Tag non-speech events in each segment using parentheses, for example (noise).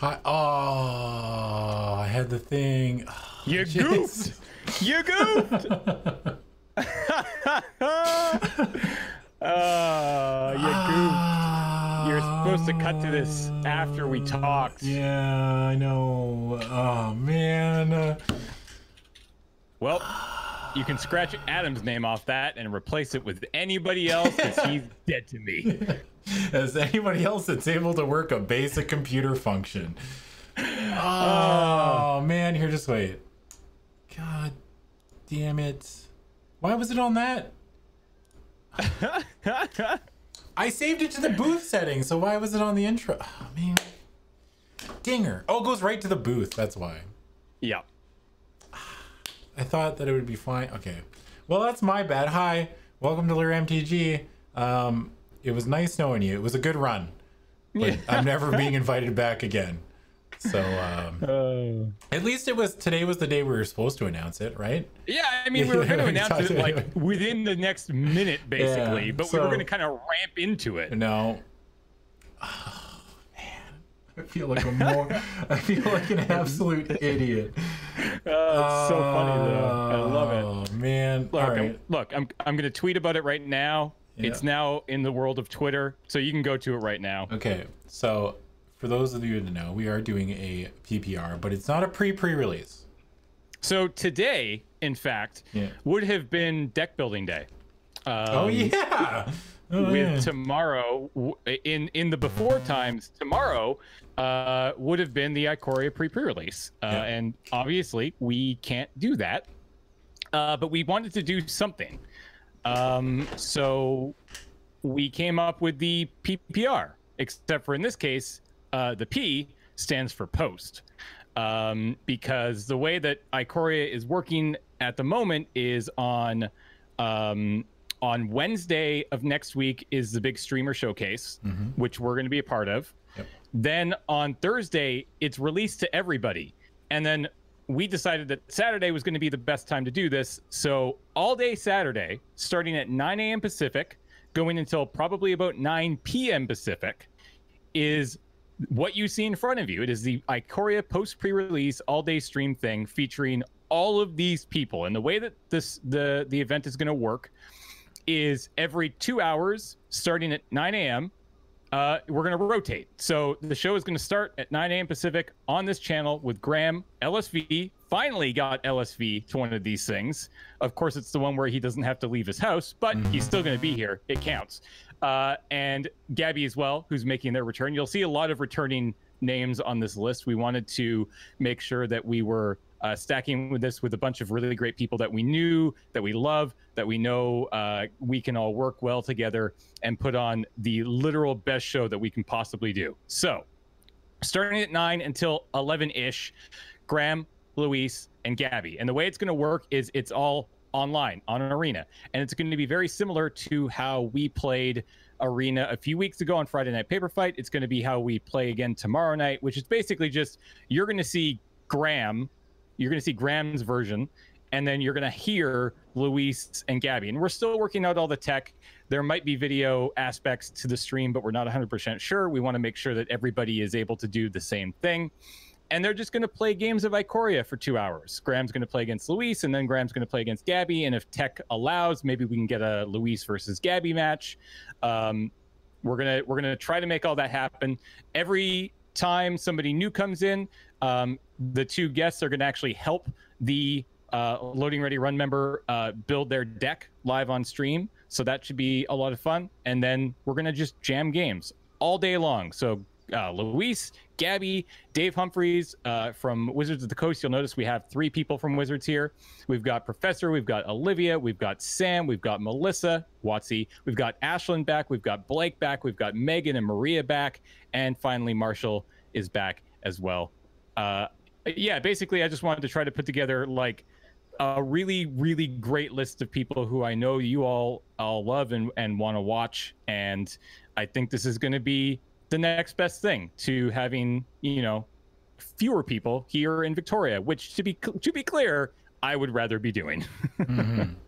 Hi. Oh, I had the thing. Oh, You (laughs) goofed. You goofed. uh, (laughs) you goofed. You're supposed to cut to this after we talked. Yeah, I know. Oh man. Well, you can scratch Adam's name off that and replace it with anybody else because he's (laughs) dead to me. (laughs) As anybody else that's able to work a basic computer function. Oh man, here, just wait. God damn it. Why was it on that? (laughs) I saved it to the booth setting, so why was it on the intro? Oh man. Dinger. Oh, it goes right to the booth, that's why. yeah. I thought that it would be fine. Okay. Well, that's my bad. Hi. Welcome to LRR MTG. Um, it was nice knowing you. It was a good run. But I'm never (laughs) being invited back again. So um, Uh, at least it was today was the day we were supposed to announce it, right? yeah, I mean, we were going (laughs) to announce it like it. within the next minute, basically, Yeah, but we were going to kind of ramp into it. No. (sighs) Oh, man. I feel like a more I feel like an absolute idiot. Oh, it's so funny though. I love it. Oh man. Look, All I'm, look, I'm I'm gonna tweet about it right now. It's now in the world of Twitter, so you can go to it right now. Okay, so for those of you to know, we are doing a PPR, but it's not a pre-pre-release. So today, in fact, Yeah. would have been deck building day. Um, Oh yeah. Oh, With yeah. tomorrow, in in the before times, tomorrow uh, would have been the Ikoria pre pre-release, uh, Yeah. and obviously we can't do that. Uh, but we wanted to do something, um, so we came up with the PPR. Except for in this case, uh, the P stands for post, um, because the way that Ikoria is working at the moment is on um, on Wednesday of next week is the big streamer showcase, which we're going to be a part of. Yep. Then on Thursday, it's released to everybody. And then we decided that Saturday was going to be the best time to do this. So all day Saturday, starting at 9 a.m. Pacific, going until probably about 9 p.m. Pacific, is what you see in front of you. It is the Ikoria post pre-release all-day stream thing featuring all of these people. And the way that this the the event is going to work is every two hours, starting at 9 a.m. Uh, we're going to rotate. So the show is going to start at 9 a.m. Pacific on this channel with Graham. LSV finally got LSV to one of these things. Of course, it's the one where he doesn't have to leave his house, but he's still going to be here. It counts. Uh, and Gabby as well, who's making their return. You'll see a lot of returning names on this list. We wanted to make sure that we were uh, stacking with this with a bunch of really great people that we knew, that we love, that we know uh, we can all work well together and put on the literal best show that we can possibly do. So, starting at 9 until 11 ish, Graham, Luis, and Gabby. And the way it's going to work is it's all online on an arena. And it's going to be very similar to how we played arena a few weeks ago on Friday Night Paper Fight. It's going to be how we play again tomorrow night, which is basically just you're going to see Graham, you're going to see Graham's version, and then you're going to hear Luis and Gabby. And we're still working out all the tech. There might be video aspects to the stream, but we're not 100% sure. We want to make sure that everybody is able to do the same thing. And they're just going to play games of Ikoria for two hours. Graham's going to play against Luis, and then Graham's going to play against Gabby. And if tech allows, maybe we can get a Luis versus Gabby match. Um, we're gonna we're gonna try to make all that happen. Every time somebody new comes in, um, the two guests are gonna actually help the uh, loading ready run member uh, build their deck live on stream. So that should be a lot of fun. And then we're gonna just jam games all day long. So uh, Luis, Gabby, Dave Humphreys uh, from Wizards of the Coast. You'll notice we have three people from Wizards here. We've got Professor, we've got Olivia, we've got Sam, we've got Melissa, Watsy, we've got Ashlyn back, we've got Blake back, we've got Megan and Maria back, and finally Marshall is back as well. Uh, yeah, basically, I just wanted to try to put together like a really, really great list of people who I know you all all love and, and want to watch. And I think this is going to be the next best thing to having, you know, fewer people here in Victoria, which to be to be clear, I would rather be doing. Mhm. (laughs)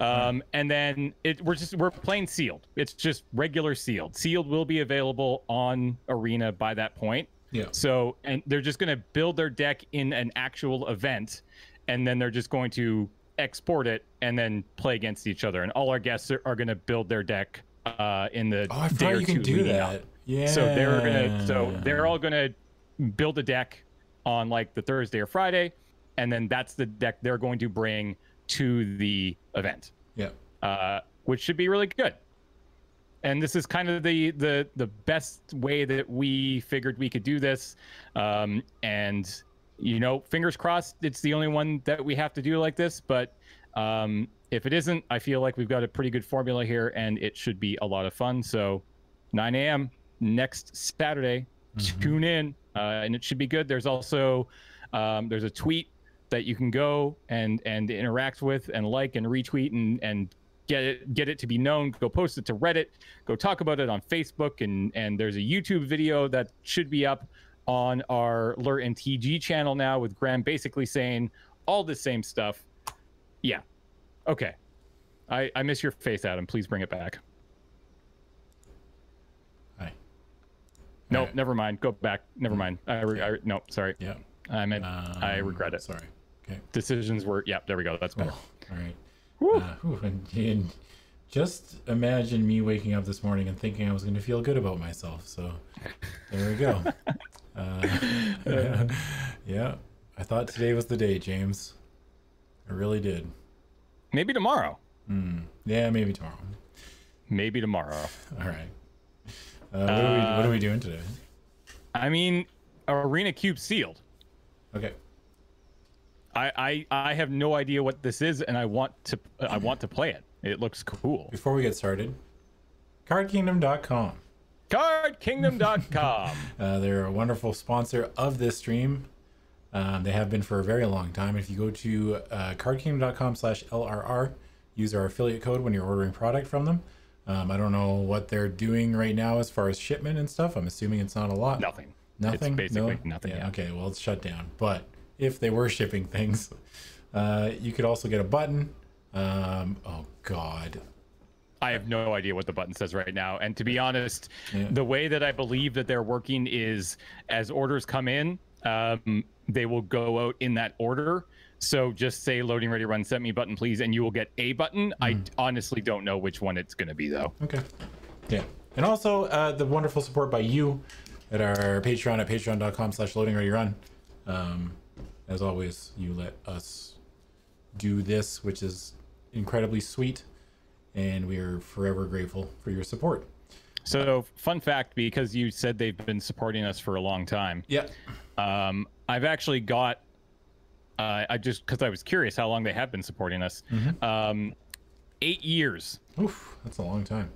Um, and then it we're just we're playing sealed. It's just regular sealed. Sealed will be available on Arena by that point. Yeah. So and they're just going to build their deck in an actual event, and then they're just going to export it and then play against each other. And all our guests are, are going to build their deck uh, in the Oh, I day forgot or you can do that. up. Yeah. So they're gonna so they're all gonna build a deck on like the Thursday or Friday, and then that's the deck they're going to bring to the event, Yeah. uh, which should be really good. And this is kind of the the the best way that we figured we could do this, um, and you know, fingers crossed, it's the only one that we have to do like this. But um, if it isn't, I feel like we've got a pretty good formula here, and it should be a lot of fun. So, 9 a.m. next Saturday, tune in, uh, and it should be good. There's also um, there's a tweet that you can go and and interact with and like and retweet and and get it get it to be known. Go post it to Reddit. Go talk about it on Facebook and and there's a YouTube video that should be up on our Lure and TG channel now with Graham basically saying all the same stuff. Yeah. Okay. I I miss your face, Adam. Please bring it back. Hi. Nope, Alright. never mind. Go back. Never mind. I, re- I no, sorry. Yeah. I meant I Um, regret it. Sorry. Okay. Decisions were yeah. There we go. That's better. Oh, all right. Uh, whew, and, and just imagine me waking up this morning and thinking I was going to feel good about myself. So there we go. (laughs) uh, (laughs) yeah. I thought today was the day, James. I really did. Maybe tomorrow. Yeah, maybe tomorrow. Maybe tomorrow. All right. Uh, what, are we, what are we doing today? I mean, Arena Cube sealed. Okay. I, I I have no idea what this is, and I want to I want to play it. It looks cool. Before we get started, cardkingdom.com. CardKingdom.com. (laughs) Uh, they're a wonderful sponsor of this stream. Um, they have been for a very long time. If you go to uh, CardKingdom.com/lrr, use our affiliate code when you're ordering product from them. Um, I don't know what they're doing right now as far as shipment and stuff. I'm assuming it's not a lot. Nothing. Nothing? It's basically No? nothing. Yeah, Yeah. Okay, well, it's shut down. But if they were shipping things, uh, you could also get a button. Um, oh, God. I have no idea what the button says right now. And to be honest, Yeah. the way that I believe that they're working is as orders come in, um, they will go out in that order. So just say loading ready run, set me button, please, and you will get a button. I Hmm. honestly don't know which one it's going to be, though. Okay. Yeah. And also uh, the wonderful support by you at our Patreon at patreon.com slash loading ready run. Um, as always, you let us do this, which is incredibly sweet. And we are forever grateful for your support. So, fun fact because you said they've been supporting us for a long time, Yeah. um, I've actually got, uh, I just because I was curious how long they have been supporting us. Um, eight years. Oof, that's a long time.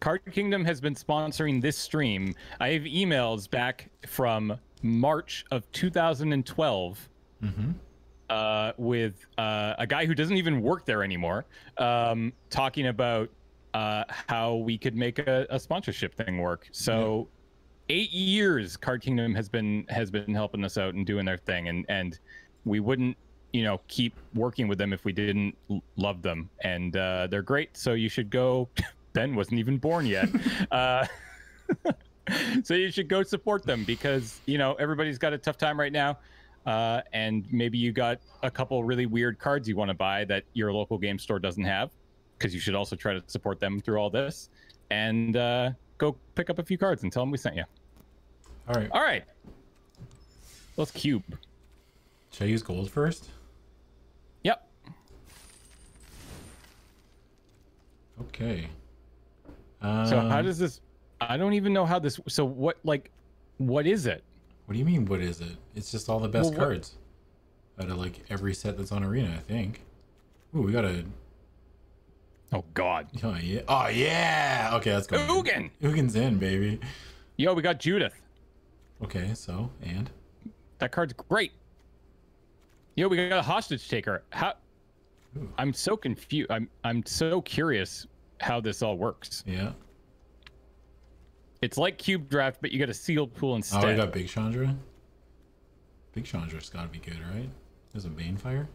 Card Kingdom has been sponsoring this stream. I have emails back from March of 2012 uh, with uh, a guy who doesn't even work there anymore, um, talking about uh, how we could make a, a sponsorship thing work. So, eight years, Card Kingdom has been has been helping us out and doing their thing, and and we wouldn't you know keep working with them if we didn't l- love them, and uh, they're great. So you should go. (laughs) Ben wasn't even born yet. (laughs) uh, (laughs) so you should go support them because you know everybody's got a tough time right now uh, and maybe you got a couple really weird cards you want to buy that your local game store doesn't have because you should also try to support them through all this and uh, go pick up a few cards and tell them we sent you All right. all right let's cube Should I use gold first? yep Okay. Um, so how does this i don't even know how this so what like what is it What do you mean, what is it? It's just all the best Well, cards. Out of like every set that's on Arena, I think. Ooh, we got a oh god Oh yeah! Oh yeah! Okay, let's go. Ugin! Ugin's in, baby. yo we got judith Okay, so and That card's great. Yo, we got a hostage taker. How? Ooh. I'm so confused. I'm I'm so curious how this all works. yeah. It's like cube draft, but you get a sealed pool instead. Oh, instead. got Big Chandra. Big Chandra's got to be good, right? There's a Banefire,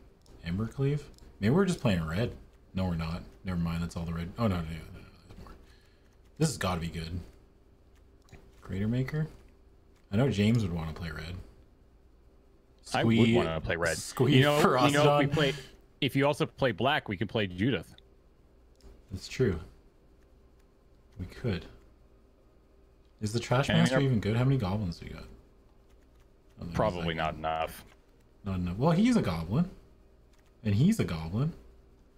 Embercleave. Maybe we're just playing red. No, we're not. Never mind. That's all the red. Oh no, no, no, no, there's more. This has got to be good. Crater Maker. I know James would want to play red. I would want to play red. Squee you know, you know, if we play, if you also play black, we could play Judith. That's true. We could. Is the Trash Master even good? How many goblins do you got? Oh, Probably not enough. Not enough. Well, he's a goblin. And he's a goblin.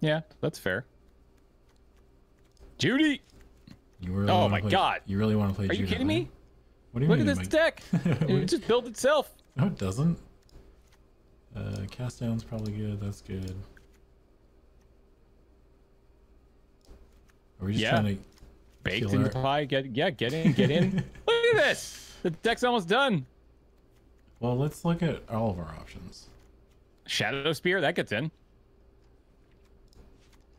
Yeah, that's fair. Judy, You really Oh my play- God. You really want to play are you kidding huh? me? What do you Look at this deck. (laughs) It just built itself. No, it doesn't. Uh, cast down's probably good. That's good. Are we just Yeah. trying to? Baked Killer. in pie. Get yeah, get in, get in. (laughs) Look at this. The deck's almost done. Well, let's look at all of our options. Shadow Spear that gets in.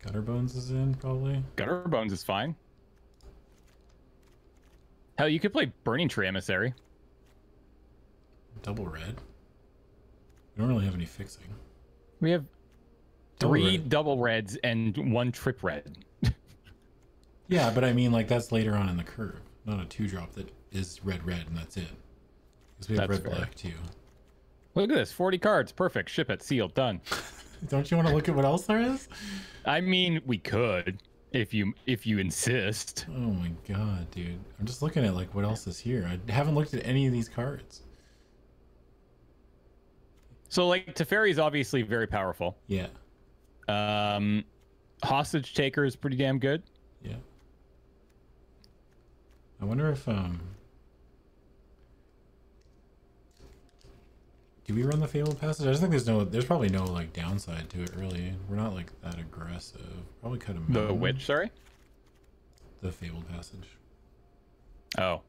Gutter Bones is in probably. Gutter Bones is fine. Hell, you could play Burning Tree Emissary. Double red. We don't really have any fixing. We have Double three red. double reds and one trip red. Yeah, but I mean, like that's later on in the curve, not a two drop that is red red and that's it. Because we have That's red fair. black too. Look at this, 40 cards, perfect. Ship it, sealed, done. (laughs) Don't you want to look at what else there is? I mean, we could if you if you insist. Oh my god, dude! I'm just looking at like what else is here. I haven't looked at any of these cards. So like Teferi is obviously very powerful. Yeah, Um, Hostage Taker is pretty damn good. I wonder if um. Do we run the Fabled Passage? I just think there's no, there's probably no like downside to it really. We're not like that aggressive. Probably cut him. The Witch, sorry. The Fabled Passage. Oh.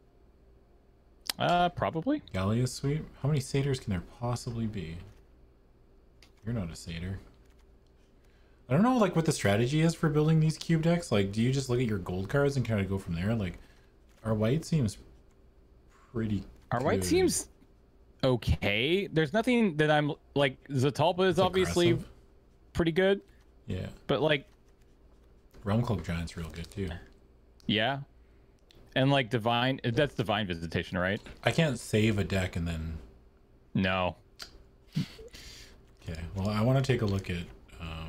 Uh, probably. Gallia Sweep? How many satyrs can there possibly be? You're not a satyr. I don't know like what the strategy is for building these cube decks. Like do you just look at your gold cards and kind of go from there? Like our white seems pretty Our white good. seems okay. There's nothing that I'm like. Zetalpa is It's obviously aggressive. pretty good, Yeah. but like, Realm Cloak Giant's real good too. yeah. And like divine, that's divine visitation, right? I can't save a deck and then No. Okay. Well I want to take a look at um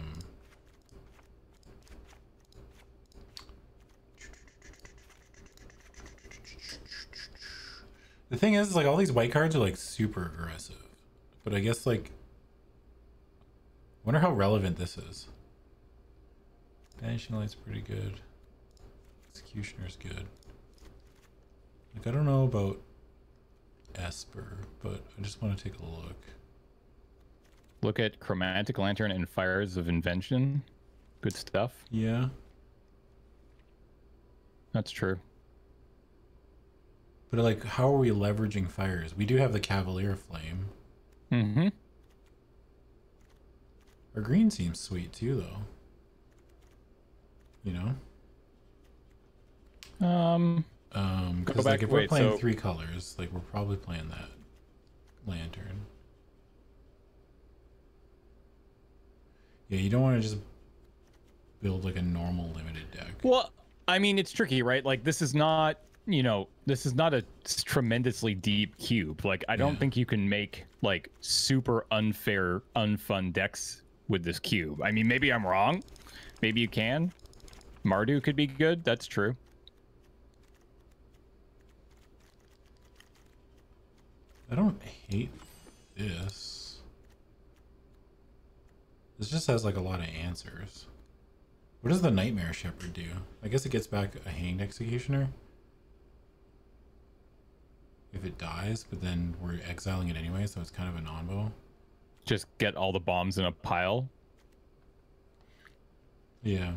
The thing is, like all these white cards are like super aggressive. But I guess like wonder how relevant this is. Banishing Light's pretty good. Executioner's good. Like I don't know about Esper, but I just want to take a look. Look at Chromatic Lantern and Fires of Invention. Good stuff. Yeah. That's true. But like, how are we leveraging fires? We do have the Cavalier Flame. Mm-hmm. Our green seems sweet too, though. You know, Um, um, because like back- if we're playing so- three colors, like we're probably playing that lantern. Yeah, you don't want to just build like a normal limited deck. well, I mean, it's tricky, right? Like, this is not, you know, this is not a tremendously deep cube. Like, I don't Yeah. think you can make like super unfair, unfun decks with this cube. I mean, maybe I'm wrong. Maybe you can. Mardu could be good. That's true. I don't hate this. This just has like a lot of answers. What does the Nightmare Shepherd do? I guess it gets back a Hanged Executioner. If it dies, but then we're exiling it anyway, so it's kind of a non-bow. Just get all the bombs in a pile. Yeah.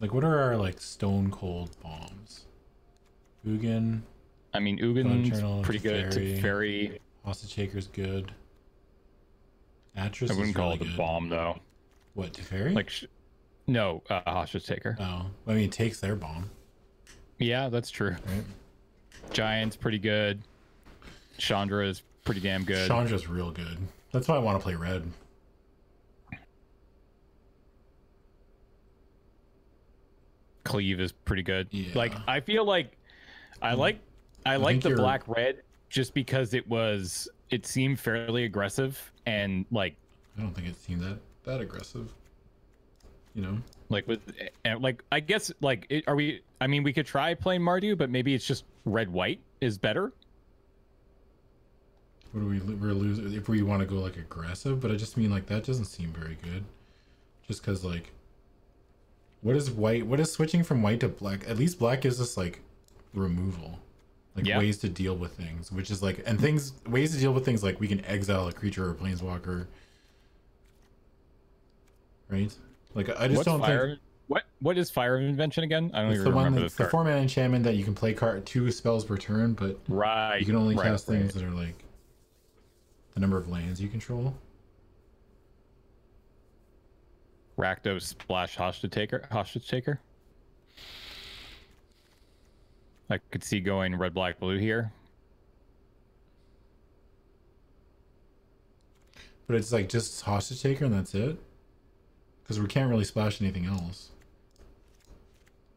Like, what are our, like, stone cold bombs? Ugin, I mean, Ugin's pretty good. Teferi. Teferi. Hostage Taker's good. Atris I wouldn't is call really it a good. bomb though. What, Teferi? Like, sh- no, uh, hostage taker. oh. I mean, it takes their bomb, Yeah, that's true. right? Giant's pretty good. Chandra is pretty damn good. Chandra's real good. That's why I want to play red. cleave is pretty good. Yeah. Like I feel like I mm. like I, like the you're- black red just because it was it seemed fairly aggressive and like I don't think it seemed that that aggressive. You know, like with and like I guess like it, are we I mean we could try playing Mardu but maybe it's just red white is better. What do we we're losing if we want to go like aggressive? But I just mean like that doesn't seem very good. Just because like, what is white? What is switching from white to black? At least black gives us like removal, like Yeah. ways to deal with things, which is like and things ways to deal with things like we can exile a creature or a planeswalker. Right? Like I just What's don't fire? think What what is fire of invention again? I don't it's even the one remember that's this the four mana enchantment that you can play card two spells per turn, but right. you can only right, cast things that are like the number of lands you control. Rakdos splash hostage taker hostage taker. I could see going red black blue here. But it's like just hostage taker and that's it. Because we can't really splash anything else.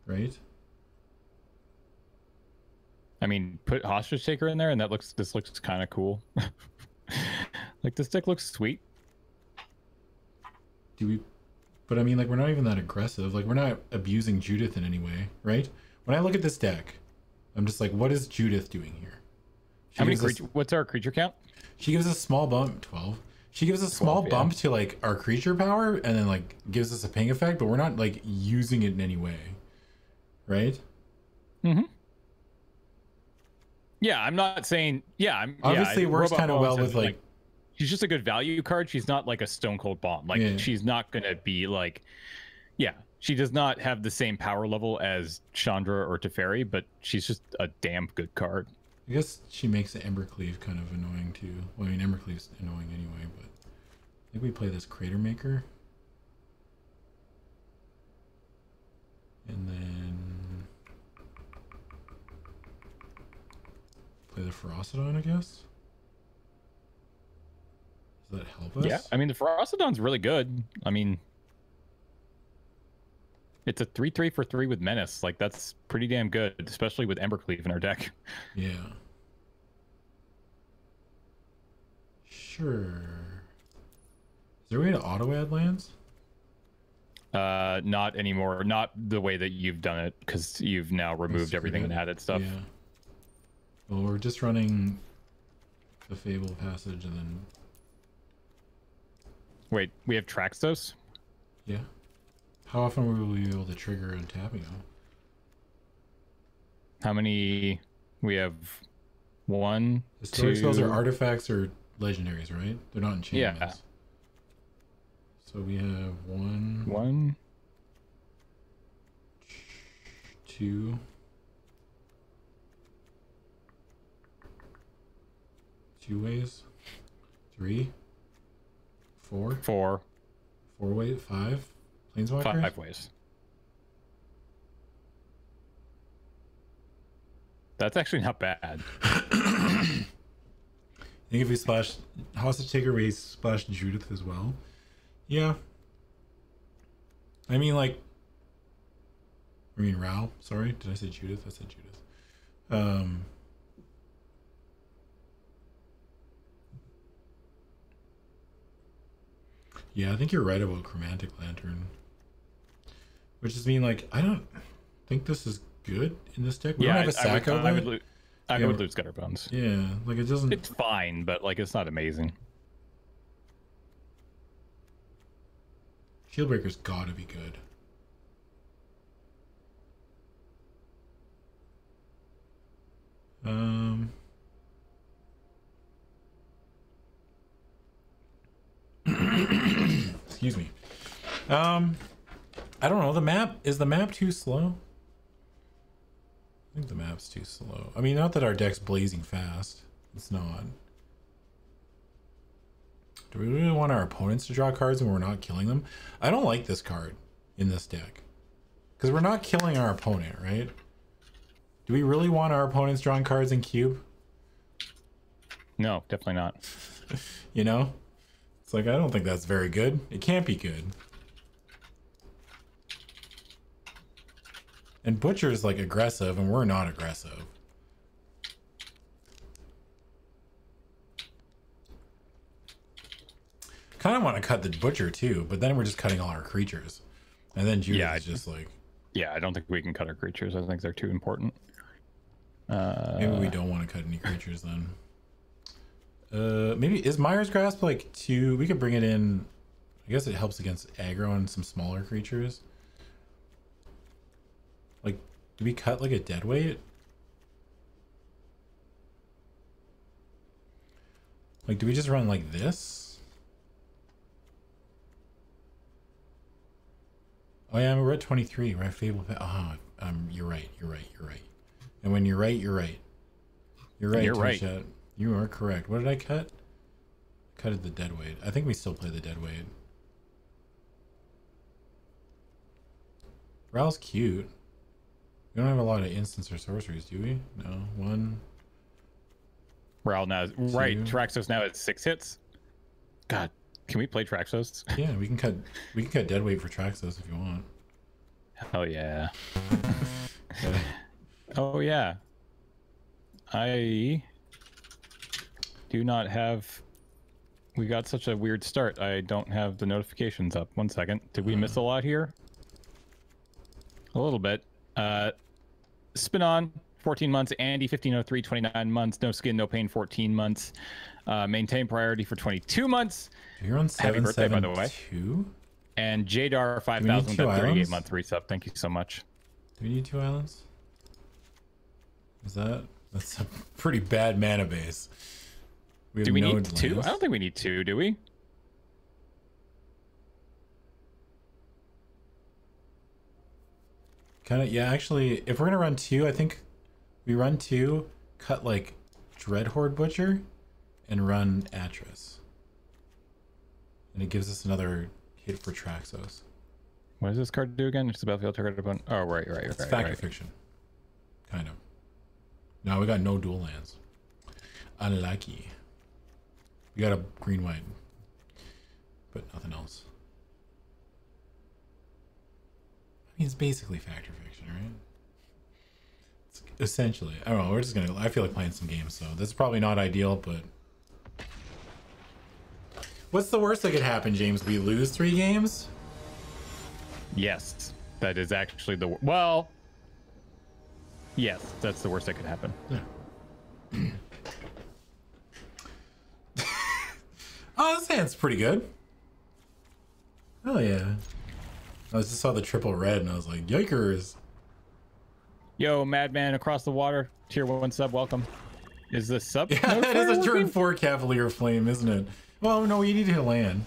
Right? I mean, put hostage taker in there, and that looks. This looks kind of cool. (laughs) (laughs) like this deck looks sweet. Do we but I mean like we're not even that aggressive. Like we're not abusing Judith in any way, right? When I look at this deck, I'm just like, what is Judith doing here? She How many us- What's our creature count? She gives us a small bump, 12. She gives us a small 12, yeah. bump to like our creature power and then like gives us a ping effect, but we're not like using it in any way. Right? Mm-hmm. Yeah, I'm not saying. Yeah, I'm. yeah, Obviously, it works kind of well with like, She's just a good value card. She's not like a stone cold bomb. Like Yeah. she's not gonna be like. Yeah, she does not have the same power level as Chandra or Teferi, but she's just a damn good card. I guess she makes the Embercleave kind of annoying too. Well, I mean, Embercleave's annoying anyway, but I think we play this Crater Maker. And then the Ferocidon, I guess. Does that help us? Yeah, I mean the Ferocidon's really good. I mean, it's a three-three for three with menace. Like that's pretty damn good, especially with Embercleave in our deck. Yeah. Sure. Is there a way to auto add lands? Uh, not anymore. Not the way that you've done it, because you've now removed everything and it. added stuff. Yeah. Well, we're just running the Fabled Passage and then Wait, we have Traxos. yeah. How often will we be able to trigger and tapping? How many? We have one, Historic two. spells are artifacts or legendaries, right? They're not enchantments. Yeah. So we have one, one. two, two ways, three, four, Four, four ways, five, planeswalkers. five ways. That's actually not bad. (coughs) I think if we splash hostage taker, we splash Judith as well. Yeah. I mean, like. I mean, Ral. Sorry, did I say Judith? I said Judith. Um. Yeah, I think you're right about Chromatic Lantern. Which is mean, like, I don't think this is good in this deck. We yeah, don't I, have a I sack would, I would, lo- I Yeah, would lose Gutter Bones. Yeah, like it doesn't. It's fine, but like it's not amazing. Shieldbreaker's gotta be good. Um. Excuse me. Um, I don't know. The map is the map too slow. I think the map's too slow. I mean, not that our deck's blazing fast. It's not. Do we really want our opponents to draw cards when we're not killing them? I don't like this card in this deck. Because we're not killing our opponent, right? Do we really want our opponents drawing cards in cube? No, definitely not. (laughs) You know? It's like, I don't think that's very good. It can't be good. And Butcher's like aggressive, and we're not aggressive. Kind of want to cut the Butcher too, but then we're just cutting all our creatures. And then Judith Yeah, is just like, Yeah, I don't think we can cut our creatures. I think they're too important. Uh, maybe we don't want to cut any creatures then. Uh, maybe is Mire's Grasp like two? We could bring it in. I guess it helps against aggro and some smaller creatures. Like, do we cut like a dead weight? Like, do we just run like this? Oh yeah, we're at 23. We're at Fable. Ah, um, you're right. You're right. You're right. And when you're right, you're right. You're right. You're right. You are correct. What did I cut? Cut it the dead weight. I think we still play the dead weight. Ral's cute. We don't have a lot of instants or sorceries, do we? No. One. Ral now, right? Traxos now at six hits. God, can we play Traxos? (laughs) Yeah, we can cut. We can cut dead weight for Traxos if you want. Oh yeah. Okay. (laughs) (laughs) Oh yeah. I do not have. We got such a weird start. I don't have the notifications up. One second. Did we miss a lot here? A little bit. Uh, spin on 14 months. Andy 1503 29 months. No skin, no pain 14 months. Uh, maintain priority for 22 months. You're on Happy seven birthday, by the way. two. And Jadar need 5000 two with that 38 month resub. Thank you so much. Do we need two islands? Is that that's a pretty bad mana base? We Do we no need two? I don't think we need two, do we? Kind of, yeah. Actually, if we're gonna run two, I think we run two, cut like Dreadhorde Butcher, and run Atris, and it gives us another hit for Traxos. What does this card do again? It's a battlefield target opponent. Oh, right, right, It's right, fact or right. fiction, kind of. Now we got no dual lands. Unlucky. We got a green white, but nothing else. I mean, it's basically Factor fiction, right? It's essentially, I don't know. We're just gonna. I feel like playing some games, so this is probably not ideal, but. What's the worst that could happen, James? We lose three games. Yes, that is actually the well. Yes, that's the worst that could happen. (clears throat) Oh, this hand's pretty good. Oh yeah. I just saw the triple red and I was like, yikers. Yo, Madman across the water, tier one sub, welcome. Is this sub? (laughs) Yeah, that is a turn four Cavalier Flame, isn't it? Well, no, you need to land.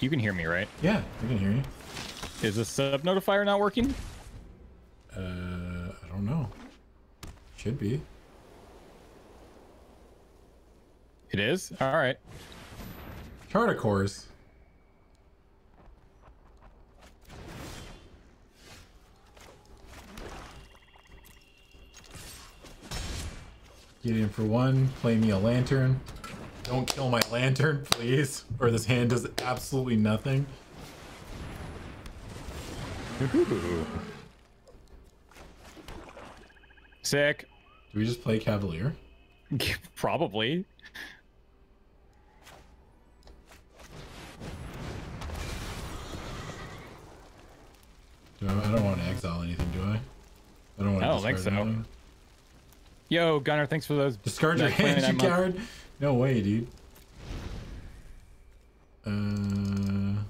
You can hear me, right? Yeah, I can hear you. Is the sub notifier not working? Uh, I don't know. Should be. It is. All right. Chart, of course. Get in for one. Play me a lantern. Don't kill my lantern, please. (laughs) Or this hand does absolutely nothing. Sick. Do we just play Cavalier? (laughs) Probably. Do I, I don't want to exile anything, do I? I don't want to I don't think so. anything. Yo, Gunner, thanks for those. Discard your hand, you 29 month- coward. No way, dude. Uh,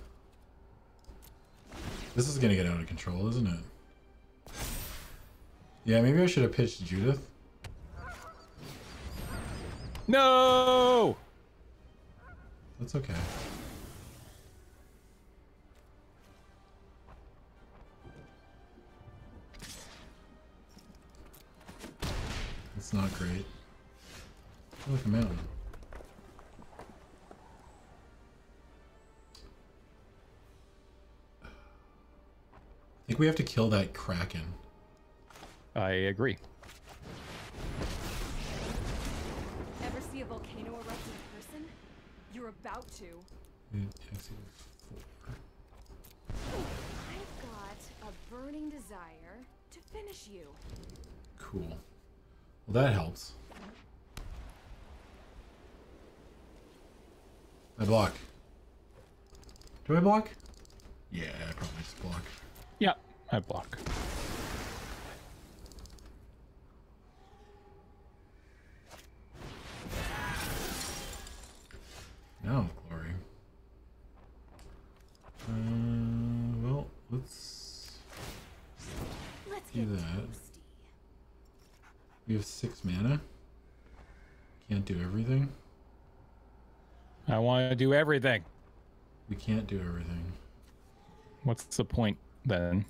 this is gonna get out of control, isn't it? Yeah, maybe I should have pitched Judith. No. That's okay. It's not great. Oh, Look, a mountain. I think we have to kill that kraken. I agree. Ever see a volcano erupt in person? You're about to. It takes you four. I've got a burning desire to finish you. Cool. Well, that helps. I block. Do I block? Yeah, I probably just block. Yeah, I block. Now glory. Uh, well, let's. Let's Do get that. We have six mana. Can't do everything. I want to do everything. We can't do everything. What's the point then?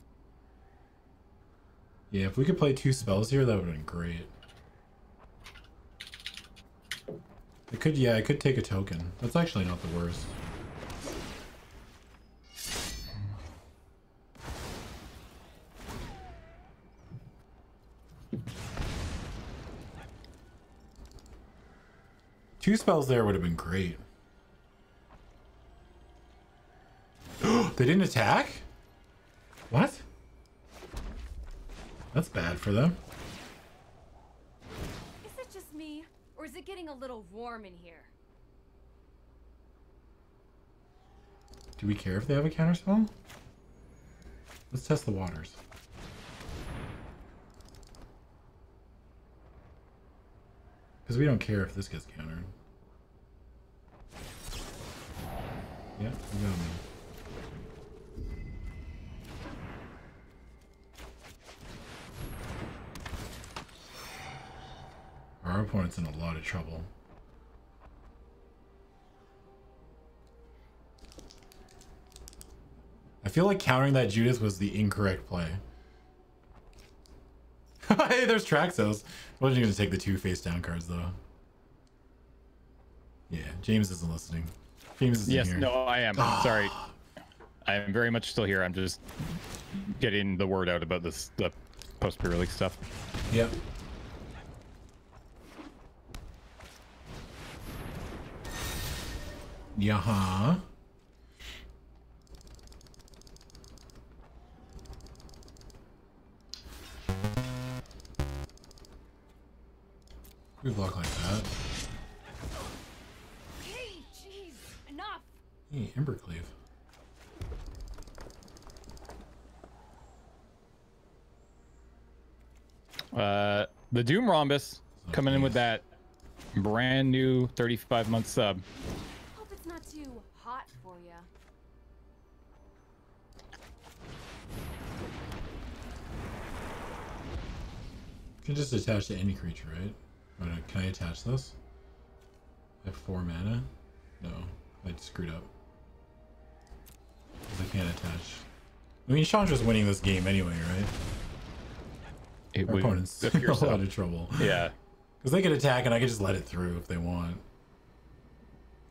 Yeah, if we could play two spells here, that would have been great. I could, yeah, I could take a token. That's actually not the worst. Two spells there would have been great. (gasps) they didn't attack? What? That's bad for them. Is it just me, or is it getting a little warm in here? Do we care if they have a counterspell? Let's test the waters. Because we don't care if this gets countered. Yeah, we got me. Our opponent's in a lot of trouble. I feel like countering that Judith was the incorrect play. (laughs) hey, there's Traxos. Wasn't gonna take the two face down cards though. Yeah, James isn't listening. Yes, no, I am. Ah. Sorry. I am very much still here. I'm just getting the word out about this the post pre-release stuff. Yep. Yeah. We block like that. Hey, jeez, enough! Hey, Embercleave. Uh, the Doom Rhombus coming in with that brand new 35 month sub. Hope it's not too hot for you. You can just attach to any creature, right? Oh, Can I attach this? I have four mana? No, I screwed up. 'Cause I can't attach. I mean, Chandra's winning this game anyway, right? It Our would opponent's in appear a so. lot of trouble. Yeah. (laughs) Because they could attack and I could just let it through if they want.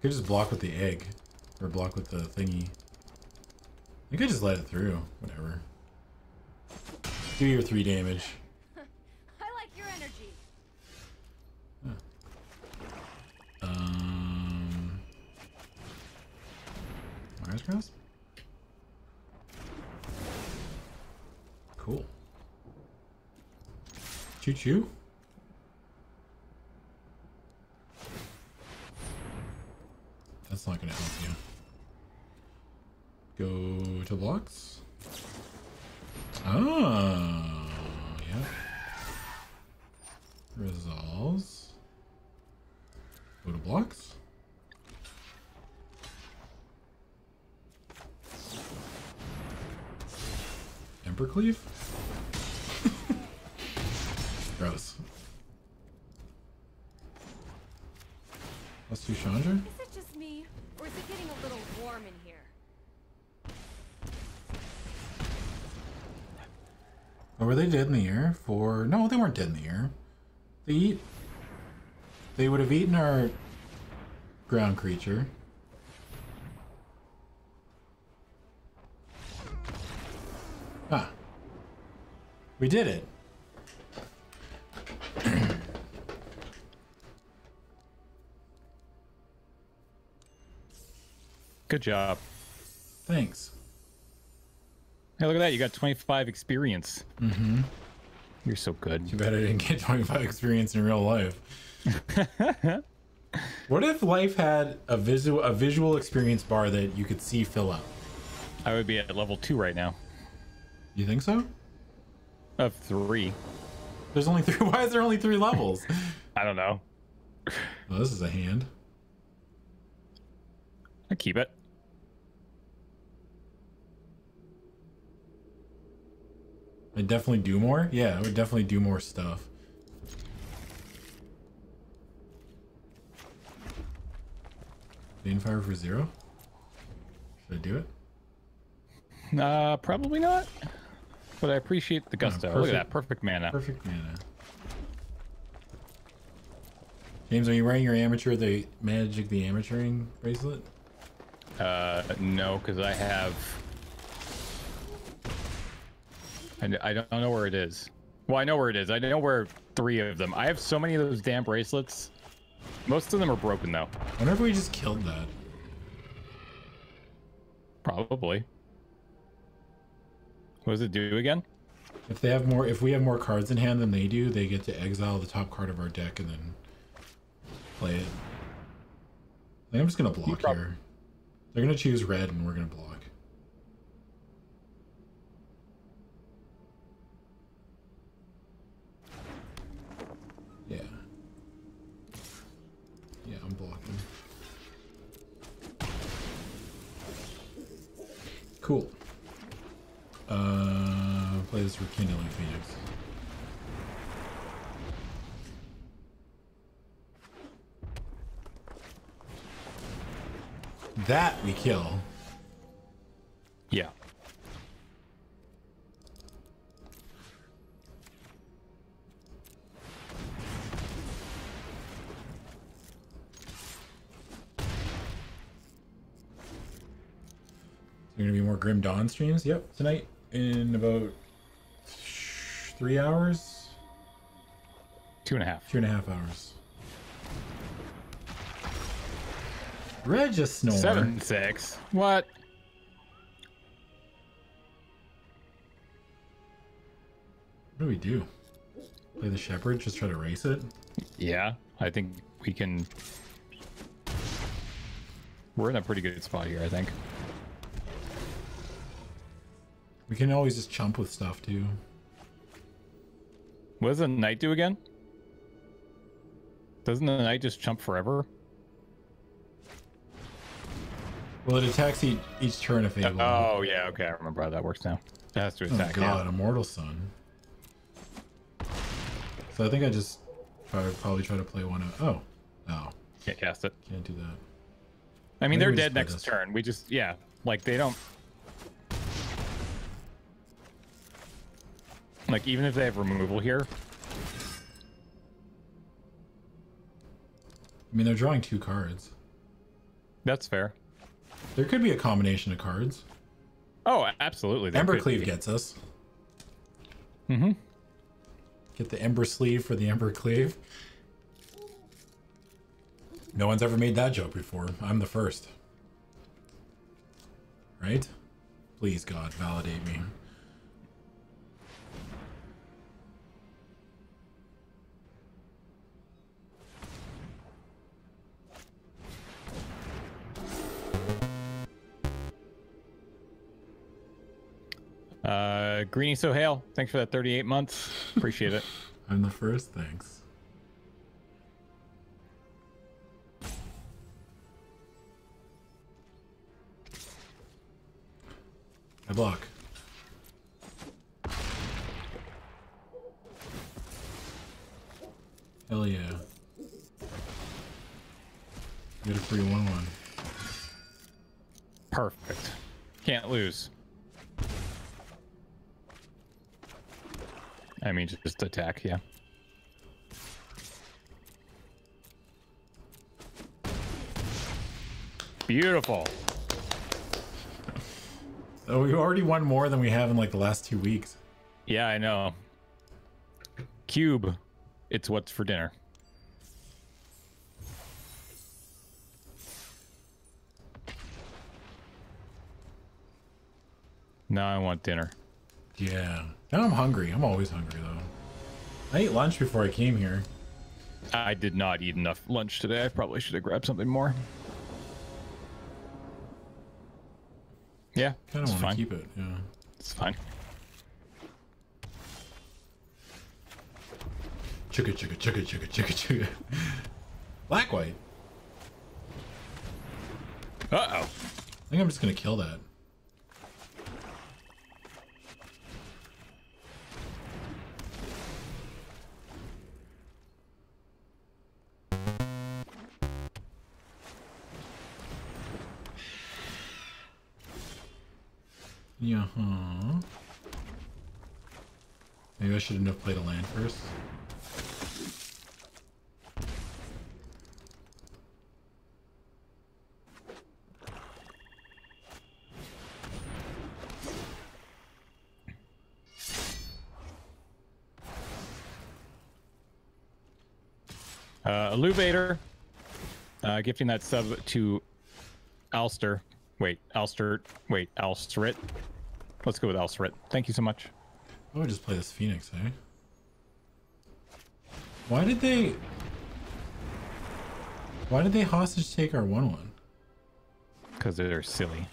Could just block with the egg. Or block with the thingy. You could just let it through. Whatever. Do your three damage. (laughs) I like your energy. Um. Mire's Grasp? Cool. Choo choo. That's not gonna help you. Go to blocks. Oh, yeah. Resolves. Go to blocks. Embercleave? (laughs) Gross. Let's do Chandra. Is it just me, or is it getting a little warm in here? Or were they dead in the air? For no, they weren't dead in the air. They eat. They would have eaten our ground creature. Ah. We did it. Good job. Thanks. Hey, look at that. You got 25 experience. Mm-hmm. You're so good. Too bad I didn't get 25 experience in real life. (laughs) what if life had a visual a visual experience bar that you could see fill up? I would be at level two right now. You think so? Of three. There's only three. (laughs) Why is there only three levels? I don't know. Well, this is a hand. I keep it. I definitely do more. Yeah, I would definitely do more stuff. Banefire for zero. Should I do it? Uh, probably not. But I appreciate the gusto. Look at that. Perfect mana. Perfect mana. James, are you wearing your amateur the magic the amateuring bracelet? Uh, no, because I have. I, I don't know where it is. Well, I know where it is. I know where three of them. I have so many of those damn bracelets. Most of them are broken though. I wonder if we just killed that. Probably. What does it do again? If they have more, if we have more cards in hand than they do, they get to exile the top card of our deck and then play it. I think I'm just gonna block here. They're gonna choose red and we're gonna block. Yeah. Yeah, I'm blocking. Cool. Uh, play this Rekindling Phoenix. That we kill. Yeah. There gonna be more Grim Dawn streams. Yep, tonight in about three hours, Two and a half. two and a half hours. Regisnore. Seven six. What? What do we do? Play the Shepherd? Just try to race it? Yeah, I think we can. We're in a pretty good spot here, I think. We can always just chump with stuff too. What does the knight do again? Doesn't the knight just jump forever? Well, it attacks each, each turn if they have. Oh yeah, okay, I remember how that works now. It has to Oh attack. god, yeah. Immortal Sun. So I think I just try, probably try to play one of. Oh, no, Can't cast it. can't do that. I mean, Maybe they're dead next turn. We just yeah, like they don't. Like even if they have removal here, I mean, they're drawing two cards. that's fair. There could be a combination of cards. Oh, absolutely. Embercleave be. gets us. Mm-hmm. Get the Ember Sleeve for the Embercleave. No one's ever made that joke before. I'm the first. Right? Please, God, validate me. Uh, Greeny So Hale, thanks for that 38 months. Appreciate it. (laughs) I'm the first, thanks. I block. Hell yeah. Get a free 1 1. Perfect. Can't lose. I mean, just attack, yeah. Beautiful. Oh, we already won more than we have in like the last two weeks. Yeah, I know. Cube, it's what's for dinner. Now I want dinner. Yeah. Now I'm hungry. I'm always hungry though. I ate lunch before I came here. I did not eat enough lunch today. I probably should have grabbed something more. Yeah, Kind it's of want to keep it. Yeah. It's fine. Chugga chugga chugga chugga chugga chugga. (laughs) Black white. Uh oh. I think I'm just gonna kill that. Yeah. huh. Maybe I shouldn't have played a land first. Uh, Illuvator, uh, gifting that sub to Alster. Wait, Alster. Wait, Alstrit. Let's go with Alstrit. Thank you so much. I would just play this Phoenix, eh? Why did they... Why did they hostage take our 1-1? Because they're silly.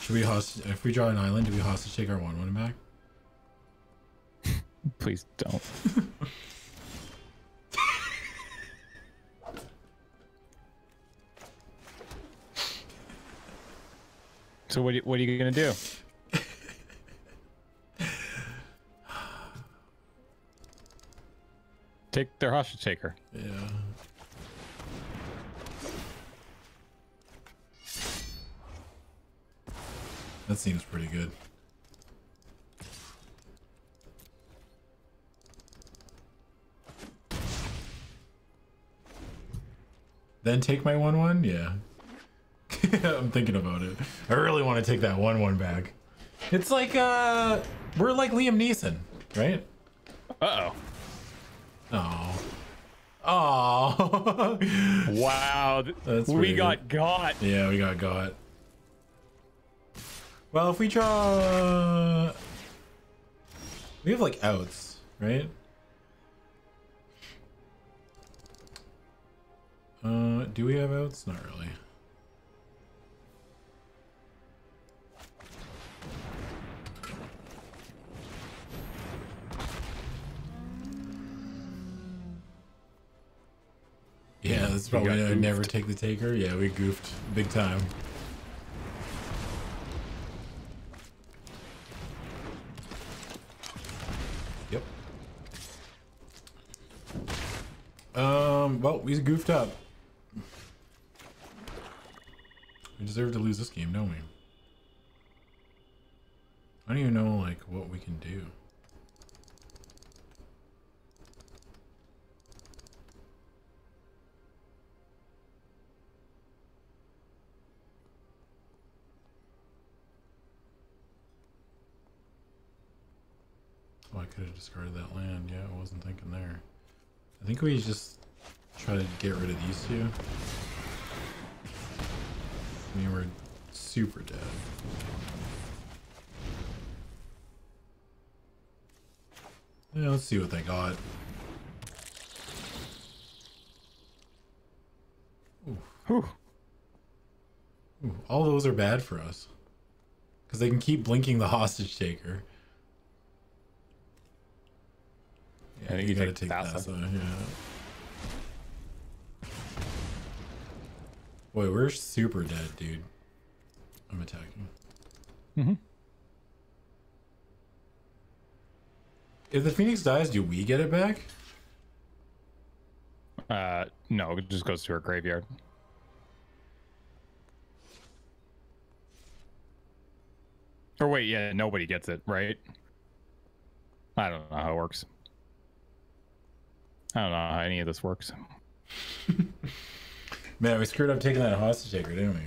Should we hostage... If we draw an island, do we hostage take our 1-1 back? Please don't. (laughs) so what? What are you gonna do? (sighs) Take their hostage taker. Yeah. That seems pretty good. Then take my 1 1? Yeah. (laughs) I'm thinking about it. I really want to take that 1 1 back. It's like, uh, we're like Liam Neeson, right? Uh Oh. Oh. oh. Wow. That's we pretty got got. Yeah, we got got. Well, if we draw... We have, like, outs, right? Uh, do we have outs? Not really. Yeah, that's probably never take the taker. Yeah, we goofed big time. Yep. Um, well, we goofed up. We deserve to lose this game, don't we? I don't even know, like, what we can do. Oh, I could have discarded that land. Yeah, I wasn't thinking there. I think we just try to get rid of these two. I mean, we're super dead. Yeah, let's see what they got. Whew. Ooh, all those are bad for us. Because they can keep blinking the hostage taker. Yeah, I think you you gotta take take that. Thassa. So, yeah. Boy, we're super dead, dude. I'm attacking. Mhm. If the Phoenix dies, do we get it back? Uh, no, it just goes to her graveyard. Or wait, yeah, nobody gets it, right? I don't know how it works. I don't know how any of this works. (laughs) Man, we screwed up taking that hostage taker, didn't we?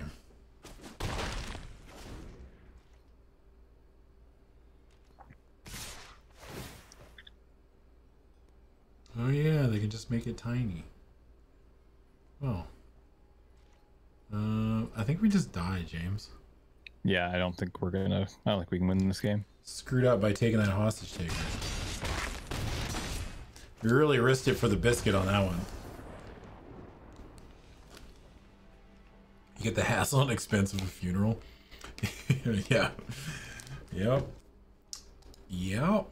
Oh yeah, they can just make it tiny. Oh. Uh, I think we just die, James. Yeah, I don't think we're gonna. I don't think we can win this game. Screwed up by taking that hostage taker. We really risked it for the biscuit on that one. You get the hassle and expense of a funeral. (laughs) yeah. Yep. Yep.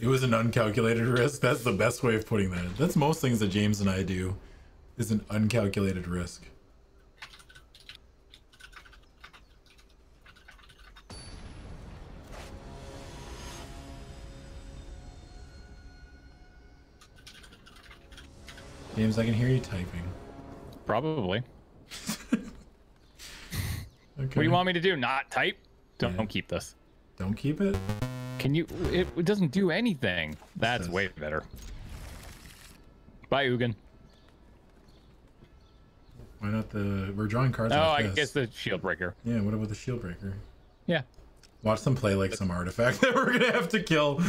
It was an uncalculated risk. That's the best way of putting that. That's most things that James and I do is an uncalculated risk. James, I can hear you typing. Probably. Okay. (laughs) What do you want me to do? Not type? Don't, Yeah. don't keep this. Don't keep it. Can you? It, it doesn't do anything. That's way better. Bye, Ugin. Why not the? We're drawing cards. Oh, I guess the shield breaker. Yeah. What about the shield breaker? Yeah. Watch them play like some artifact (laughs) that we're gonna have to kill.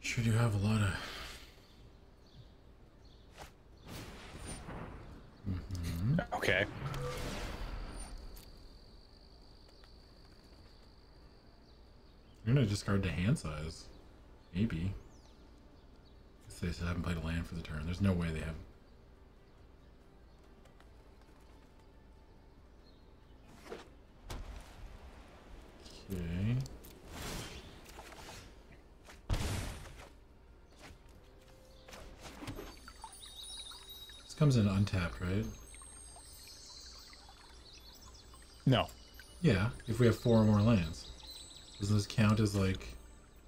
Sure do have a lot of. Okay. Discard the hand size. Maybe. They still haven't played a land for the turn. There's no way they have. Okay. This comes in untapped, right? No. Yeah, if we have four or more lands. Doesn't this count as like...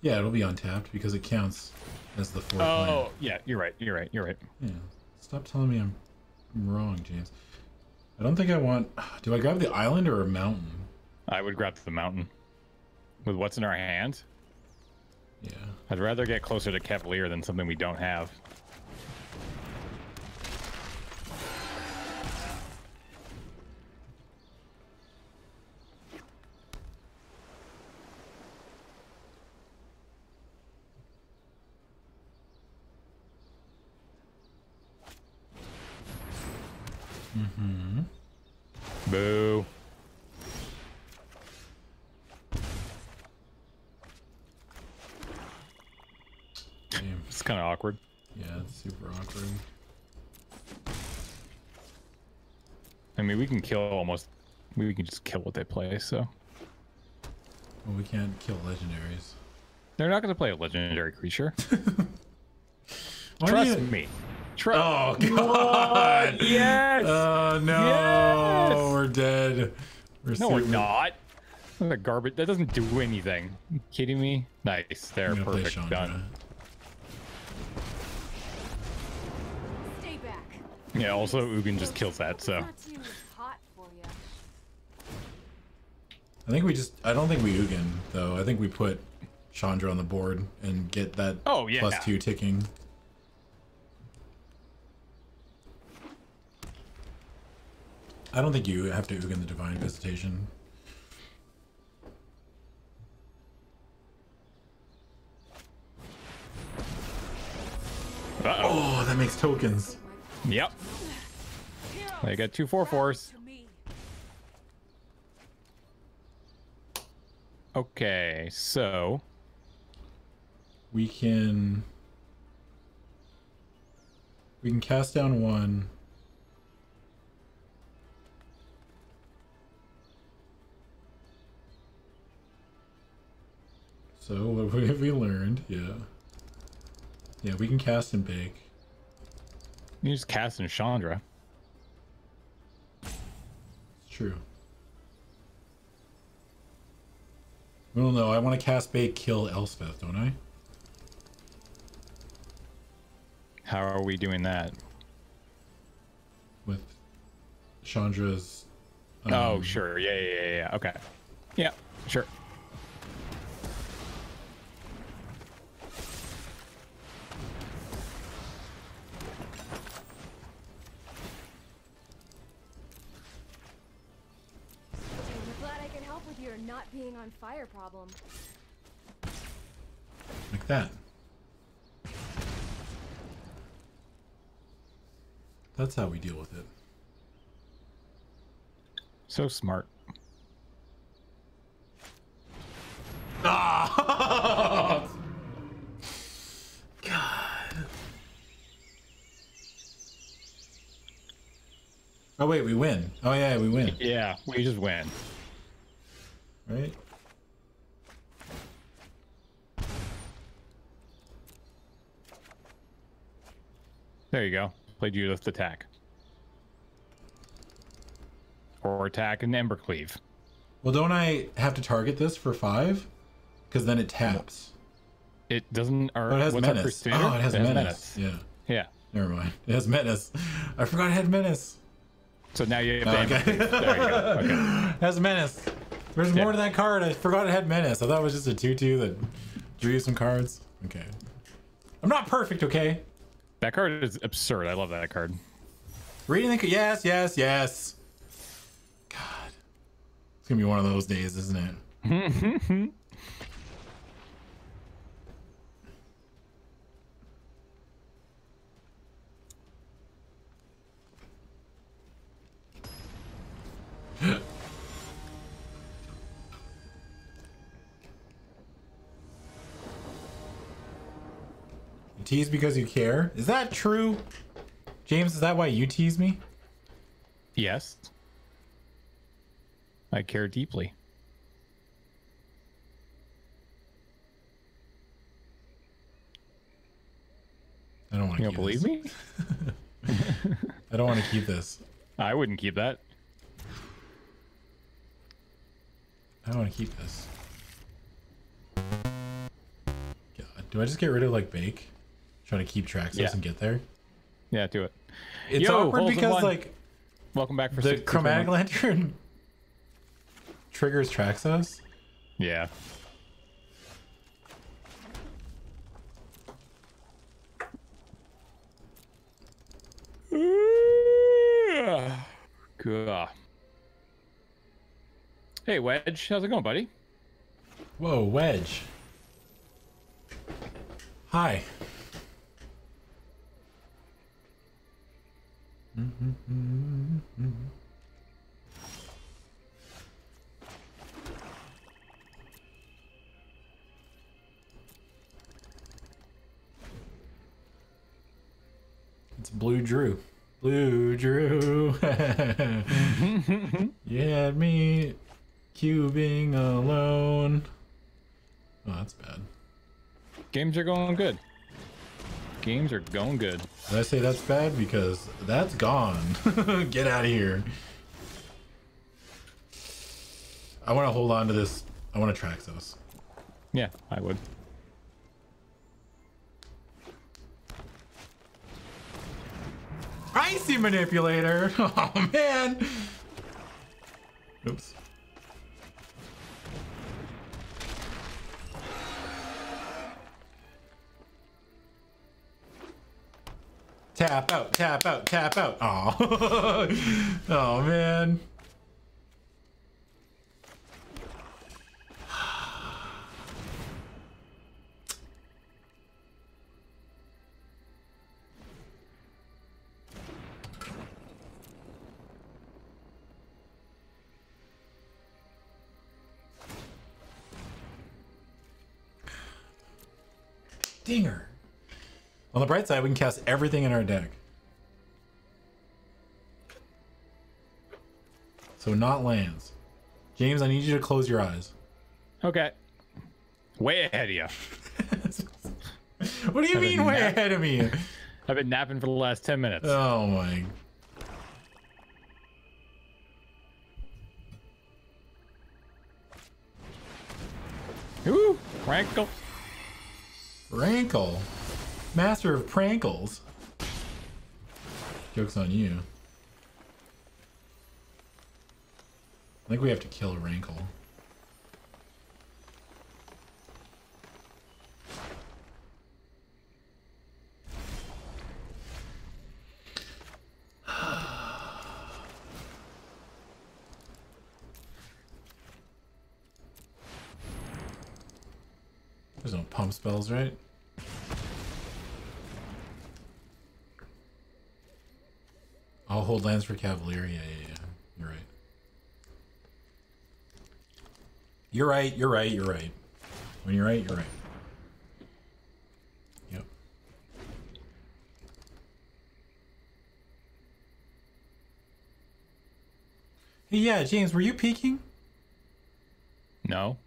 Yeah, it'll be untapped because it counts as the fourth land. Oh, yeah. You're right. You're right. You're right. Yeah. Stop telling me I'm wrong, James. I don't think I want... (sighs) Do I grab the island or a mountain? I would grab the mountain. With what's in our hand, Yeah. I'd rather get closer to Cavalier than something we don't have. Mm-hmm. Boo. Damn. It's kind of awkward. Yeah, it's super awkward. I mean, we can kill almost. We can just kill what they play, so. Well, we can't kill legendaries. They're not going to play a legendary creature. (laughs) Trust you- me. Trust. Oh, God! Yes! Oh, no! Yes! We're dead. We're no, we're not. The garbage. That doesn't do anything. You kidding me? Nice. There. I'm gonna play Perfect. Done. Yeah, also, Ugin just kills that, so. I think we just... I don't think we Ugin, though. I think we put Chandra on the board and get that Oh, yeah. plus two ticking. I don't think you have to Ugin the Divine Visitation. Uh-oh. Oh, that makes tokens. Yep. They got two four fours. To me. Okay, so We can... We can cast down one. So (laughs) what have we learned? Yeah. Yeah, we can cast and bake. you just cast in Chandra. It's true. No, I want to cast bake, kill Elspeth, don't I? How are we doing that? with Chandra's. oh, um, sure. Yeah, yeah, yeah, yeah. Okay. Yeah, sure. Being on fire problem. like that. That's how we deal with it. So smart. Ah! (laughs) God. Oh wait, we win. Oh yeah, we win. Yeah, we just win. Right? There you go. Played Judith attack. Or attack and Embercleave. Well, don't I have to target this for five? Because then it taps. It doesn't. Or Oh, it has menace. first standard? Oh, it has menace. Yeah. Yeah. Never mind. It has menace. I forgot it had menace. So now you have oh, to Okay. There you go. (laughs) Okay. It has menace. There's Yeah. more to that card. I forgot it had menace. I thought it was just a 2 2 that drew you some cards. Okay. I'm not perfect, okay? That card is absurd. I love that card. Reading the. Yes, yes, yes. God. It's going to be one of those days, isn't it? (laughs) tease because you care? Is that true? James, is that why you tease me? Yes. I care deeply. I don't want to. You don't believe me? (laughs) (laughs) I don't want to keep this. I wouldn't keep that. I don't want to keep this. God, do I just get rid of like bake? Try to keep Traxos Yeah. and get there? Yeah, do it. It's Yo, awkward because like Welcome back for the chromatic tournament. lantern (laughs) triggers Traxos. Yeah. (laughs) Gah. Hey, Wedge. How's it going, buddy? Whoa, Wedge. Hi. Mm-hmm. It's Blue Drew. Blue Drew. (laughs) you had me cubing alone. Oh, that's bad. Games are going good. Games are going good. Did I say that's bad? Because that's gone. (laughs) Get out of here. I want to hold on to this. I want to Traxos. Yeah, I would. Icy manipulator. (laughs) Oh man. Oops. Tap out, tap out, tap out. Oh, (laughs) oh man. Dinger. On the bright side, we can cast everything in our deck. So not lands. James, I need you to close your eyes. Okay. Way ahead of you. (laughs) What do you mean way nap. ahead of me? I've been napping for the last 10 minutes. Oh my. Ooh, Rankle. Rankle. Master of prankles. Joke's on you. I think we have to kill rankle. (sighs) There's no pump spells, right? Hold lands for Cavalier. Yeah, yeah, yeah. You're right. You're right. You're right. You're right. When you're right, you're right. Yep. Hey, yeah, James, were you peeking? No.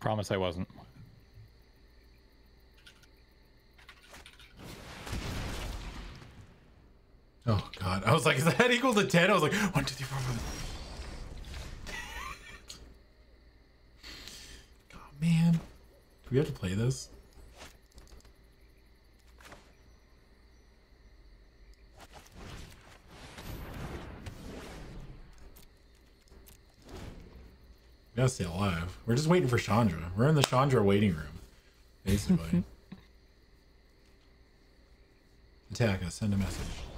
Promise I wasn't. Oh God! I was like, is that equal to ten? I was like, one, two, three, four, five. God, man, do we have to play this? We gotta stay alive. We're just waiting for Chandra. We're in the Chandra waiting room, basically. (laughs) Attack us. Send a message.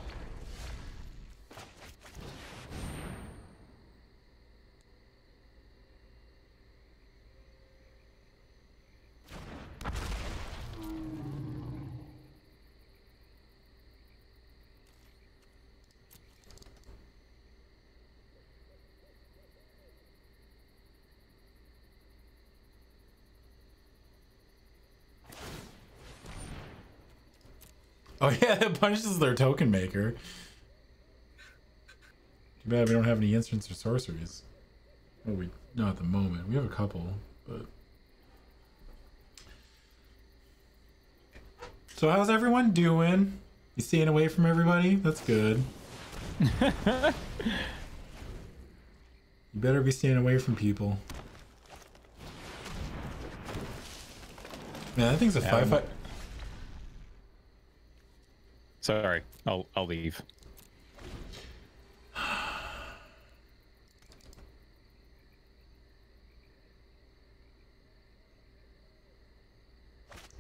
Oh yeah, that punishes their token maker. Too bad we don't have any instants or sorceries. Well, we not at the moment. We have a couple, but. So how's everyone doing? You staying away from everybody? That's good. (laughs) you better be staying away from people. Man, that thing's a Yeah, five five. Sorry, I'll I'll leave.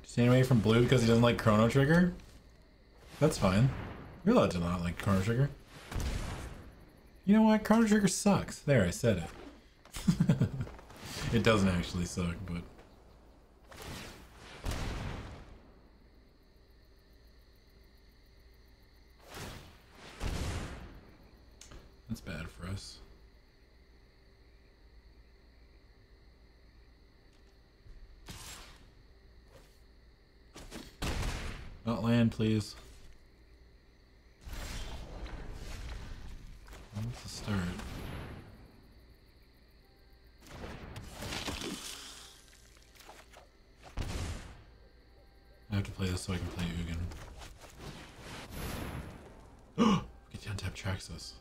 Staying away from blue because he doesn't like Chrono Trigger? That's fine. You're allowed to not like Chrono Trigger. You know what? Chrono Trigger sucks. There, I said it. (laughs) it doesn't actually suck, but. That's bad for us. Not land, please. What's the start? I have to play this so I can play Ugin. (gasps) Get to untap Traxos.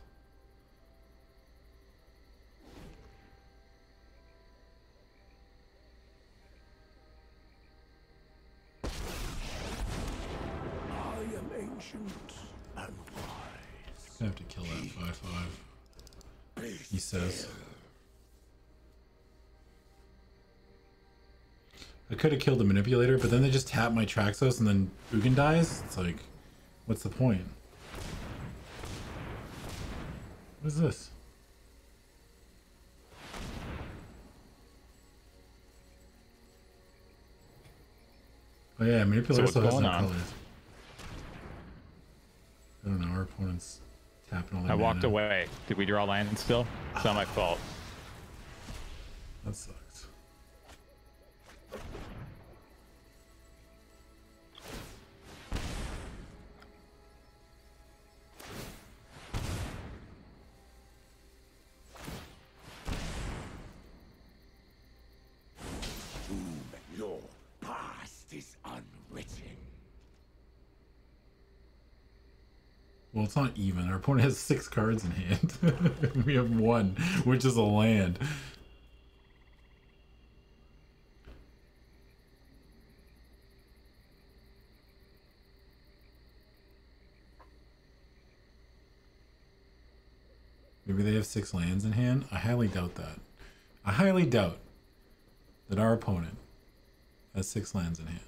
I am ancient and wise. I have to kill that 5 5. He says. I could have killed the manipulator, but then they just tap my Traxos and then Ugin dies. It's like, what's the point? What is this? Oh yeah, manipulator what's still has no on? colors. I don't know. Our opponent's tapping all their I walked away. Did we draw land still? It's not my fault. That sucks. It's not even. Our opponent has six cards in hand. (laughs) we have one, which is a land. Maybe they have six lands in hand? I highly doubt that. I highly doubt that our opponent has six lands in hand.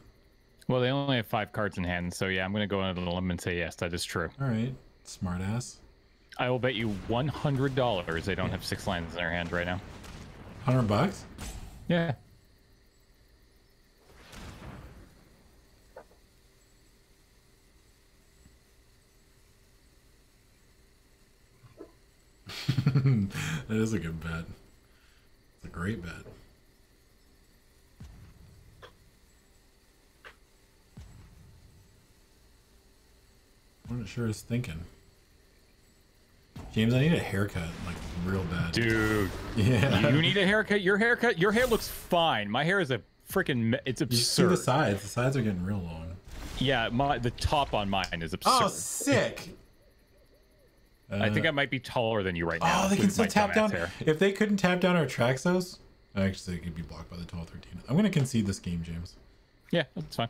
Well, they only have five cards in hand, so yeah, I'm going to go into the limb and say yes, that is true. All right smartass. I will bet you one hundred dollars they don't have six lines in their hand right now. Hundred bucks. Yeah. (laughs) that is a good bet. It's a great bet. I'm not sure is thinking. James, I need a haircut, like real bad. Dude, (laughs) Yeah. you need a haircut. Your haircut, your hair looks fine. My hair is a freaking. It's You see the absurd. sides. The sides are getting real long. Yeah, my the top on mine is oh, absurd. Oh, sick. I think I might be taller than you right oh, now. Oh, they can still tap down. hair. If they couldn't tap down our Traxos, I actually, they could be blocked by the 12 13. I'm going to concede this game, James. Yeah, that's fine.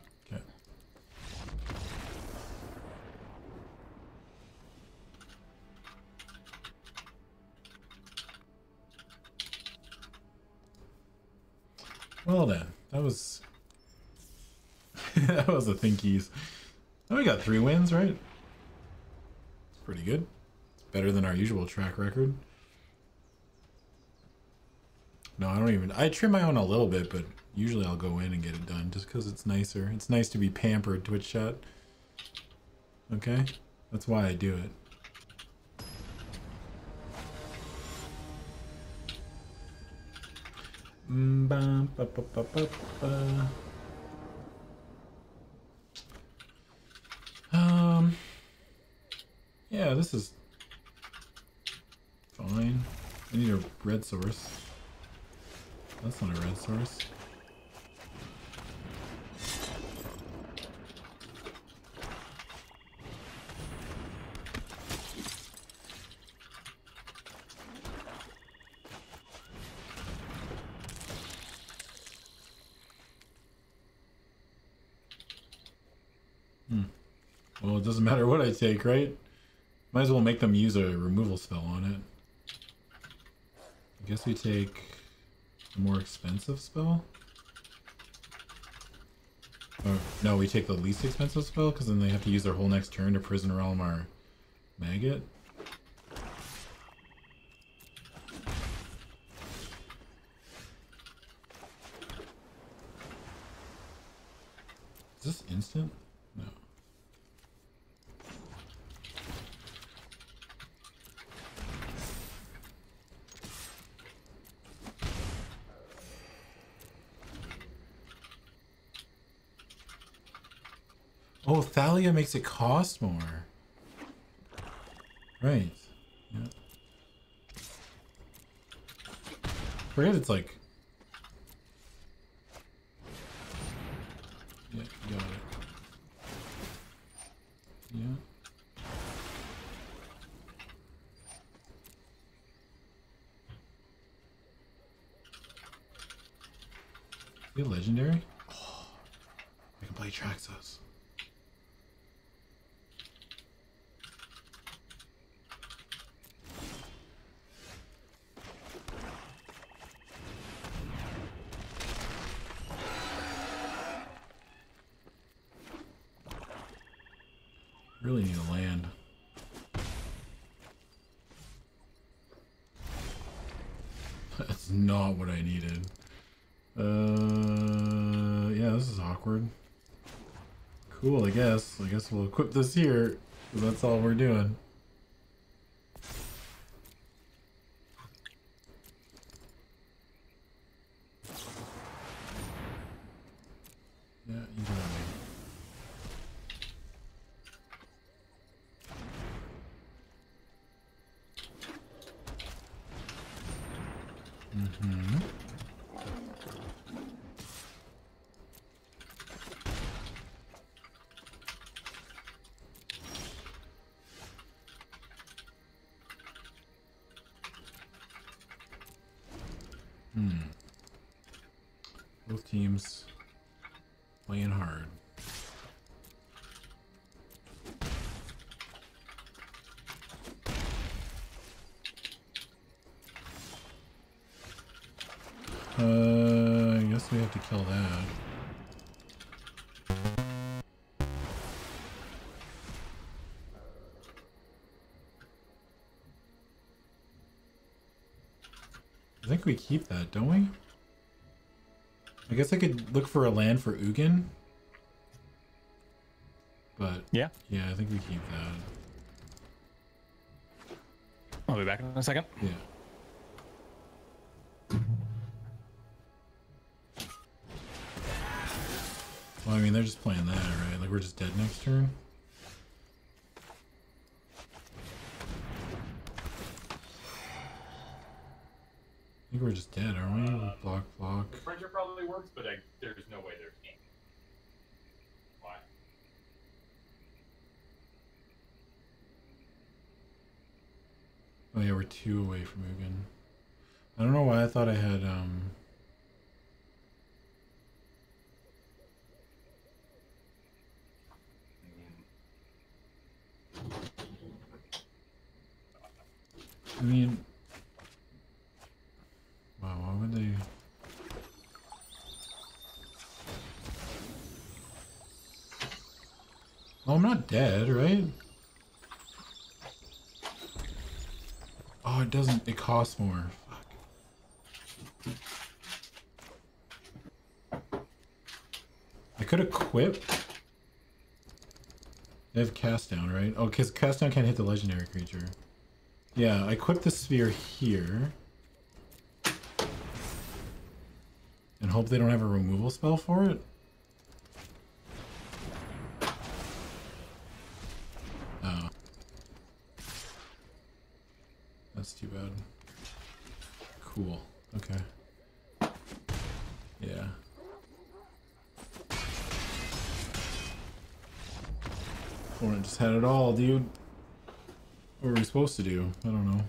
Well then, that was (laughs) that was a thinkies. Oh, we got three wins, right? It's pretty good. It's better than our usual track record. No, I don't even. I trim my own a little bit, but usually I'll go in and get it done just because it's nicer. It's nice to be pampered, Twitch chat. Okay? That's why I do it. Um. Yeah, this is fine. I need a red source. That's not a red source. Well, it doesn't matter what I take, right? Might as well make them use a removal spell on it. I guess we take a more expensive spell. Oh, no, we take the least expensive spell because then they have to use their whole next turn to prison realm our maggot. Is this instant? Oh, Thalia makes it cost more. Right. Yeah. Forget it's like. Yeah, got it. Yeah. Is it legendary? Oh, I can play Traxos. Really need a land. That's not what I needed. Uh, yeah, this is awkward. Cool, I guess. I guess we'll equip this here. That's all we're doing. We keep that, don't we? I guess I could look for a land for Ugin. But Yeah. yeah, I think we keep that. I'll be back in a second. Yeah. Well, I mean, they're just playing that, right? Like, we're just dead next turn? I think we're just dead, aren't we? Block, block. printer probably works, but I, there's no way there's ink. Why? Oh yeah, we're two away from Ugin. I don't know why I thought I had, um... I mean... Wow, why would they... Well, I'm not dead, right? Oh, it doesn't. It costs more. Fuck. I could equip. They have cast down, right? Oh, because cast down can't hit the legendary creature. Yeah, I equip the sphere here. And hope they don't have a removal spell for it. To do? I don't know.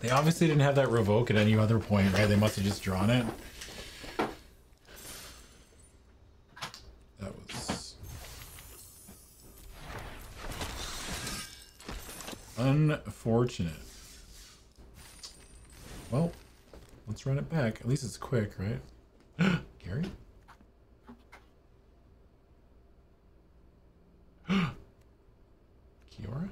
They obviously didn't have that revoke at any other point, right? They must have just drawn it. That was unfortunate. Well, let's run it back. At least it's quick, right? Gary? Kiora?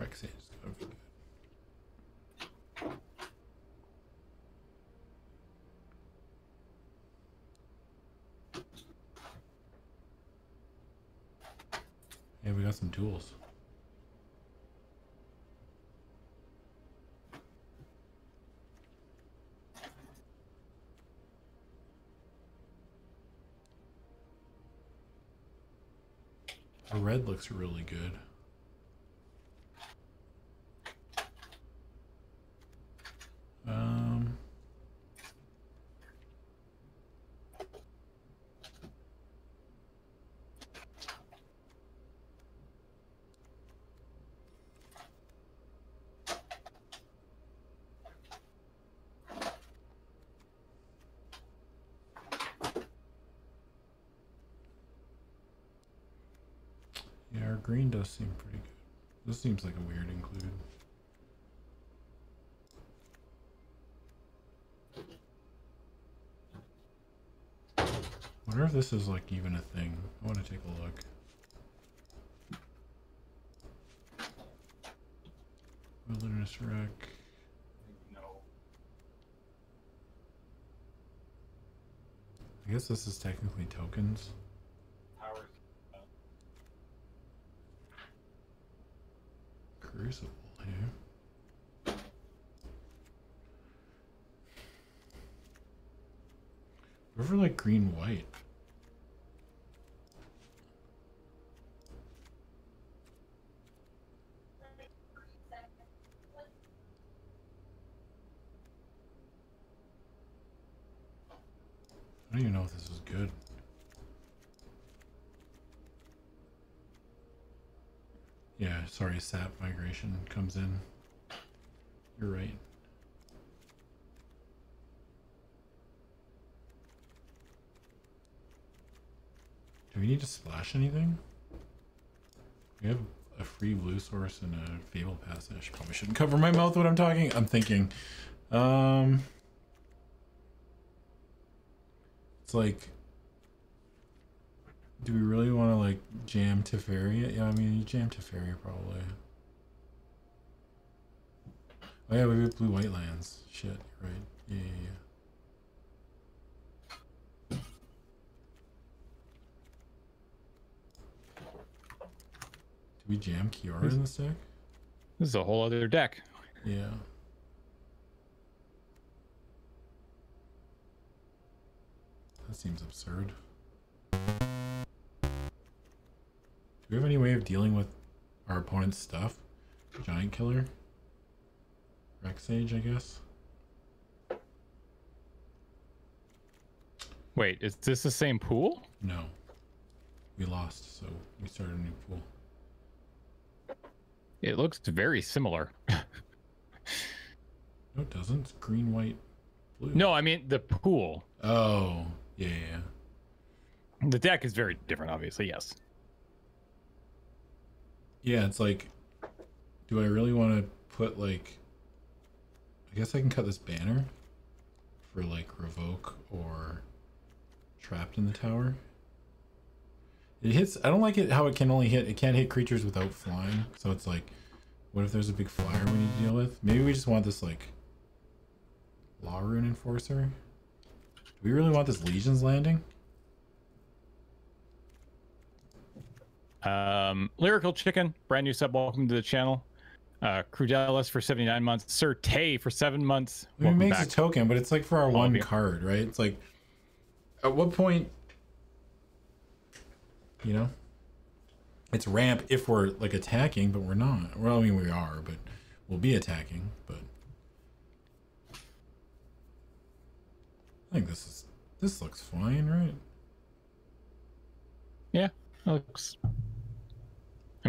Rex is gonna be good. Yeah, we got some tools. The red looks really good. Um, yeah, our green does seem pretty good. This seems like a weird include. wonder if this is like even a thing. I want to take a look. Wilderness wreck. No. I guess this is technically tokens. Crucible here. Over like green white. I don't even know if this is good. Yeah, sorry, sap migration comes in. You're right. Do we need to splash anything? We have a free blue source and a Fabled Passage. Probably shouldn't cover my mouth when I'm talking. I'm thinking. Um, it's like, do we really want to like jam Teferi? Yeah, I mean, you jam Teferi probably. Oh yeah, we have blue white lands. Shit, right? Yeah, yeah, yeah. Do we jam Kiora in this deck? This is a whole other deck. Yeah. That seems absurd. We have any way of dealing with our opponent's stuff? Giant killer? Rec Sage, I guess? Wait, is this the same pool? No. We lost, so we started a new pool. It looks very similar. (laughs) No, it doesn't. It's green, white, blue. No, I mean the pool. Oh, yeah, yeah. The deck is very different, obviously. Yes. Yeah, it's like, do I really want to put like? I guess I can cut this banner for like revoke or trapped in the tower. It hits. I don't like it how it can only hit. It can't hit creatures without flying. So it's like, what if there's a big flyer we need to deal with? Maybe we just want this like law rune enforcer. Do we really want this legions landing? Um, Lyrical Chicken, brand new sub. Welcome to the channel. Uh, Crudelis for 79 months. Sir Tay for seven months. I mean, it makes back. a token, but it's like for our of one card, right? It's like, at what point, you know, it's ramp if we're like attacking, but we're not. Well, I mean, we are, but we'll be attacking. But I think this is this looks fine, right? Yeah, looks.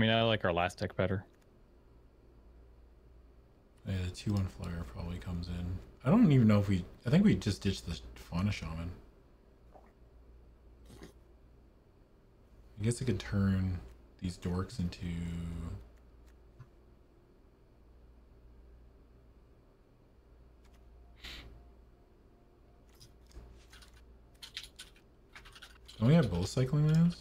I mean, I like our last deck better. Yeah, the two one flyer probably comes in. I don't even know if we. I think we just ditched the fauna shaman. I guess I could turn these dorks into. Don't we have both cycling lands?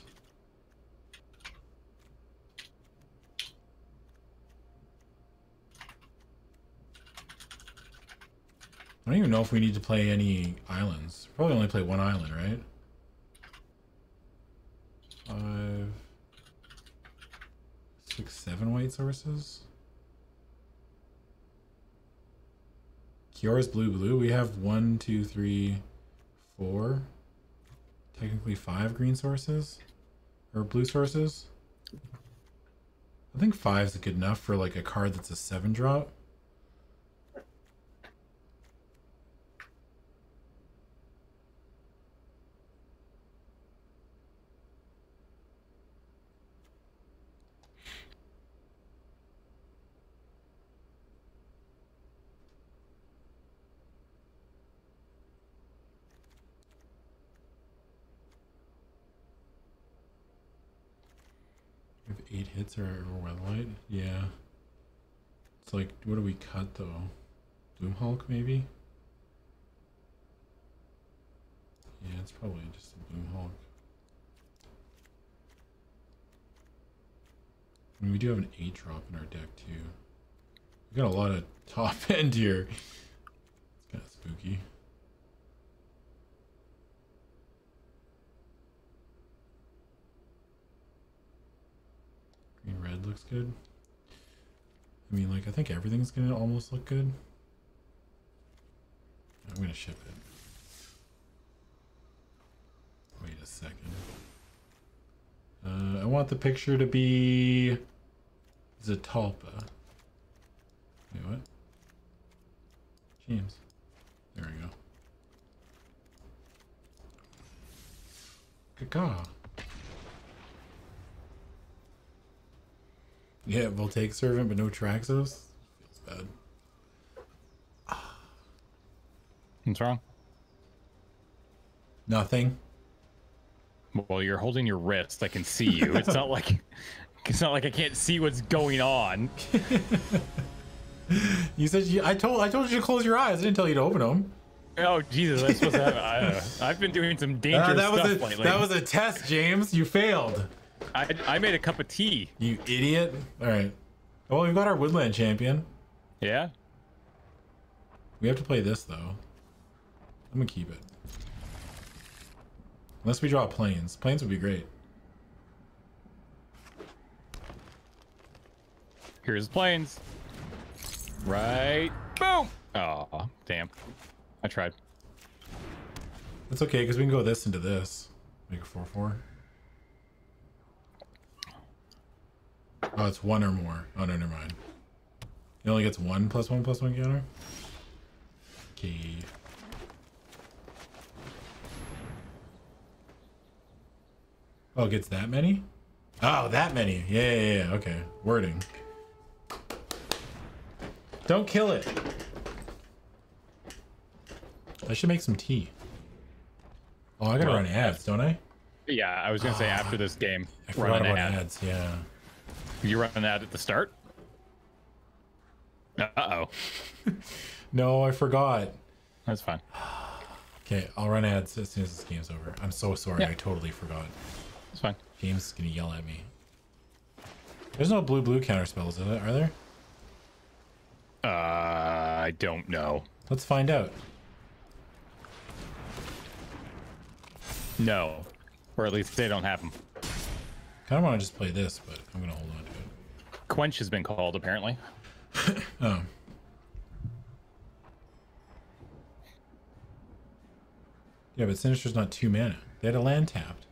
I don't even know if we need to play any islands. Probably only play one island, right? Five, six, seven white sources. Kiora's blue blue. We have one, two, three, four. Technically five green sources. Or blue sources. I think five's a good enough for like a card that's a seven drop. We eight hits or Weatherlight. Yeah. It's like, what do we cut though? Doom Hulk maybe? Yeah, it's probably just a Doomhulk. I mean, we do have an eight drop in our deck too. We got a lot of (laughs) top end here. It's kind of spooky. Green red looks good. I mean, like, I think everything's gonna almost look good. I'm gonna ship it. Wait a second. Uh, I want the picture to be Zetalpa. Wait, what? James. There we go. Caca. Yeah, Voltaic Servant, but no Traxos. Feels bad. What's wrong? Nothing. Well, you're holding your wrist. I can see you. It's not like (laughs) It's not like I can't see what's going on. (laughs) You said you, I told I told you to close your eyes. I didn't tell you to open them. Oh Jesus! I'm supposed to have. (laughs) I, I've been doing some dangerous Uh, that was stuff a lately. that was a test, James. You failed. I, I made a cup of tea. You idiot. All right. Well, we've got our woodland champion. Yeah. We have to play this though. I'm gonna keep it. Unless we draw planes. Planes would be great. Here's planes. Right. Boom. Oh, damn. I tried. That's okay because we can go this into this. Make a four four. Oh, it's one or more. Oh no, never mind. It only gets one plus one plus one counter. Okay. Oh, it gets that many? Oh, that many. Yeah, yeah, yeah. Okay. Wording. Don't kill it. I should make some tea. Oh, I gotta Well, run ads, don't I? Yeah, I was gonna say after this game, (sighs) I run forgot an about ad. ads. Yeah. You run an ad at the start. Uh oh, (laughs) No, I forgot. that's fine. Okay, I'll run ads as soon as this game's over. I'm so sorry. Yeah. I totally forgot. It's fine. James is gonna yell at me. There's no blue blue counter spells, is it? Are there? Uh, I don't know. Let's find out. No, or at least they don't have them. Kind of want to just play this, but I'm gonna hold on to it. Quench has been called apparently. (laughs) Oh. Yeah, but Sinister's not two mana. They had a land tapped.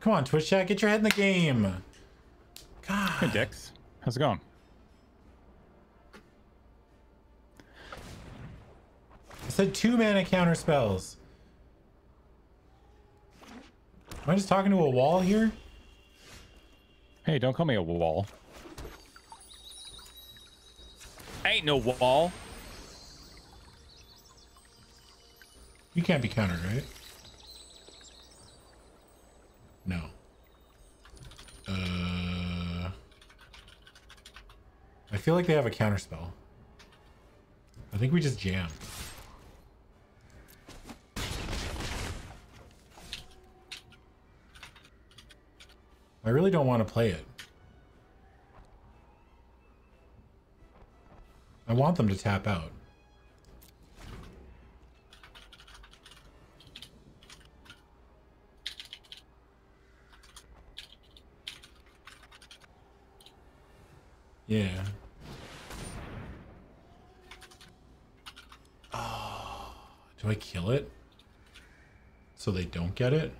Come on, Twitch chat, get your head in the game. God. Hey, Dix, how's it going? I said two mana counter spells. Am I just talking to a wall here? Hey, don't call me a wall. Ain't no wall. You can't be countered, right? No. Uh, I feel like they have a counter spell. I think we just jam. I really don't want to play it. I want them to tap out. Yeah. Oh, do I kill it? So they don't get it?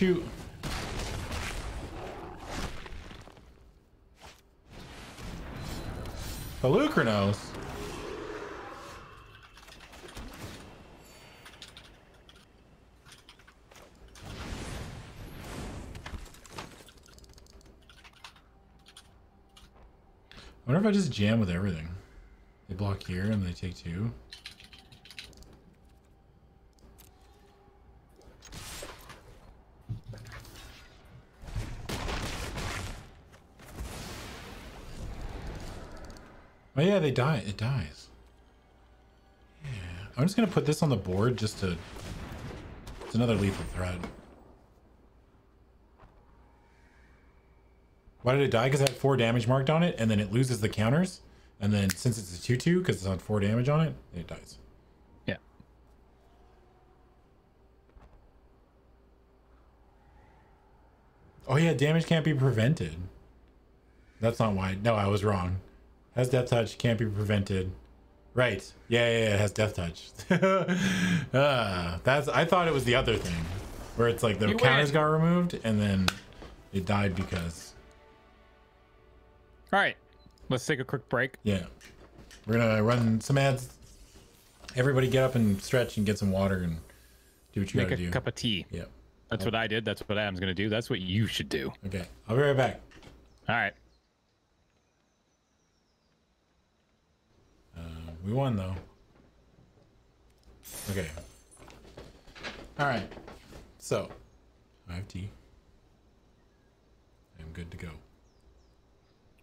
Choo. Polukranos. I wonder if I just jam with everything. They block here and they take two. Oh yeah, they die. It dies. Yeah. I'm just gonna put this on the board just to. It's another lethal threat. Why did it die? Because it had four damage marked on it, and then it loses the counters. And then since it's a 2-2, because it's on four damage on it, it dies. Yeah. Oh yeah, damage can't be prevented. That's not why. No, I was wrong. Has death touch, can't be prevented. Right. Yeah, yeah, yeah it has death touch. uh, (laughs) that's. I thought it was the other thing, where it's like the You counters win. got removed and then it died because. All right, let's take a quick break. Yeah. We're gonna run some ads. Everybody get up and stretch and get some water and do what you Make gotta do. Make a cup of tea. Yeah. That's what I did. That's what Adam's gonna do. That's what you should do. Okay. I'll be right back. All right. We won though. Okay. All right. So, I have tea. I'm good to go.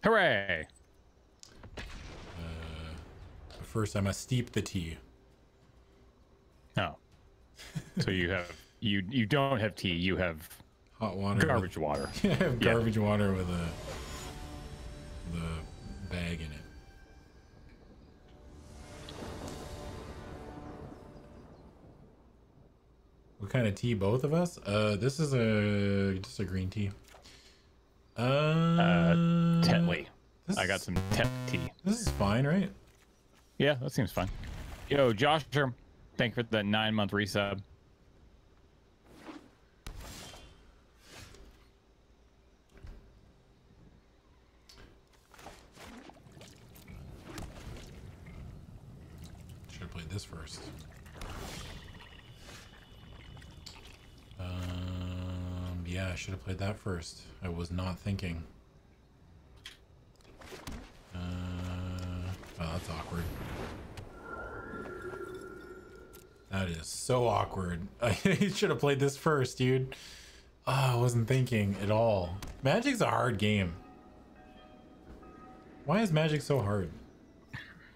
Hooray! Uh, but first, I must steep the tea. Oh. (laughs) So you have you you don't have tea, you have Hot water. with- garbage water. (laughs) I have Yeah. garbage water with a with a bag in it. What kind of tea? Both of us? Uh, this is a just a green tea. Uh, uh Tetley. I got some Tet tea. This is fine, right? Yeah, that seems fine. Yo, Josh, thank you for the nine month resub. Should have played this first. Um, yeah, I should have played that first. I was not thinking. Uh, oh, that's awkward. That is so awkward. (laughs) I should have played this first, dude. Oh, I wasn't thinking at all. Magic's a hard game. Why is Magic so hard?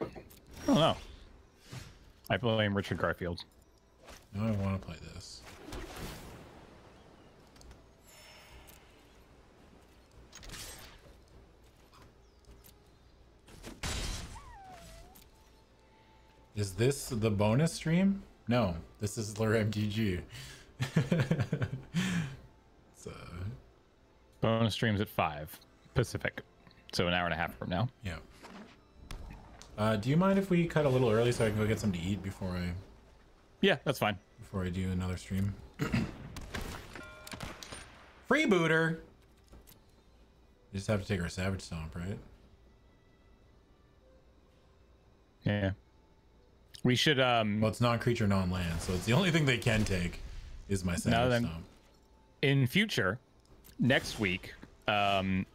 I don't know. I blame Richard Garfield. Now I want to play this. Is this the bonus stream? No, this is LRR MTG. it's, (laughs) uh, Bonus streams at five Pacific, so an hour and a half from now. yeah. Uh, do you mind if we cut a little early so I can go get something to eat before I Yeah, that's fine. before I do another stream. (clears throat) Freebooter. You just have to take our Savage Stomp, right? Yeah. We should um Well, it's non-creature, non-land, so it's the only thing they can take is my Savage then- Stomp. in future, next week, um,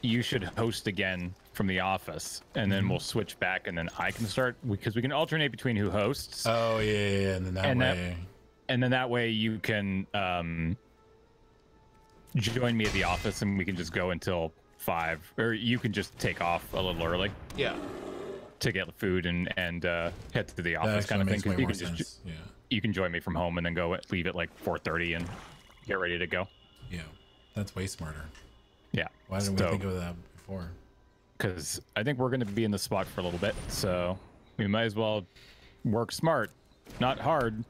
you should host again from the office, and then we'll switch back, and then I can start because we can alternate between who hosts, Oh yeah, yeah, yeah, and then that And that- way. and then that way you can um, join me at the office, and we can just go until five, or you can just take off a little early yeah, to get food and and uh, head to the office kind of thing. you can just. Yeah, you can join me from home and then go leave at like four thirty and get ready to go. yeah, that's way smarter. Yeah. Why didn't So- we think of that before? because I think we're going to be in the spot for a little bit. So we might as well work smart, not hard.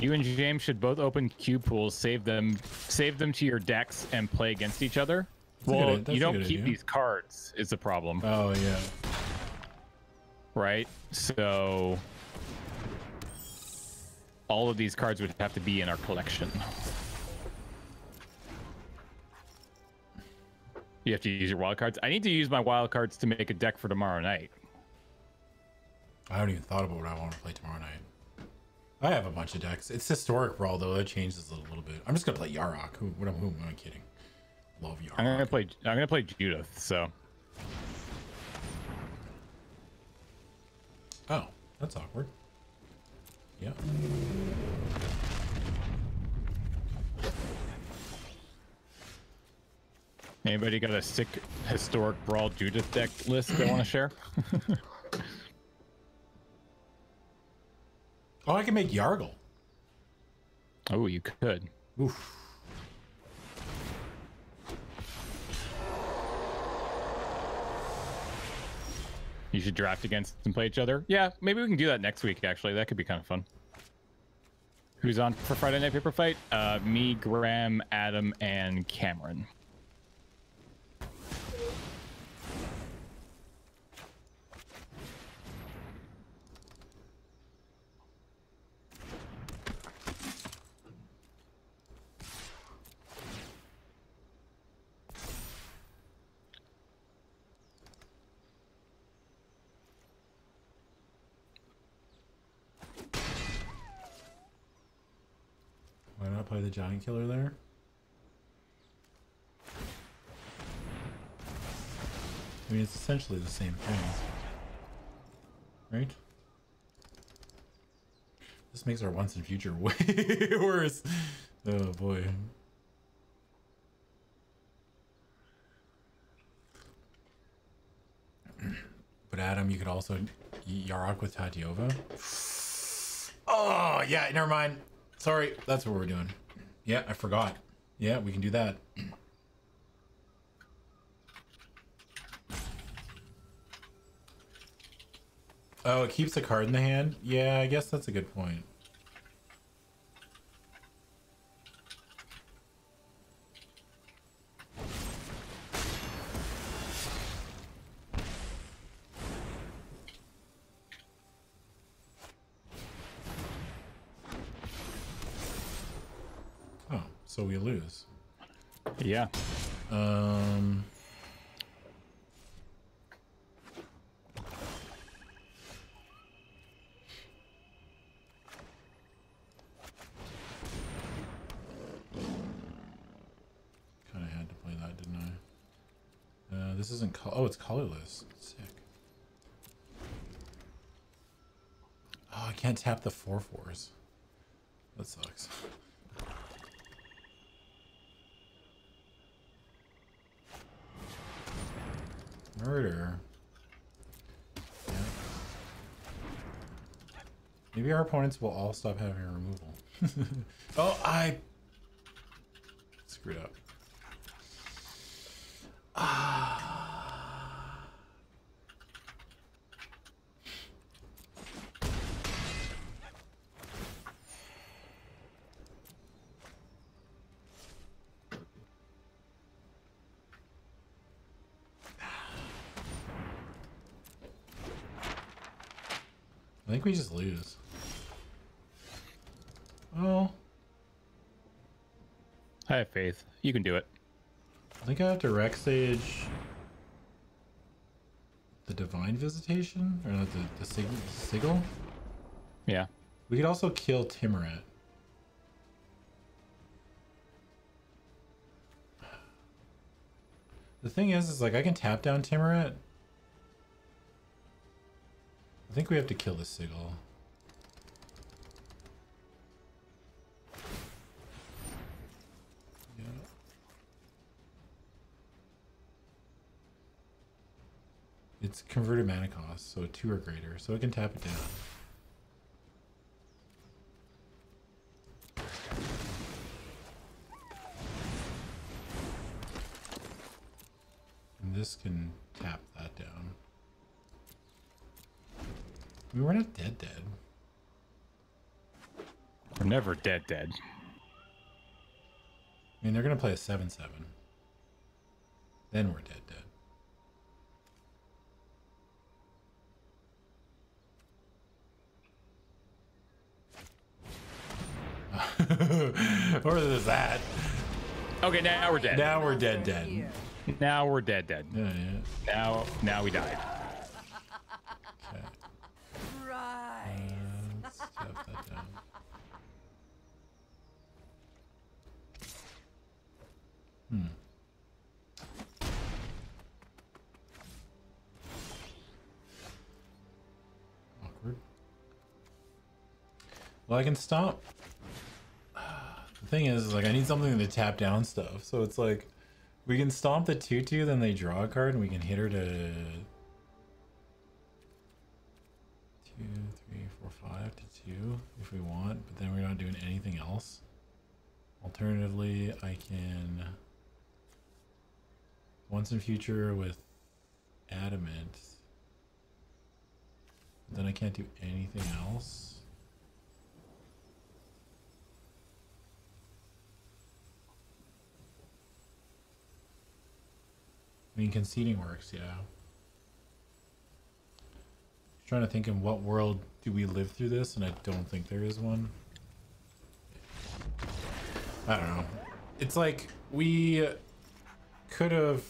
You and James should both open cube pools, save them, save them to your decks, and play against each other. good- well, that's you don't keep idea. these cards. Is the problem, Oh yeah, right? So all of these cards would have to be in our collection. You have to use your wild cards. I need to use my wild cards to make a deck for tomorrow night. I haven't even thought about what I want to play tomorrow night. I have a bunch of decks. It's historic brawl though. That changes a little bit. I'm just gonna play Yarok. Who? What am, who am I kidding? Love Yarok. I'm gonna play. I'm gonna play Judith. So Oh, that's awkward. Yeah. anybody got a sick historic brawl Judith deck list they want to share? (laughs) Oh, I can make Yargle. Oh, you could. Oof. You should draft against and play each other. Yeah, maybe we can do that next week. Actually, that could be kind of fun. Who's on for Friday Night Paper Fight? Uh, me, Graham, Adam, and Cameron. Giant Killer there? I mean, it's essentially the same thing. Right? This makes our once and future (laughs) way worse. Oh boy. (clears throat) But Adam, you could also Yarok with Tatyova. Oh, yeah, never mind. Sorry, that's what we're doing. Yeah, I forgot. Yeah, we can do that. Oh, it keeps a card in the hand? Yeah, I guess that's a good point. Oh, so we lose. Yeah. Um. Kind of had to play that, didn't I? Uh, this isn't col- oh, it's colorless. Sick. Oh, I can't tap the four fours. That sucks. Murder. Yeah. Maybe our opponents will all stop having removal. (laughs) oh, I screwed up. Think we just lose. Well, I have faith. You can do it. I think I have to Rec Sage the Divine Visitation? Or not the, the sig- Sigil? Yeah. We could also kill Timoret. The thing is, is like I can tap down Timoret. I think we have to kill the Sigil. Yeah. It's converted mana cost, so two or greater, so it can tap it down. And this can tap that down. I mean, we're not dead dead. We're never dead dead. I mean, they're gonna play a 7 7. Then we're dead dead. (laughs) or is that? Okay, now we're dead. Now we're dead dead. Now we're dead dead. Yeah, yeah. Now now we died. Uh, that down. Hmm. Awkward. Well, I can stop. (sighs) The thing is, is, like, I need something to tap down stuff. So it's like, we can stomp the 2-2, then they draw a card, and we can hit her to two, three, four, five to two if we want, but then we're not doing anything else. Alternatively, I can once in future with adamant. Then I can't do anything else. I mean, conceding works, yeah. Trying to think in what world do we live through this, and I don't think there is one. I don't know. It's like we could have.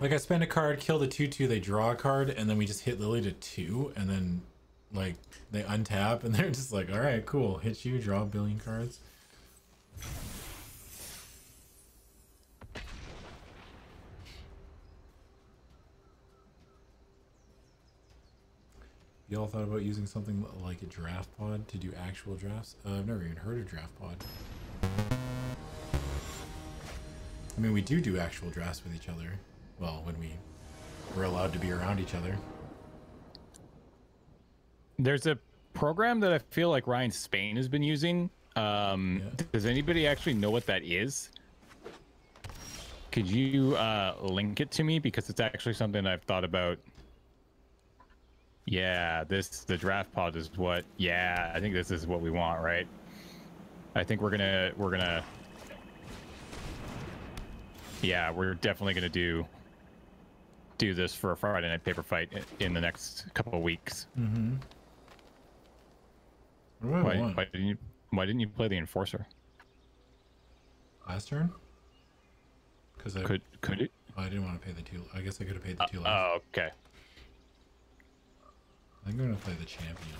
Like I spend a card, kill the two two, they draw a card, and then we just hit Lily to two, and then like they untap, (laughs) and they're just like, all right, cool, hit you, draw a billion cards. Y'all thought about using something like a draft pod to do actual drafts? Uh, I've never even heard of draft pod. I mean, we do do actual drafts with each other. Well, when we we're allowed to be around each other. There's a program that I feel like Ryan Spain has been using. Um, Yeah. Does anybody actually know what that is? Could you uh, link it to me because it's actually something I've thought about. Yeah, this the draft pod is what. Yeah, I think this is what we want, right? I think we're gonna we're gonna. Yeah, we're definitely gonna do do this for a Friday night paper fight in the next couple of weeks. Mm-hmm. What do I Why, why didn't you why didn't you play the enforcer? Last turn? Because I, Could could it? I didn't want to pay the two. I guess I could have paid the two life. Oh, okay. I think I'm gonna play the champion.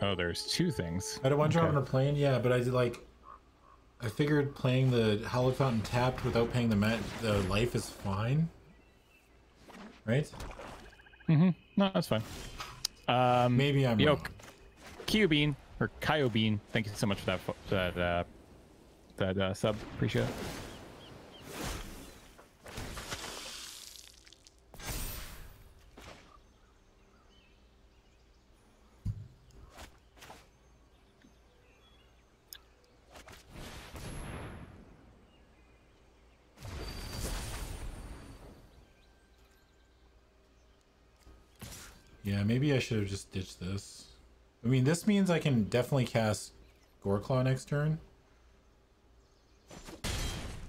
Oh, there's two things. I had a one drop Okay. on a plane, yeah, but I did like. I figured playing the Hallowed Fountain tapped without paying the met the life is fine. Right? Mm-hmm. No, that's fine. Um, Maybe I'm Yo, wrong. Or Kyo Bean, thank you so much for that that uh, that uh, sub. Appreciate it. Yeah, maybe I should have just ditched this. I mean, this means I can definitely cast Goreclaw next turn.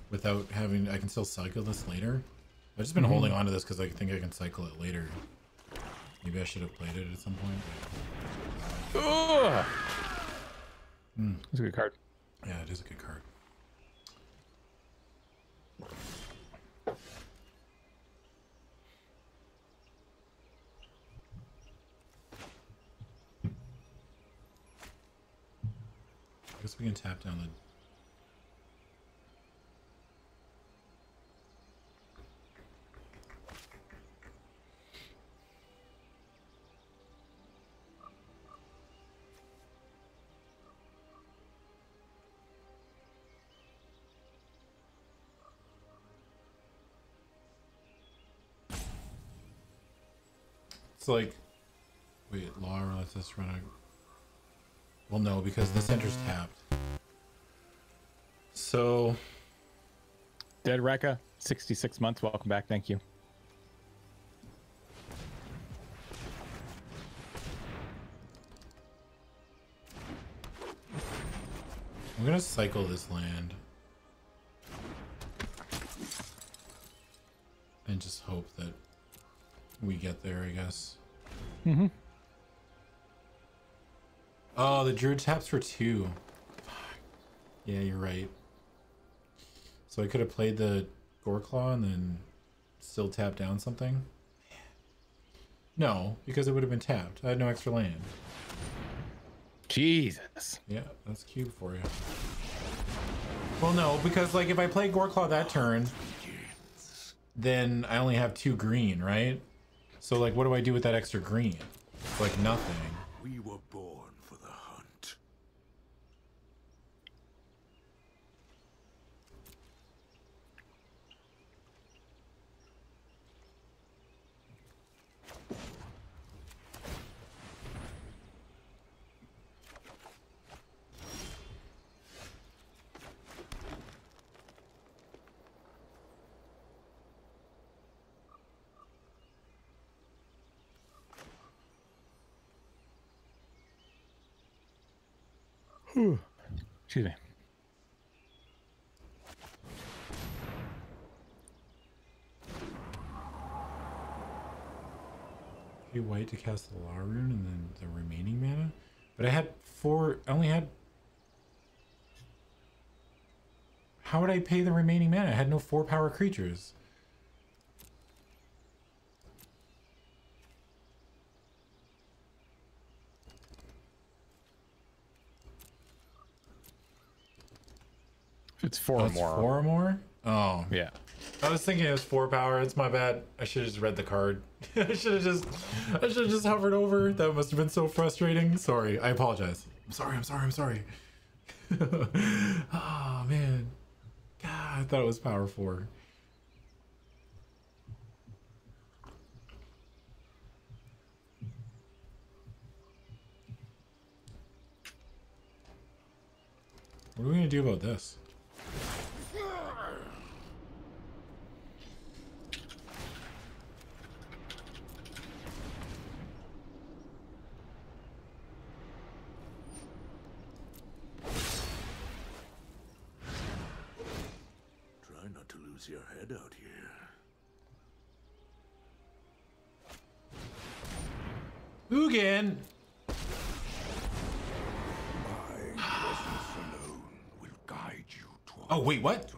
Without having, I can still cycle this later. I've just been holding on to this because I think I can cycle it later. Maybe I should have played it at some point. Ugh. Hmm. That's a good card. Yeah, it is a good card. We can tap down the. It's like, wait, Laura lets us run a. Well, no, because the center's tapped. So Dead Rekka, 66 months. Welcome back. Thank you. I'm gonna cycle this land. And just hope that we get there, I guess. Mm-hmm. Oh, the druid taps for two. Yeah, you're right. So I could have played the Goreclaw and then still tap down something? No, because it would have been tapped. I had no extra land. Jesus. Yeah, that's cube for you. Well, no, because like if I play Goreclaw that turn, then I only have two green, right? So like, what do I do with that extra green? It's like nothing. We were born for the hunt. Excuse me. Pay white to cast the Law Rune and then the remaining mana. But I had four. I only had. How would I pay the remaining mana? I had no four power creatures. It's four Oh, or more. Four or more? Oh, Yeah. I was thinking it was four power. It's my bad. I should have just read the card. (laughs) I should have just, I should have just hovered over. That must have been so frustrating. Sorry. I apologize. I'm sorry. I'm sorry. I'm sorry. oh (laughs) man. God, I thought it was power four. What are we gonna do about this? Try not to lose your head out here. Ugin! My presence alone will guide you toward Oh, wait, what?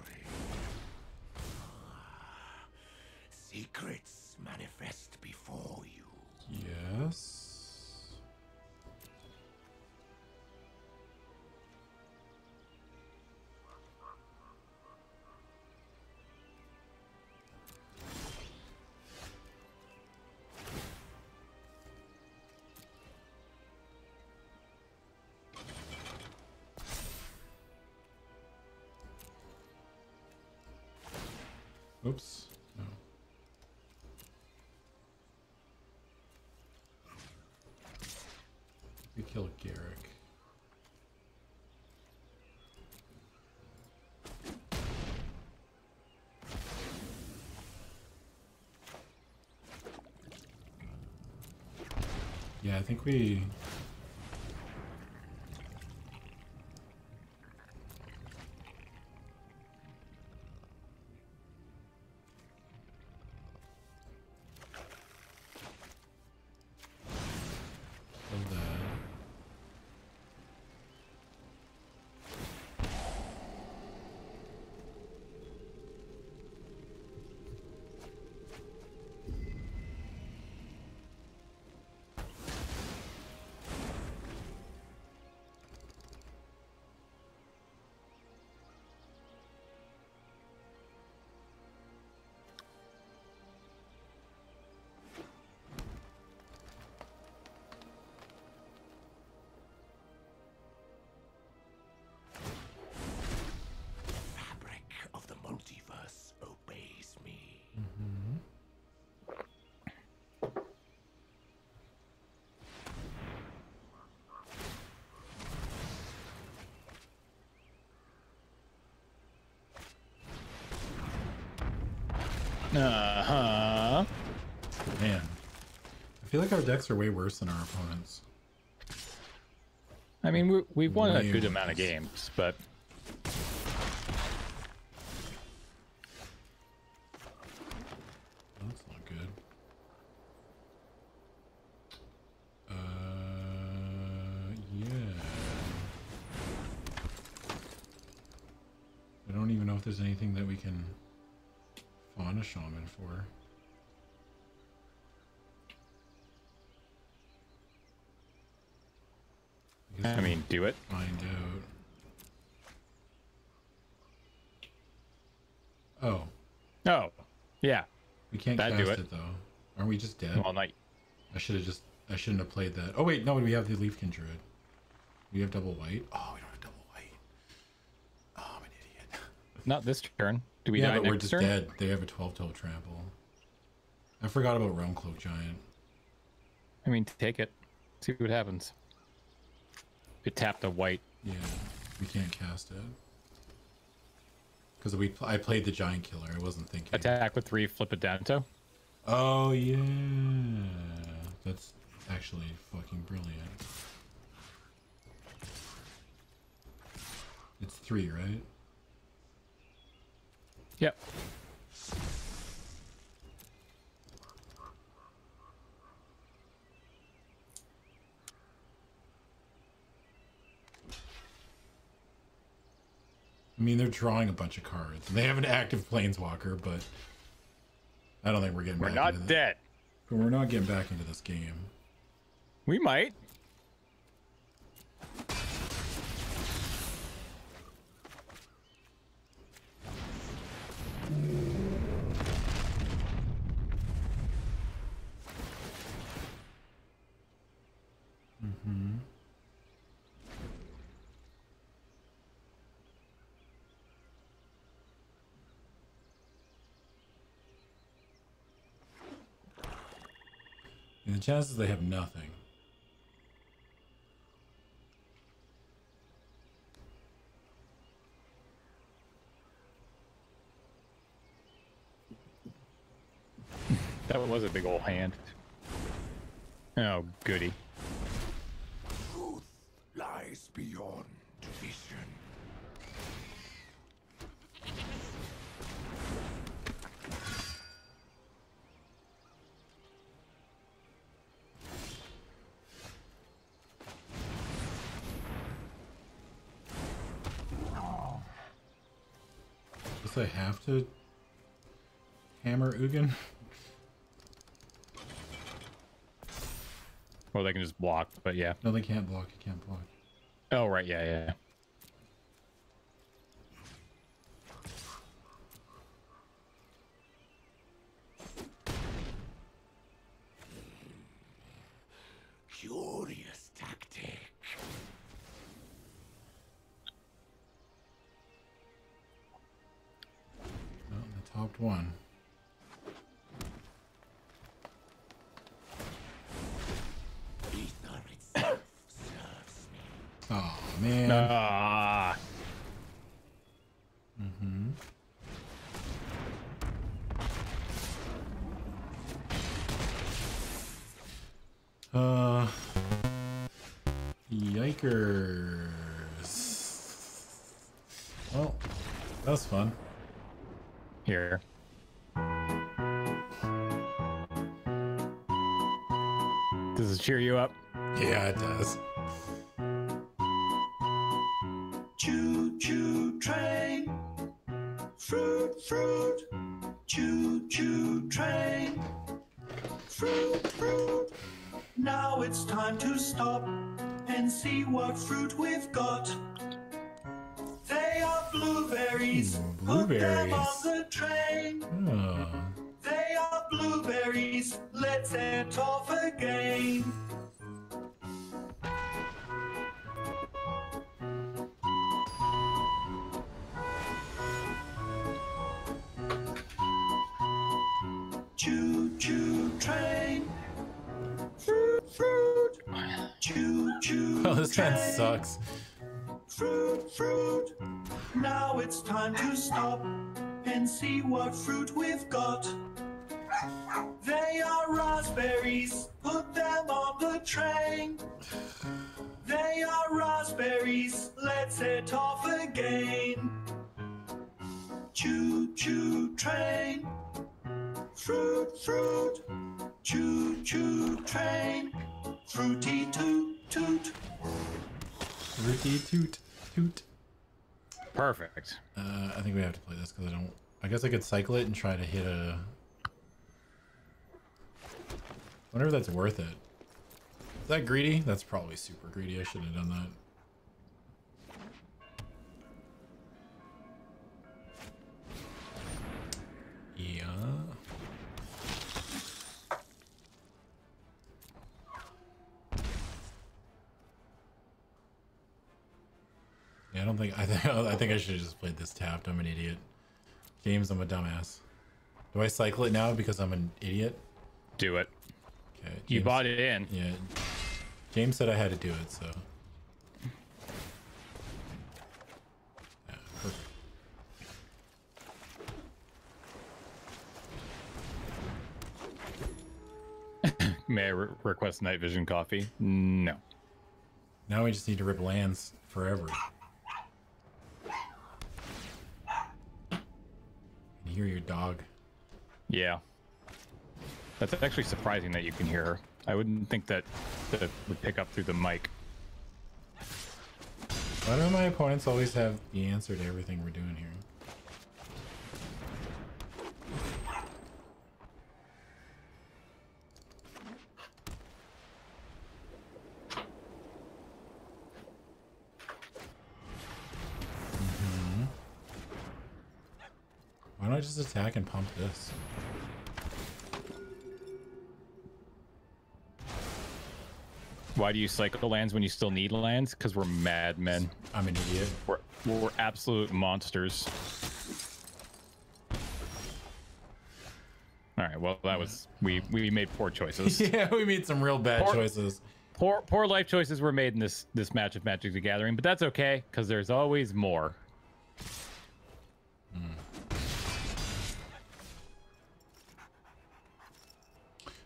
Yeah, I think we. Uh huh. Man. I feel like our decks are way worse than our opponents. I mean, we, we've won a Way good amount of games, but can't That'd cast do it. it. though. Aren't we just dead? All night. I should have just. I shouldn't have played that. Oh wait, no, we have the Leafkin Druid. We have double white. Oh, we don't have double white. Oh, I'm an idiot. Not this turn. Do we yeah, but we're just turn? dead. They have a 12 toe trample. I forgot about Realm Cloak Giant. I mean, take it. See what happens. It tapped a white. Yeah, we can't cast it. Because we I played the Giant Killer. I wasn't thinking. Attack with three, flip it down to. Oh yeah, that's actually fucking brilliant. It's three, right? Yep. I mean, they're drawing a bunch of cards. They have an active planeswalker, but I don't think we're getting. We're back not into dead. But we're not getting back into this game. We might. And chances they have nothing. That was a big old hand. Oh, goody. Truth lies beyond vision. Have to hammer Ugin. Well, they can just block, but yeah. No, they can't block. You can't block. Oh, right, yeah, yeah. Well, that was fun. here. Does it cheer you up? Yeah, it does. What fruit we've got. They are raspberries. Put them on the train. They are raspberries. Let's set off again. Choo choo train. Fruit, fruit. Choo choo train. Fruity toot toot. Ricky toot toot. Perfect. Uh, I think we have to play this because I don't. I guess I could cycle it and try to hit a. Wonder if that's worth it. Is that greedy? That's probably super greedy. I shouldn't have done that. Yeah. Yeah, I don't think (laughs) I think I think I should have just played this tapped. I'm an idiot. James, I'm a dumbass. Do I cycle it now because I'm an idiot? Do it. Okay. You bought it in. Yeah. James said I had to do it, so. Yeah, (laughs) perfect. May I re- request night vision coffee? No. Now we just need to rip lands forever. Can you hear your dog? Yeah. That's actually surprising that you can hear her. I wouldn't think that that would pick up through the mic. Why do my opponents always have the answer to everything we're doing here? Don't I just attack and pump this? Why do you cycle lands when you still need lands? Because we're madmen. I'm an idiot. We're, we're absolute monsters. All right. Well, that was we we made poor choices. (laughs) yeah, we made some real bad Or- choices. poor poor life choices were made in this this match of Magic the Gathering, but that's okay because there's always more.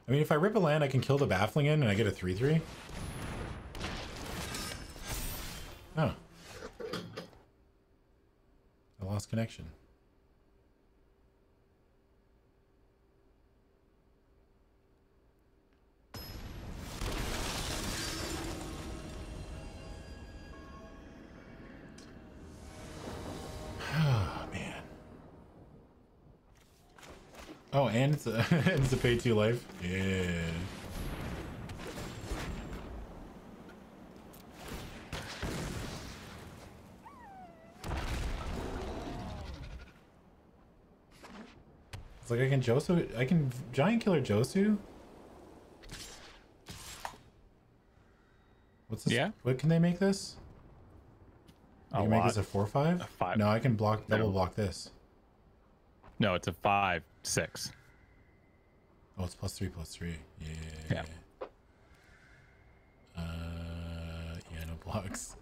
I mean, if I rip a land, I can kill the Baffling End and I get a 3-3. Oh. I lost connection. Oh, and it's a (laughs) it's a pay two life. Yeah. It's like I can Josu I can giant killer Josu. What's this? Yeah. What can they make this? A You can make this a four five? A five. No, I can block double block this. No, it's a five six. Oh, it's plus three, plus three. Yeah. Yeah. Uh, yeah, no blocks.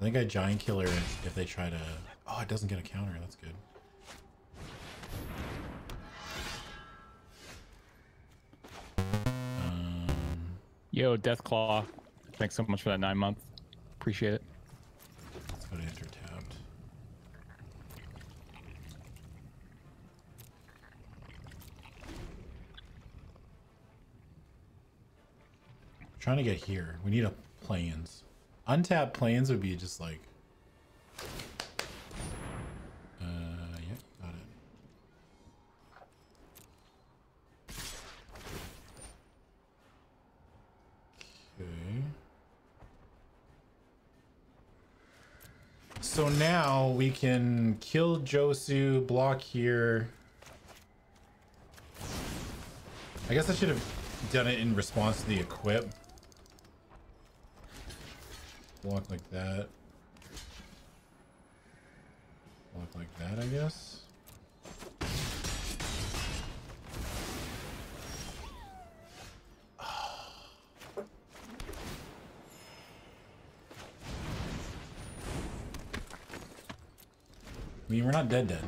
I think I giant killer if they try to. Oh, it doesn't get a counter. That's good. Um, Yo, Deathclaw, thanks so much for that nine month. Appreciate it. let's go to enter tapped. Trying to get here. We need a planes. Untapped planes would be just like. Uh, yeah, got it. Okay. So now we can kill Josu, block here. I guess I should have done it in response to the equip. Block like that. Block like that, I guess. (sighs) I mean, we're not dead dead.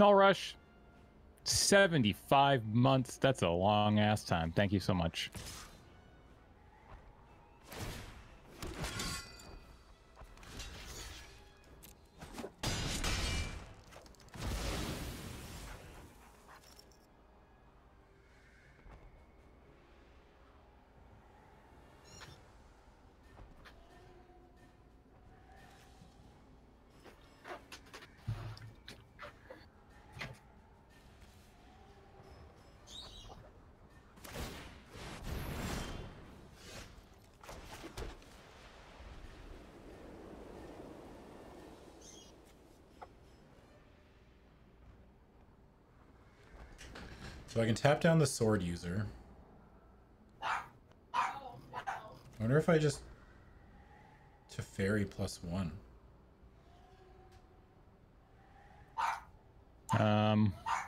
Null Rush, 75 months. That's a long ass time. Thank you so much. So I can tap down the sword user. I wonder if I just Teferi plus one. Um, I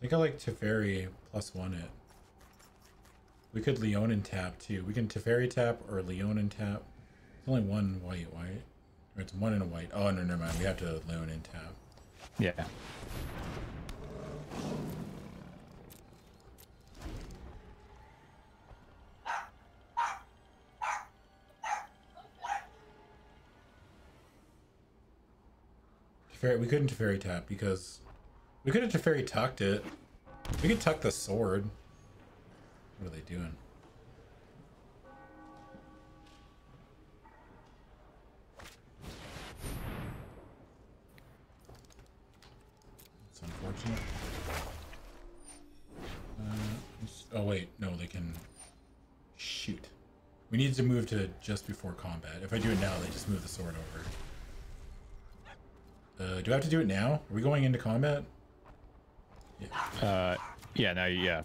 think I like Teferi plus one it. We could Leonin tap too. We can Teferi tap or Leonin tap. It's only one white, white. Or it's one and a white. Oh no, never mind. We have to Leonin tap. Yeah. We couldn't Teferi tap because we could have Teferi tucked it. We could tuck the sword. What are they doing? We need to move to just before combat. If I do it now, they just move the sword over. Uh, do I have to do it now? Are we going into combat? Yeah, Uh, yeah, now, yeah.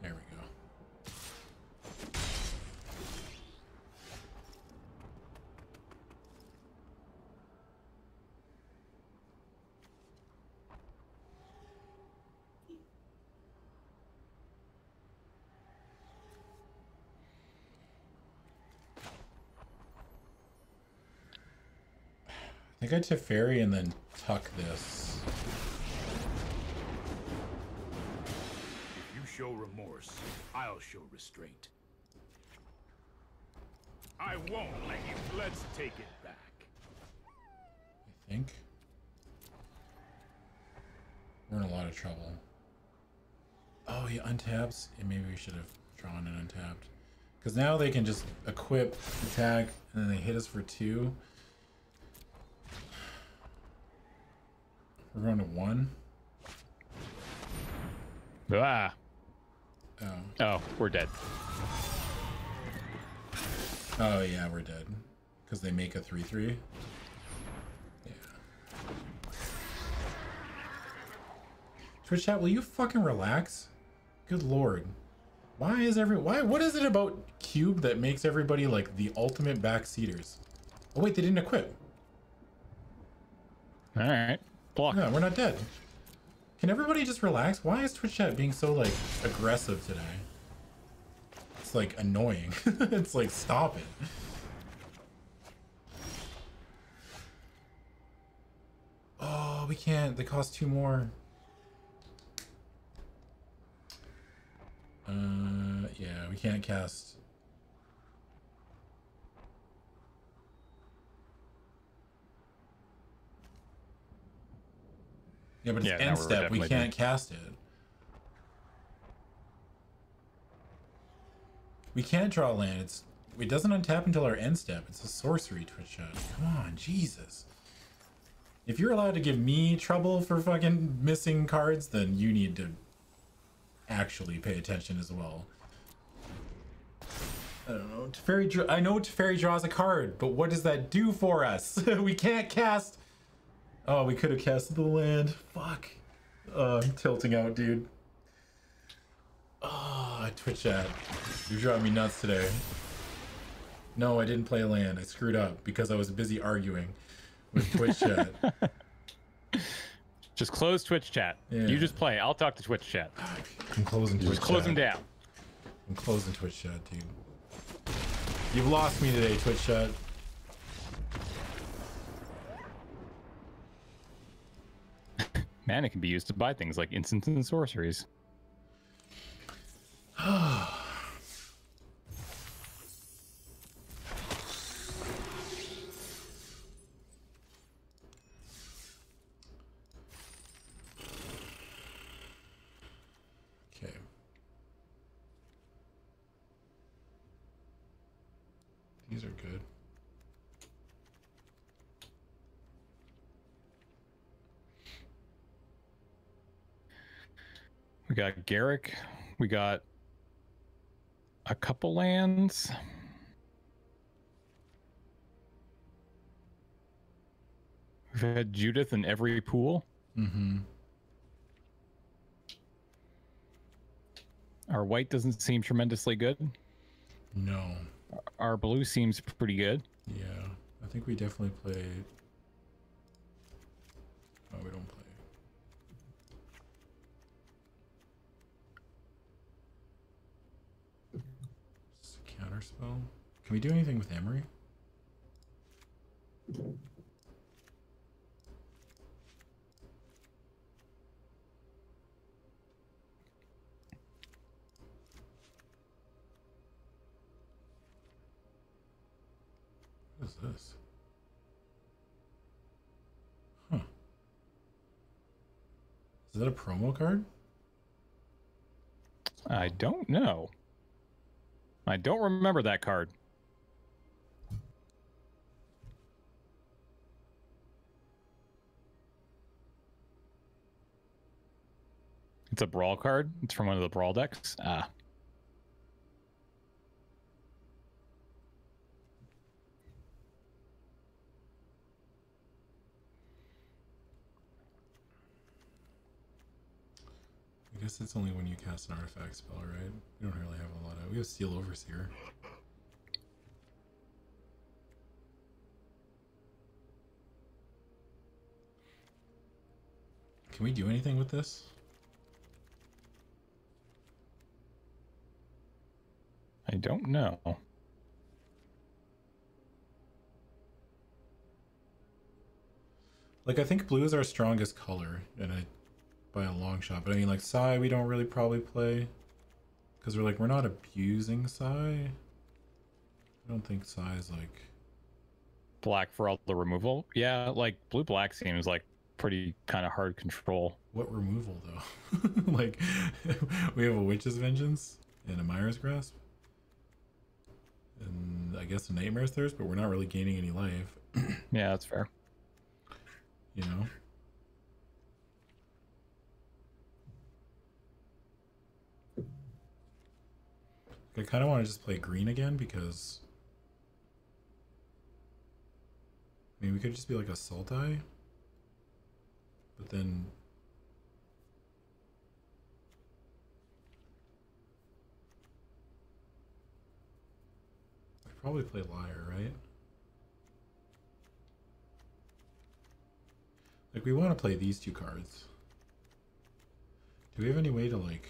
there we go. I I'd Teferi and then tuck this. If you show remorse, I'll show restraint. I won't let you. Let's take it back. I think. We're in a lot of trouble. Oh, he untaps. And maybe we should have drawn an untapped. Because now they can just equip, attack, and then they hit us for two. We're going to one. Ah. Oh. Oh, we're dead. Oh, yeah, we're dead. Because they make a 3 3. Yeah. Twitch chat, will you fucking relax? Good lord. Why is every why what is it about Cube that makes everybody like the ultimate backseaters? Oh wait, they didn't equip. All right. Block. No, we're not dead. Can everybody just relax? Why is Twitch chat being so like aggressive today? It's like annoying. (laughs) it's like stop it. Oh, we can't. They cost two more. Uh, yeah, we can't cast. Yeah, but it's Yeah, end step. We can't cast it. We can't draw land. It's it doesn't untap until our end step. It's a sorcery twitch shot. Come on, Jesus. If you're allowed to give me trouble for fucking missing cards, then you need to actually pay attention as well. I don't know. Teferi, I know Teferi draws a card, but what does that do for us? (laughs) we can't cast. Oh, we could have casted the land. Fuck. Oh, I'm tilting out, dude. Oh, Twitch chat. You're driving me nuts today. No, I didn't play land. I screwed up because I was busy arguing with Twitch (laughs) chat. Just close Twitch chat. Yeah. You just play. I'll talk to Twitch chat. I'm closing Twitch Just close chat. them down. I'm closing Twitch chat, dude. You've lost me today, Twitch chat. Man, it can be used to buy things like instants and sorceries. (sighs) (sighs) Okay. These are good. We got Garruk. We got a couple lands. We've had Judith in every pool. Mm-hmm. Our white doesn't seem tremendously good. No. Our blue seems pretty good. Yeah. I think we definitely played. Oh, we don't play. Counter spell. Can we do anything with Emry? What is this? Huh. Is that a promo card? I don't know. I don't remember that card. It's a brawl card. It's from one of the brawl decks. Ah. I guess it's only when you cast an artifact spell, right? We don't really have a lot of. We have Steel Overseer. Can we do anything with this? I don't know. Like I think blue is our strongest color, and I by a long shot. But I mean, like Sai, we don't really probably play because we're like we're not abusing Sai. I don't think Sai is like Black for all the removal. Yeah, like blue black seems like pretty kind of hard control. what removal though. (laughs) like (laughs) we have a Witch's Vengeance and a Mire's Grasp, and I guess a Nightmare's Thirst, but we're not really gaining any life. (clears throat) Yeah, that's fair. You know. I kind of want to just play green again because. I mean, we could just be like a salt Sultai. But then. I'd probably play Liar, right? Like, we want to play these two cards. Do we have any way to, like.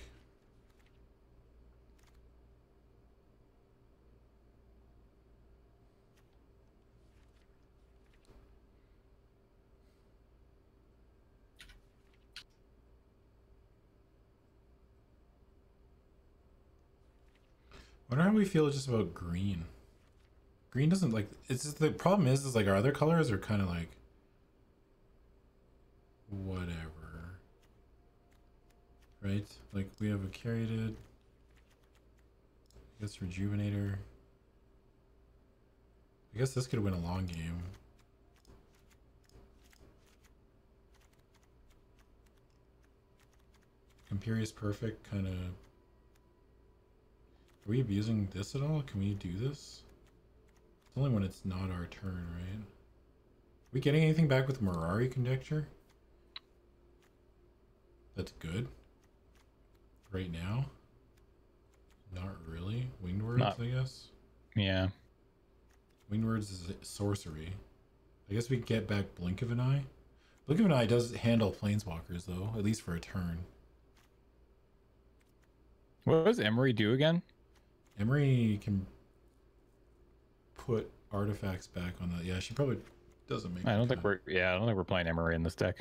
Wonder how we feel just about green. Green doesn't like. It's just the problem is, is like our other colors are kind of like whatever. Right? Like we have a Caryatid. I guess Rejuvenator. I guess this could win a long game. Imperious Perfect kind of. Are we abusing this at all? Can we do this? It's only when it's not our turn, right? Are we getting anything back with Mirari Conjecture? That's good. Right now? Not really. Winged Words, Not- I guess. Yeah. Winged Words is sorcery. I guess we get back Blink of an Eye. Blink of an Eye does handle Planeswalkers, though, at least for a turn. What does Emry do again? Emry can put artifacts back on that. Yeah, she probably doesn't make I don't think we're yeah, I don't think we're playing Emry in this deck.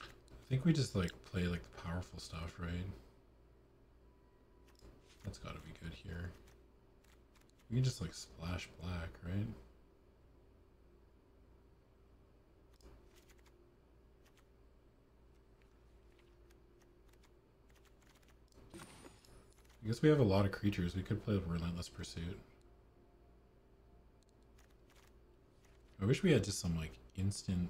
I think we just like play like the powerful stuff, right? That's gotta be good here. We can just like splash black, right? I guess we have a lot of creatures. We could play with Relentless Pursuit. I wish we had just some like instant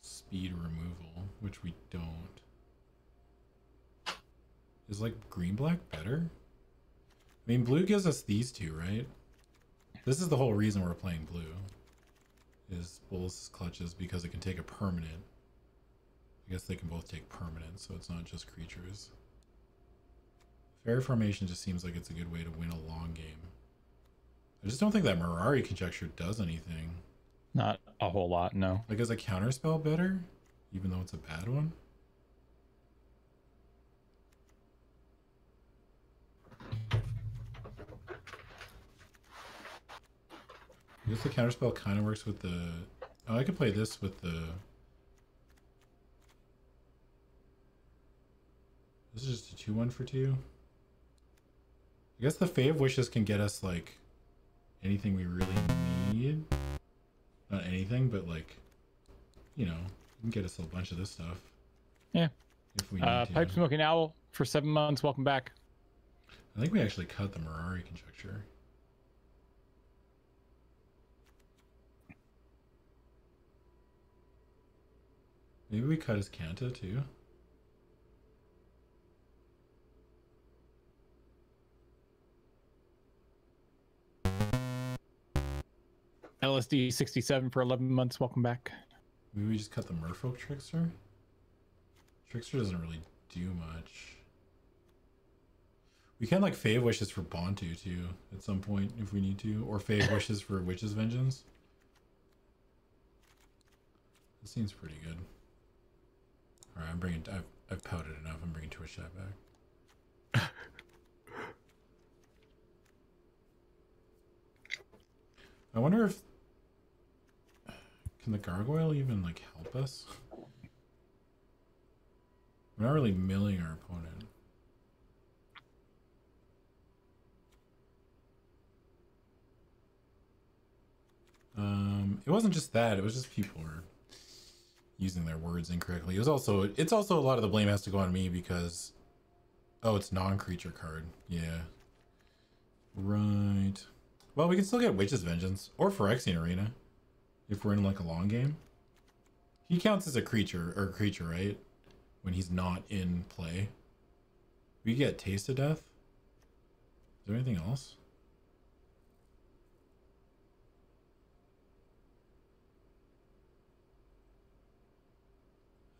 speed removal, which we don't. Is like green black better? I mean, blue gives us these two, right? This is the whole reason we're playing blue. Is Bolas clutches because it can take a permanent. I guess they can both take permanent, so it's not just creatures. Faerie Formation just seems like it's a good way to win a long game. I just don't think that Mirari conjecture does anything. Not a whole lot, no. Like, is a counterspell better? Even though it's a bad one? I guess the counterspell kind of works with the... Oh, I could play this with the... This is just a 2 1 for 2. I guess the Fae of Wishes can get us, like, anything we really need. Not anything, but, like, you know, you can get us a bunch of this stuff. Yeah. If we uh, Pipe Smoking Owl for seven months. Welcome back. I think we actually cut the Mirari conjecture. Maybe we cut his Kanta too. LSD 67 for 11 months. Welcome back. Maybe we just cut the Merfolk Trickster? Trickster doesn't really do much. We can like Fae of Wishes for Bontu too at some point if we need to, or Fave (coughs) Wishes for Witch's Vengeance. This seems pretty good. Alright, I'm bringing. I've, I've pouted enough. I'm bringing Twitch chat back. (laughs) I wonder if can the gargoyle even like help us? We're not really milling our opponent. Um, it wasn't just that. It was just people were using their words incorrectly. It was also it's also a lot of the blame has to go on me because oh, it's non-creature card. Yeah. Right. Well, we can still get Witch's Vengeance or Phyrexian Arena if we're in like a long game. He counts as a creature or a creature, right? When he's not in play. We get Taste of Death. Is there anything else?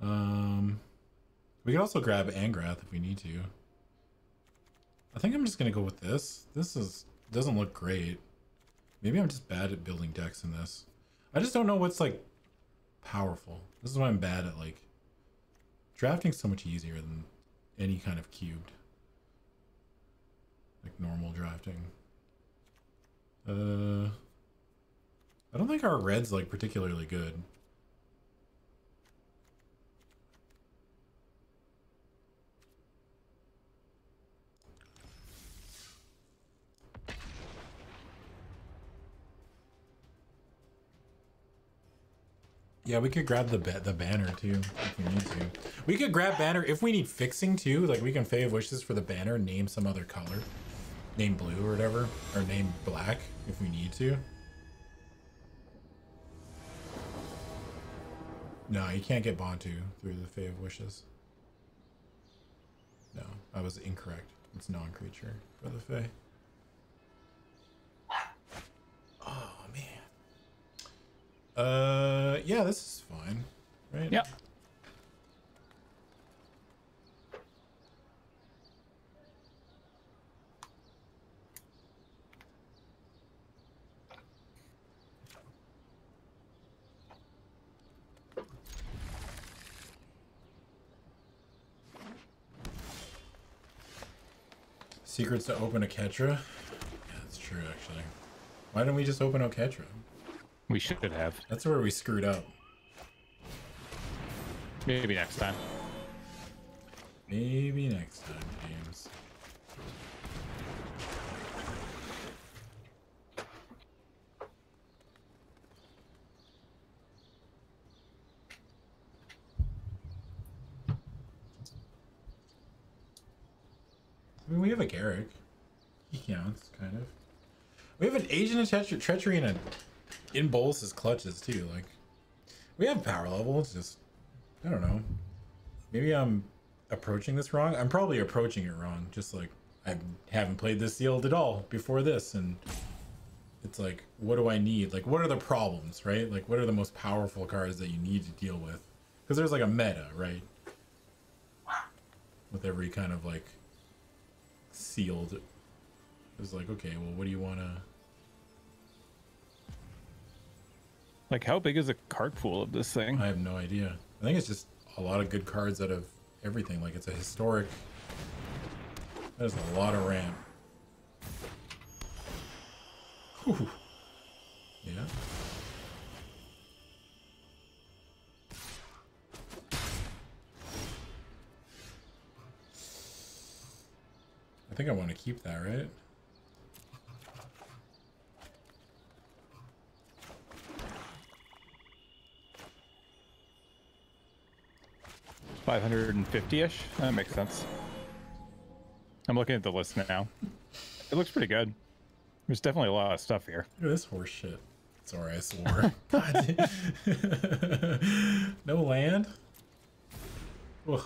Um, we could also grab Angrath if we need to. I think I'm just gonna go with this. This is doesn't look great. Maybe I'm just bad at building decks in this. I just don't know what's like powerful. This is why I'm bad at like drafting so much easier than any kind of cubed. Like normal drafting. Uh I don't think our red's like particularly good. Yeah, we could grab the ba- the banner too if we need to. We could grab banner if we need fixing too. Like we can Fae of Wishes for the banner, name some other color, name blue or whatever, or name black if we need to. No, you can't get Bontu through the Fae of Wishes. No, I was incorrect. It's non-creature for the Fae. Oh man. Uh, yeah, this is fine, right? Yep. Secrets to open Oketra. Yeah, that's true actually. Why don't we just open Oketra? We should have. That's where we screwed up. Maybe next time. Maybe next time, James. I mean, we have a Garruk. He counts, kind of. We have an Agent of Treacher- Treachery and a in Bolas's clutches too. Like, we have power level. It's just, I don't know. Maybe I'm approaching this wrong. I'm probably approaching it wrong. Just like I haven't played this sealed at all before this, and it's like, what do I need? Like, what are the problems, right? Like, what are the most powerful cards that you need to deal with? Because there's like a meta, right? With every kind of like sealed. It's like, okay, well, what do you want to? Like, how big is the card pool of this thing? I have no idea. I think it's just a lot of good cards out of everything. Like it's a historic. There's a lot of ramp. Whew. Yeah. I think I want to keep that, right? Five hundred and fifty-ish. That makes sense. I'm looking at the list now. It looks pretty good. There's definitely a lot of stuff here. Look at this horse shit. Sorry, I swore. No land? Ugh.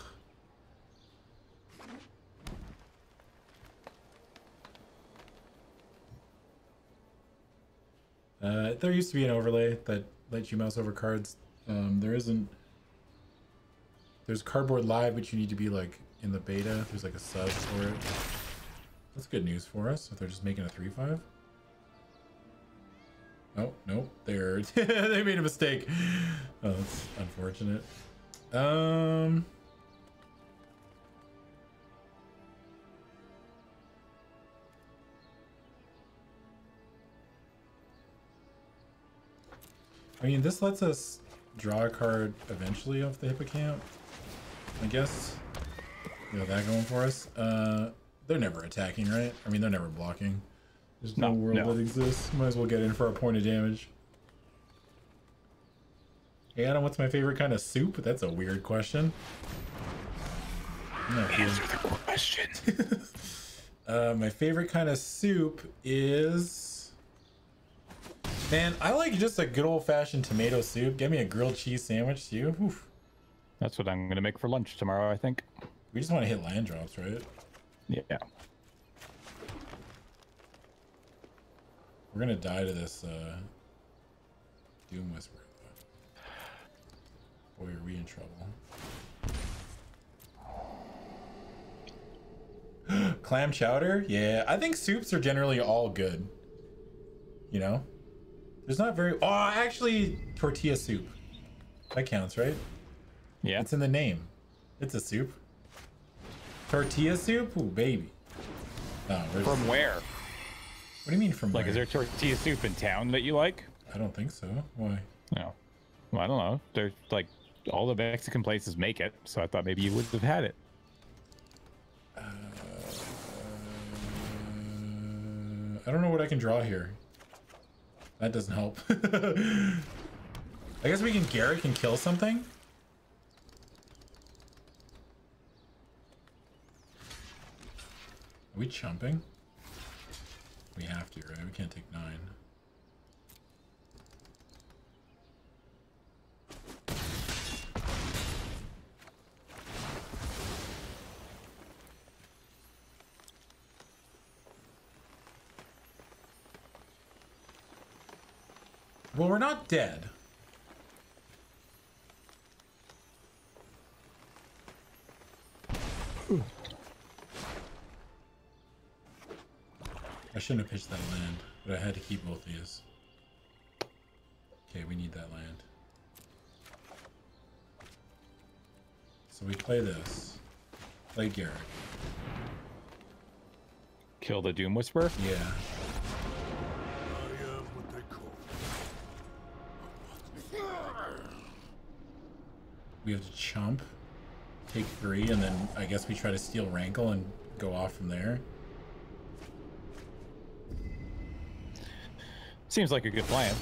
Uh, there used to be an overlay that lets you mouse over cards. Um, there isn't. There's cardboard live, but you need to be like in the beta. There's like a sub for it. That's good news for us. If they're just making a three five. Oh no, they're (laughs) they made a mistake. Oh, that's unfortunate. Um. I mean, this lets us draw a card eventually off the hippocamp. I guess. We have that going for us. Uh, they're never attacking, right? I mean, they're never blocking. There's no, No, world no. that exists. Might as well get in for a point of damage. Hey, Adam, what's my favorite kind of soup? That's a weird question. I'm not feeling- Answer the question. (laughs) Uh, my favorite kind of soup is. Man, I like just a good old fashioned tomato soup. Get me a grilled cheese sandwich too. Oof. That's what I'm gonna make for lunch tomorrow. I think. We just want to hit land drops, right? Yeah. We're gonna die to this uh, Doom Whisperer. Boy, are we in trouble. (gasps) Clam chowder? Yeah, I think soups are generally all good. You know? There's not very. Oh, actually, tortilla soup. That counts, right? Yeah. It's in the name. It's a soup. Tortilla soup? Ooh, baby. No, From where? what do you mean from Like, where? is there tortilla soup in town that you like? I don't think so. Why? No. Well, I don't know. There's like all the Mexican places make it, so I thought maybe you would have had it. Uh, I don't know what I can draw here. That doesn't help. (laughs) I guess we can Garruk can kill something. We chumping? We have to, right? We can't take nine. Well, we're not dead. I shouldn't have pitched that land, but I had to keep both of these. Okay, we need that land. So we play this. Play Garruk. Kill the Doom Whisperer. Yeah. I am what they call. We have to chump, take three, and then I guess we try to steal Rankle and go off from there. Seems like a good plan.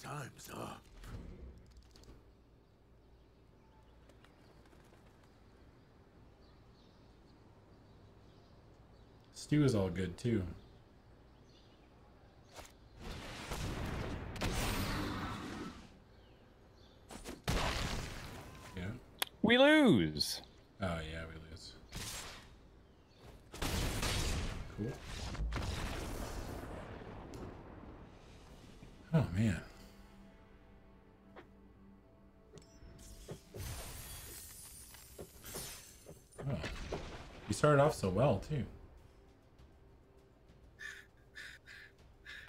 Time's up. Stew is all good too. Yeah. We lose. Oh yeah, we lose. Cool. Oh man. Oh. You started off so well too.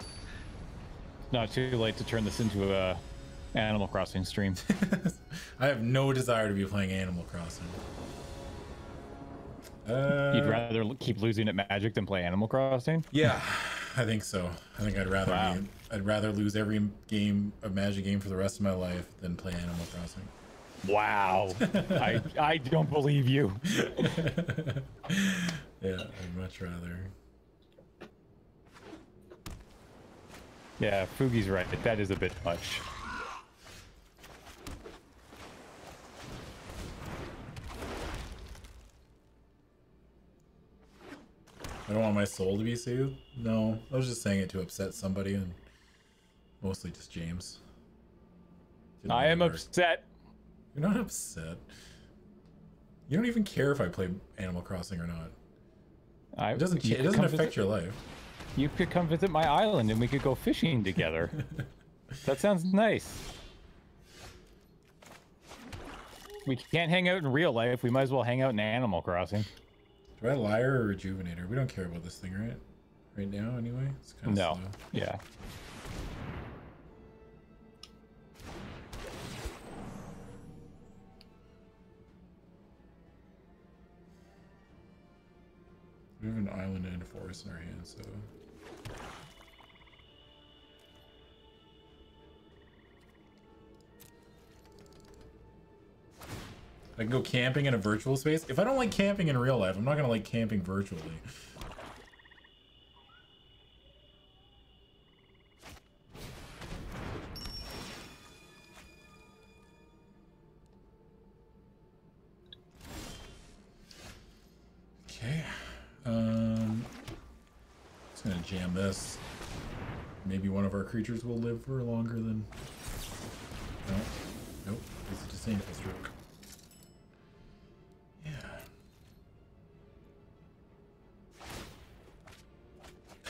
It's not too late to turn this into a Animal Crossing stream. (laughs) I have no desire to be playing Animal Crossing. Uh, You'd rather keep losing at Magic than play Animal Crossing? Yeah, I think so. I think I'd rather Wow. be, I'd rather lose every game a Magic game for the rest of my life than play Animal Crossing. Wow. (laughs) I I don't believe you. (laughs) Yeah, I'd much rather. Yeah, Fugi's right. That is a bit much. I don't want my soul to be soothed. No, I was just saying it to upset somebody, and mostly just James. Didn't I am upset. You're not upset. You don't even care if I play Animal Crossing or not. I, It doesn't. It doesn't affect visit- your life. You could come visit my island and we could go fishing together. (laughs) that sounds nice. We can't hang out in real life. We might as well hang out in Animal Crossing. Do I liar or rejuvenator? We don't care about this thing, right? Right now, anyway. It's kind of No. slow. Yeah. We have an island and a forest in our hands, so. I can go camping in a virtual space. If I don't like camping in real life, I'm not gonna like camping virtually. Creatures will live for longer than. No. Nope. It's a disdainful stroke. Yeah.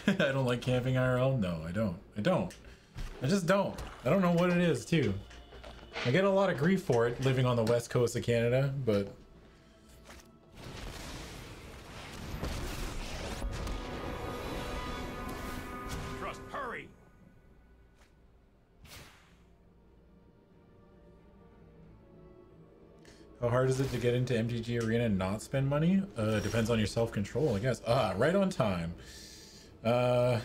(laughs) I don't like camping IRL. No, I don't. I don't. I just don't. I don't know what it is, too. I get a lot of grief for it living on the west coast of Canada, but hard is it to get into MTG Arena and not spend money? Uh, depends on your self-control, I guess. Ah, right on time. Uh,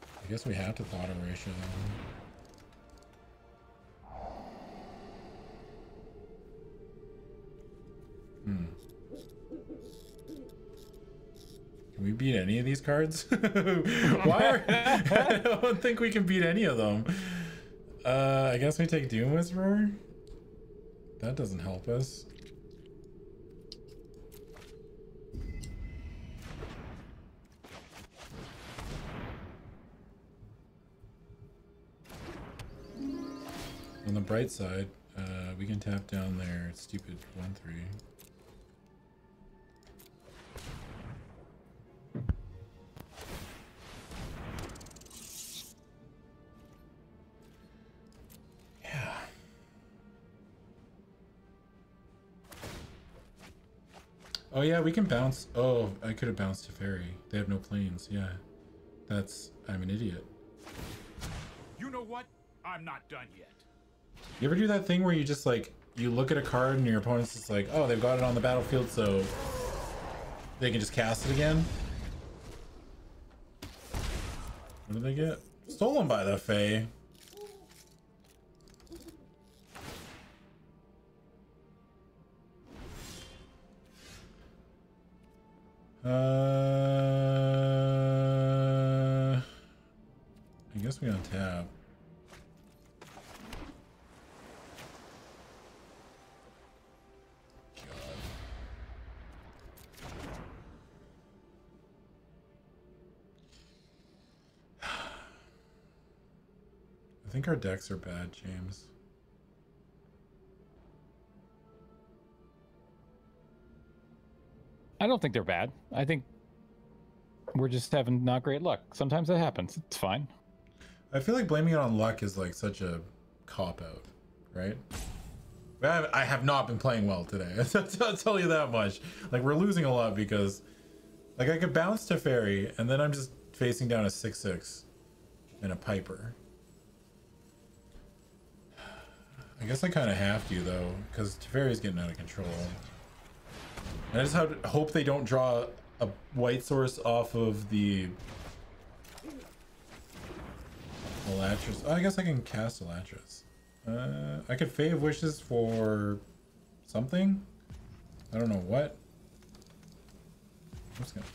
I guess we have to thought a ratio. Hmm. Can we beat any of these cards? (laughs) Why? Are, (laughs) I don't think we can beat any of them. Uh, I guess we take Doom Whisperer. That doesn't help us. On the bright side, uh, we can tap down their stupid 1-3. Oh yeah, we can bounce. Oh, I could have bounced to fairy. They have no planes. Yeah, that's. I'm an idiot. You know what? I'm not done yet. You ever do that thing where you just like you look at a card and your opponent's just like, oh, they've got it on the battlefield, so they can just cast it again. What did they get? Stolen by the Fae. Uh, I guess we untap. (sighs) I think our decks are bad, James. I don't think they're bad. I think we're just having not great luck. Sometimes that happens. It's fine. I feel like blaming it on luck is like such a cop out, right? I have, not been playing well today. (laughs) I'll tell you that much. Like we're losing a lot because, like, I could bounce to fairy and then I'm just facing down a six six, and a piper. (sighs) I guess I kind of have to though, because Teferi's getting out of control. I just hope they don't draw a white source off of the Elatris. Oh, I guess I can cast Elatris. Uh, I could Fae of Wishes for something. I don't know what. I'm just gonna.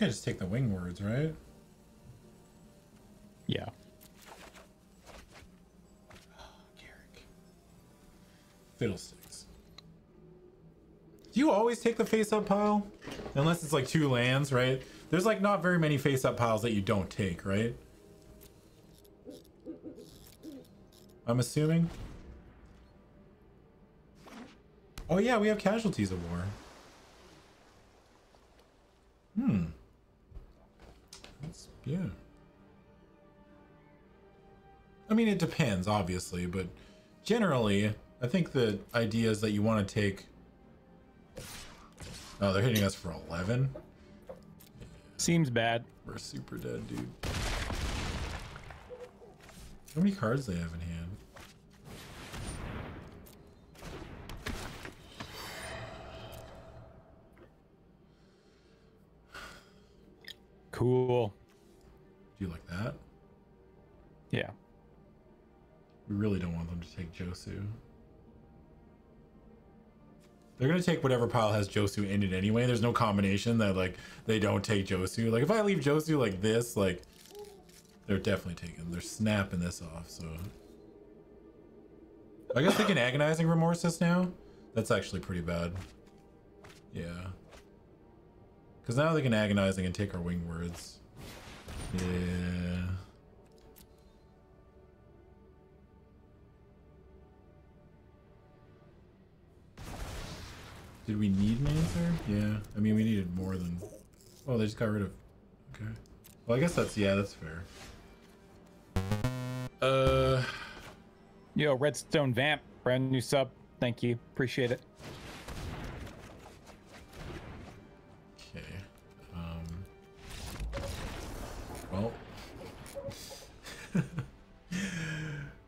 Think I just take the wing words, right? Yeah. Garruk. Fiddlesticks. Do you always take the face up pile? Unless it's like two lands, right? There's like not very many face up piles that you don't take, right? I'm assuming. Oh yeah, we have casualties of war. Hmm. That's yeah. I mean, it depends, obviously, but generally, I think the idea is that you want to take. Oh, they're hitting us for 11. Seems bad. We're super dead, dude. How many cards they have in hand? Cool. Do like that? Yeah. We really don't want them to take Josu. They're gonna take whatever pile has Josu in it anyway. There's no combination that like they don't take Josu. Like if I leave Josu like this, like they're definitely taking. They're snapping this off. So I guess they can agonizing remorse remorses now. That's actually pretty bad. Yeah. Because now they can agonizing and take our wing words. Yeah. Did we need Mancer? Yeah. I mean, we needed more than... Oh, they just got rid of... Okay. Well, I guess that's... Yeah, that's fair. Uh... Yo, Redstone Vamp, brand new sub. Thank you. Appreciate it.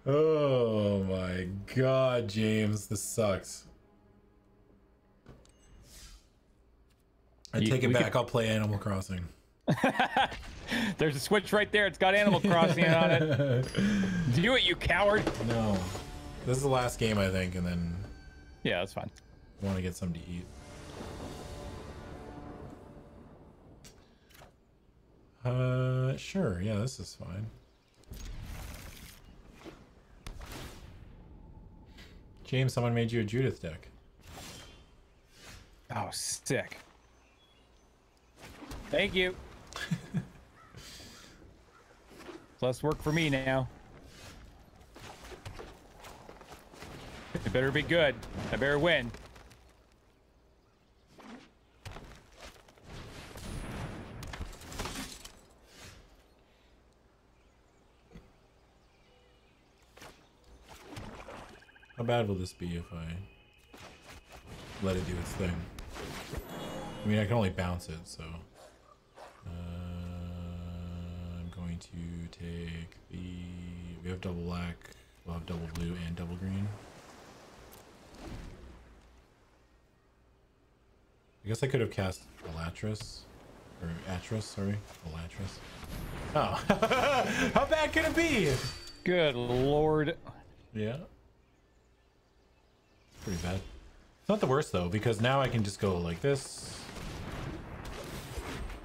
Oh my god, James. This sucks. I You- take it back. could- I'll play Animal Crossing. (laughs) There's a switch right there. It's got Animal Crossing on it. (laughs) Do it, you coward. No. This is the last game, I think, and then Yeah, that's fine. I want to get something to eat. Uh, sure. Yeah, this is fine. James, someone made you a Judith deck. Oh, sick. Thank you. (laughs) Less work for me now. It better be good. I better win. How bad will this be if I let it do its thing? I mean, I can only bounce it, so. Uh, I'm going to take the. We have double black, we'll have double blue and double green. I guess I could have cast Elatris. Or Atris, sorry. Elatris. Oh. (laughs) How bad could it be? Good lord. Yeah. Pretty bad. It's not the worst though, because now I can just go like this.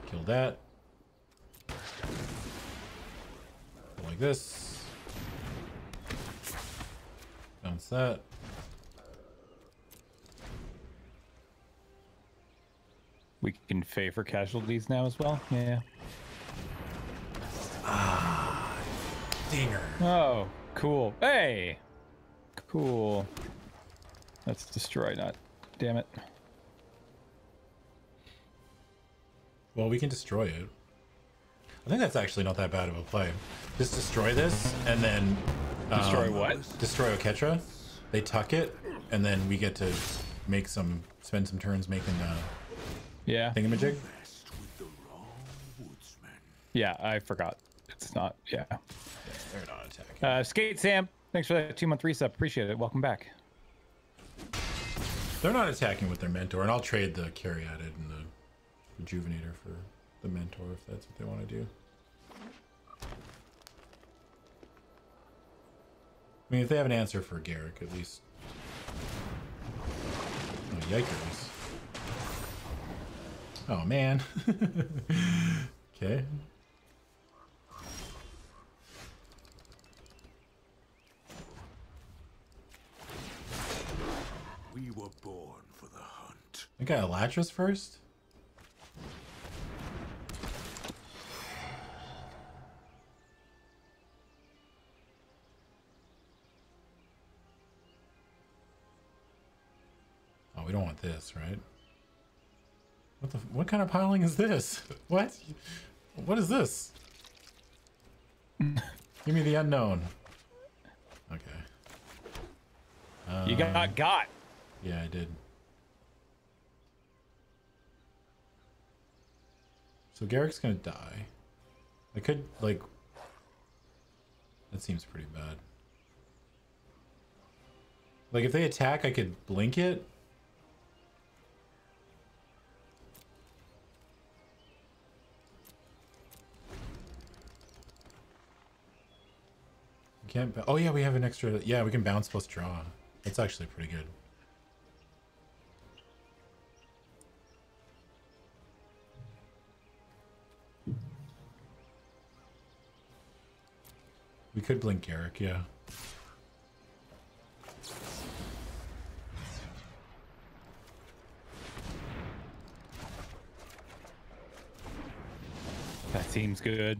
Kill that. Go like this. Bounce that. We can favor casualties now as well. Yeah. Ah, dinger. Oh, cool. Hey. Cool. Let's destroy not. Damn it. Well, we can destroy it. I think that's actually not that bad of a play. Just destroy this and then Destroy um, what? Destroy Oketra. They tuck it, and then we get to make some spend some turns making uh, Yeah. thingamajig. Messed with the wrong woodsman. Yeah, I forgot. It's not. Yeah. They're not attacking. Uh, Skate Sam, thanks for that two month resub. Appreciate it. Welcome back. They're not attacking with their mentor, and I'll trade the carry Caryatid and the Rejuvenator for the mentor if that's what they want to do. I mean, if they have an answer for Garruk, at least. Oh, yikers. Oh man. (laughs) okay. We were born for the hunt. I got Elytras first. Oh, we don't want this, right? What the? What kind of piling is this? (laughs) What? What is this? (laughs) Give me the unknown. Okay. You got um, got. Yeah, I did. So Garruk's gonna die. I could like. That seems pretty bad. Like if they attack, I could blink it. Can't. Oh yeah, we have an extra. Yeah, we can bounce plus draw. That's actually pretty good. We could blink Garruk, yeah. That seems good.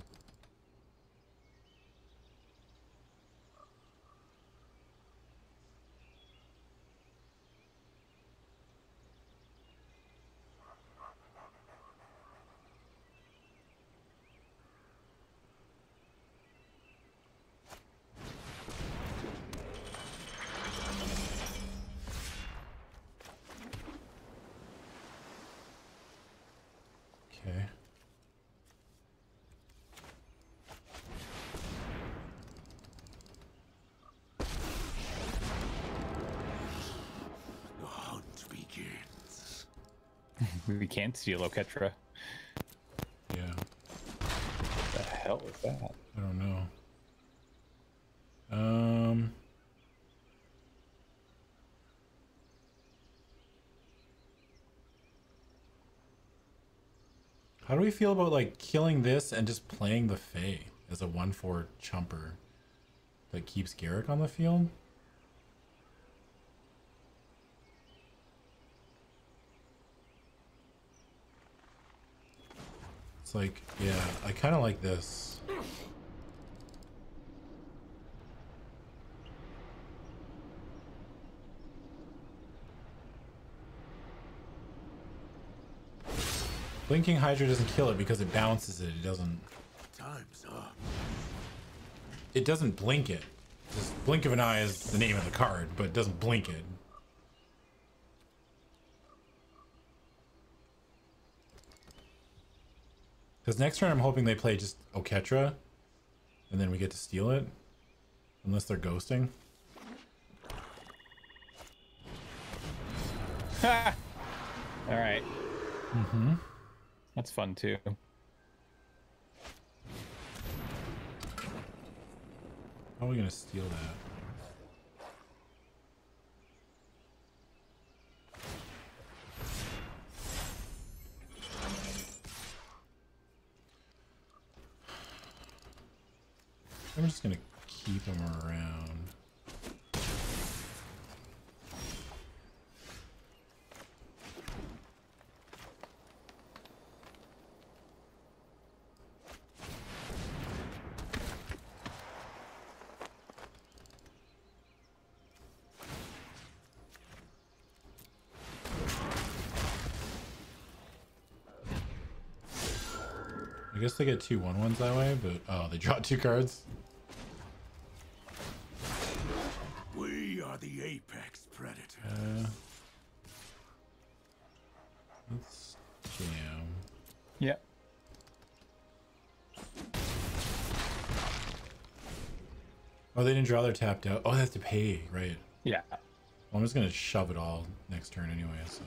Okay. The hunt begins. We can't steal Oketra. Yeah. What the hell is that? I don't know. Um. How do we feel about like killing this and just playing the Fae as a 1-4 chumper that keeps Garruk on the field? It's like, yeah, I kind of like this. Blinking Hydra doesn't kill it because it bounces it. It doesn't. Time's up. It doesn't blink it. Just blink of an eye is the name of the card, but it doesn't blink it. Because next turn I'm hoping they play just Oketra, and then we get to steal it, unless they're ghosting. Ha! All right. Mm-hmm. That's fun too. How are we gonna steal that? I'm just gonna keep him around. I guess they get two one ones that way, but oh, they draw two cards. They didn't draw their tapped out. Oh, they have to pay, right? Yeah. Well, I'm just gonna shove it all next turn anyway, so.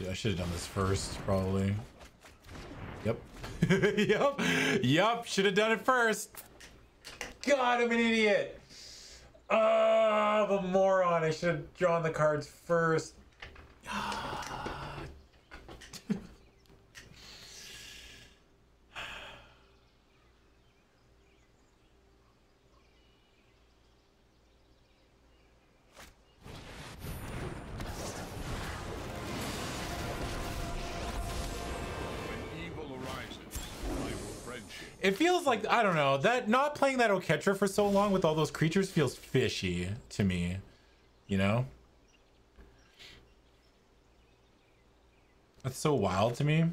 I should have done this first, probably. Yep. (laughs) yep. Yep. Should have done it first. God, I'm an idiot. Ah, I'm a moron. I should have drawn the cards first. Feels like I don't know that not playing that Oketra for so long with all those creatures feels fishy to me. You know. That's so wild to me.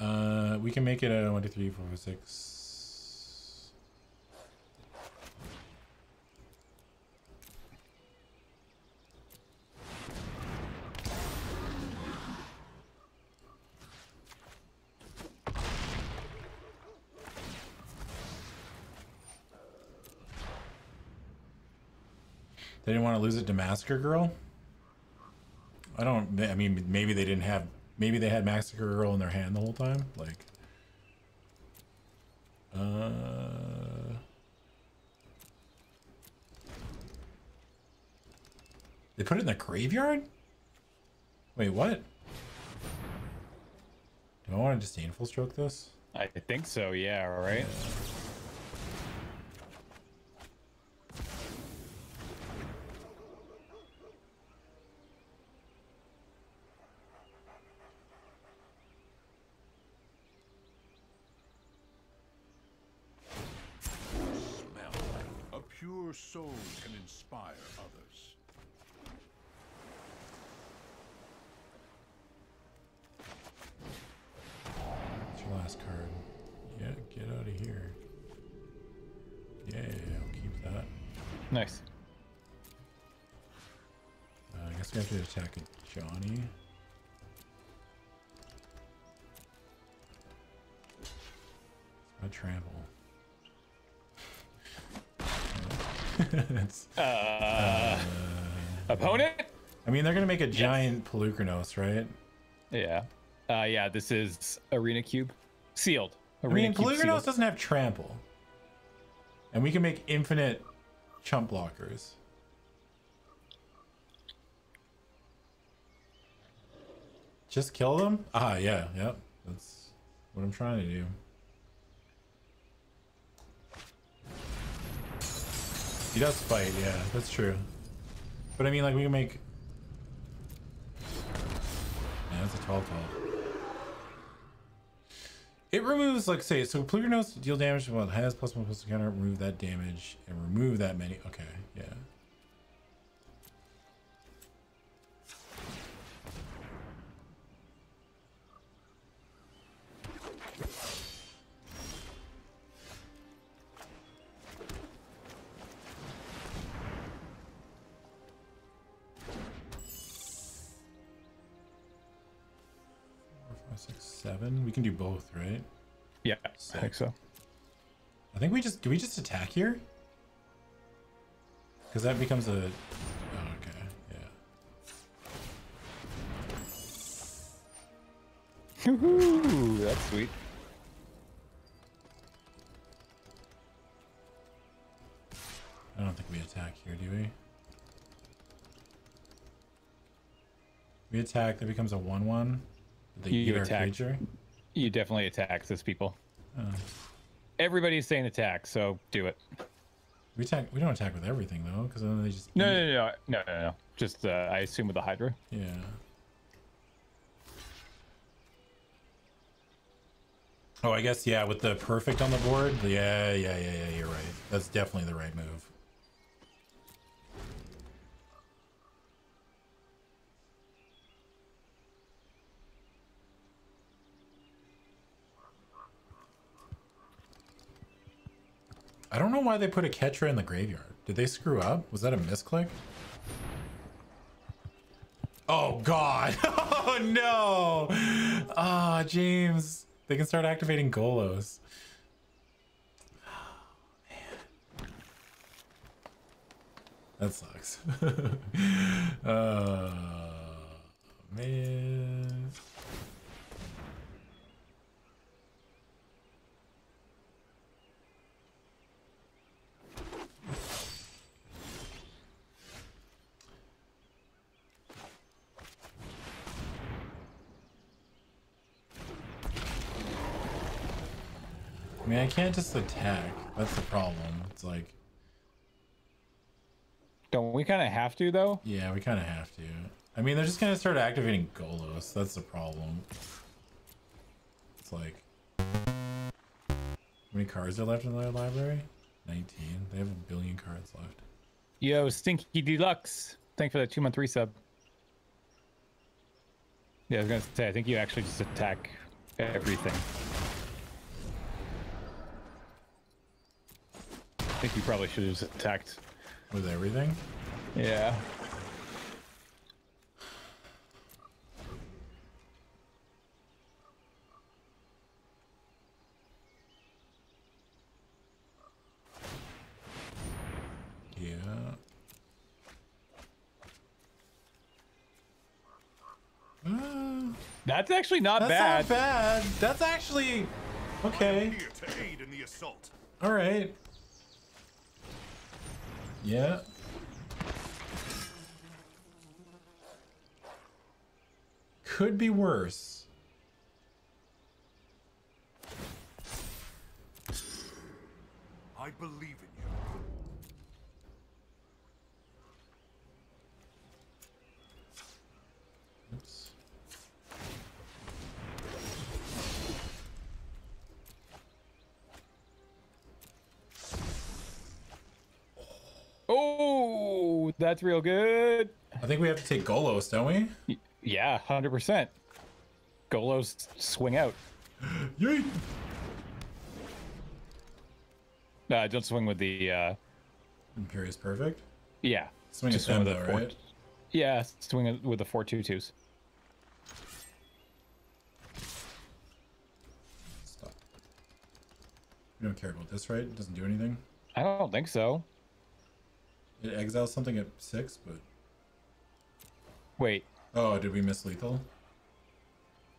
Uh, we can make it a one, two, three, four, five, six. They didn't want to lose it to Massacre Girl. I don't. I mean, maybe they didn't have. Maybe they had Massacre Girl in their hand the whole time. Like. Uh. They put it in the graveyard. Wait, what? Do I want to disdainful stroke this? I think so. Yeah. Right. Smell. A pure soul can inspire others. What's your last card? Yeah, get out of here. Yeah, I'll keep that. Nice. Uh, I guess we have to attack Johnny. I trample. (laughs) That's, Uh, opponent. I mean, they're gonna make a giant Polukranos, right? Yeah. Uh, yeah. This is Arena Cube, sealed. I Arena mean, Cube Polukranos sealed. doesn't have trample, and we can make infinite chump blockers. Just kill them? Ah, yeah, yep. That's what I'm trying to do. He does fight, yeah, that's true. But I mean, like, we can make. Yeah, that's a tall tall. It removes, like, say, so Polukranos deal damage what it has plus one plus counter, remove that damage, and remove that many. Okay, yeah. I think so. I think we just do we just attack here? Because that becomes a. Oh, okay, yeah. Woohoo! That's sweet. I don't think we attack here, do we? We attack. That becomes a one-one. They You our attack. creature. You definitely attack these people. Oh. Everybody's saying attack, so do it. We attack. We don't attack with everything though, because then they just. No, no, no, no, no, no, no. Just uh, I assume with the Hydra. Yeah. Oh, I guess yeah. With the perfect on the board, yeah, yeah, yeah, yeah. You're right. That's definitely the right move. I don't know why they put a Ketra in the graveyard. Did they screw up? Was that a misclick? Oh God! (laughs) Oh no! Ah, James. They can start activating Golos. man. That sucks. (laughs) uh, Miss. Mean, I can't just attack. That's the problem. It's like, Don't we kind of have to though? yeah, we kind of have to. I mean, they're just gonna start activating Golos. That's the problem. It's like, how many cards are left in their library? 19. They have a billion cards left. Yo, Stinky Deluxe. Thanks for that two month resub. Yeah, I was gonna say, I think you actually just attack everything. Think you probably should have just attacked. With everything? Yeah. Yeah. Uh, That's actually not that's bad. That's not bad. That's actually okay. Here to aid in the assault. All right. Yeah. Could be worse. I believe in you. Oops. Oh, that's real good. I think we have to take Golos, don't we? Yeah, hundred percent. Golos swing out. (gasps) Yeet. Uh, don't swing with the. uh Imperious perfect. Yeah. Swing Just at them though, four- right? Yeah, swing with the four two twos. Stop. We don't care about this, right? It doesn't do anything. I don't think so. It exiles something at six, but Wait, oh, did we miss lethal?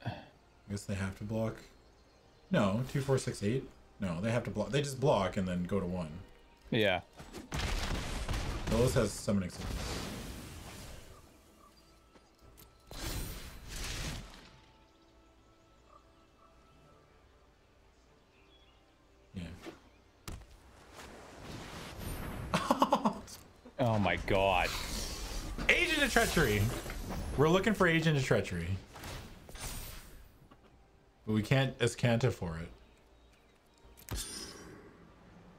I guess they have to block. No, two, four, six, eight. No, they have to block. They just block and then go to one. yeah. Golos has summoning sickness. God. Agent of treachery. We're looking for agent of treachery, but we can't escanta for it.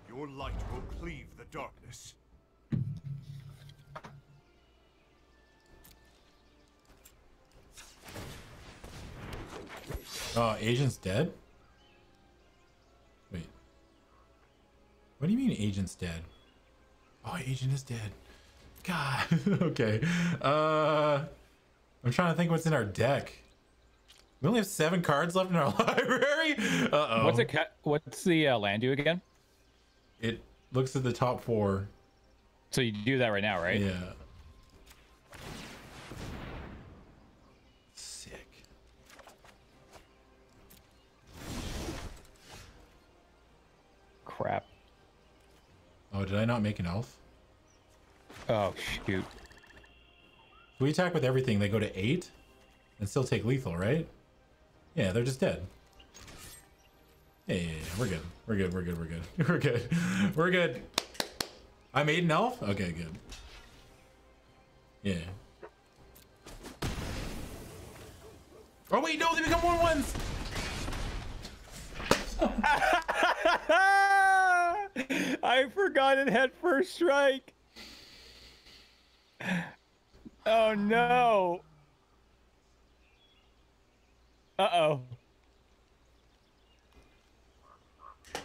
Your light will cleave the darkness. Oh, agent's dead. Wait. What do you mean agent's dead? Oh, agent is dead. God. (laughs) okay. Uh, I'm trying to think what's in our deck. We only have seven cards left in our (laughs) library. Uh oh. What's? Ca- what's the uh, land do again? It looks at the top four. So you do that right now, right? Yeah. Sick. Crap. Oh, did I not make an elf? Oh shoot. We attack with everything, they go to eight and still take lethal, right? Yeah, they're just dead. Yeah, yeah, yeah, we're good. We're good. We're good. We're good. (laughs) We're good. We're good. I made an elf? Okay, good. Yeah. Oh, wait, no, they become one ones! (laughs) I forgot it had first strike. (laughs) Oh no. (sighs) Uh oh.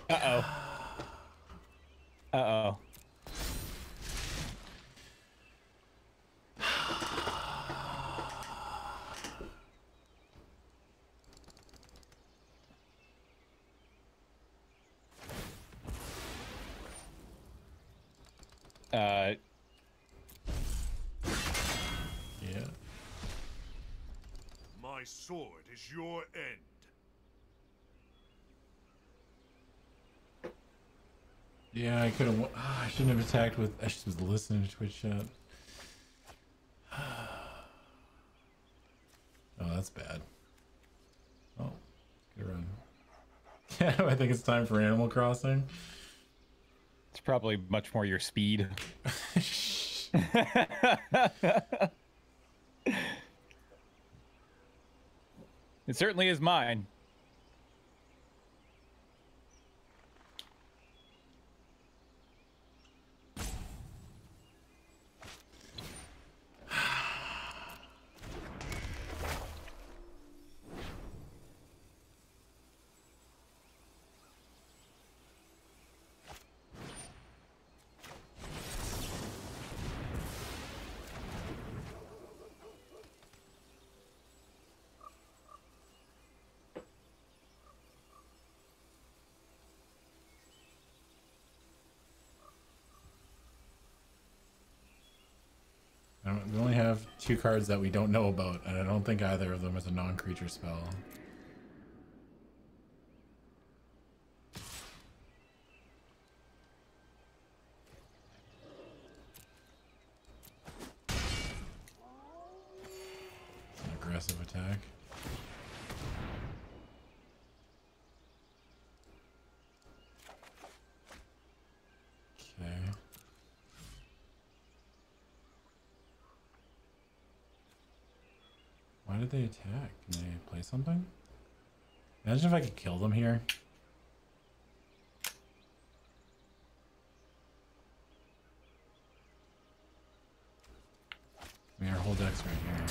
Uh oh. Uh oh. Uh, my sword is your end. Yeah, I could have. Ah, I shouldn't have attacked with. I should have listened to Twitch chat. (sighs) Oh, that's bad. Oh, good run. Yeah, I think it's time for Animal Crossing. It's probably much more your speed. (laughs) (laughs) (laughs) it certainly is mine. I don't, we only have two cards that we don't know about, and I don't think either of them is a non-creature spell. It's an aggressive attack. Okay. Why did they attack? Can they play something? Imagine if I could kill them here. I mean, our whole deck's right here.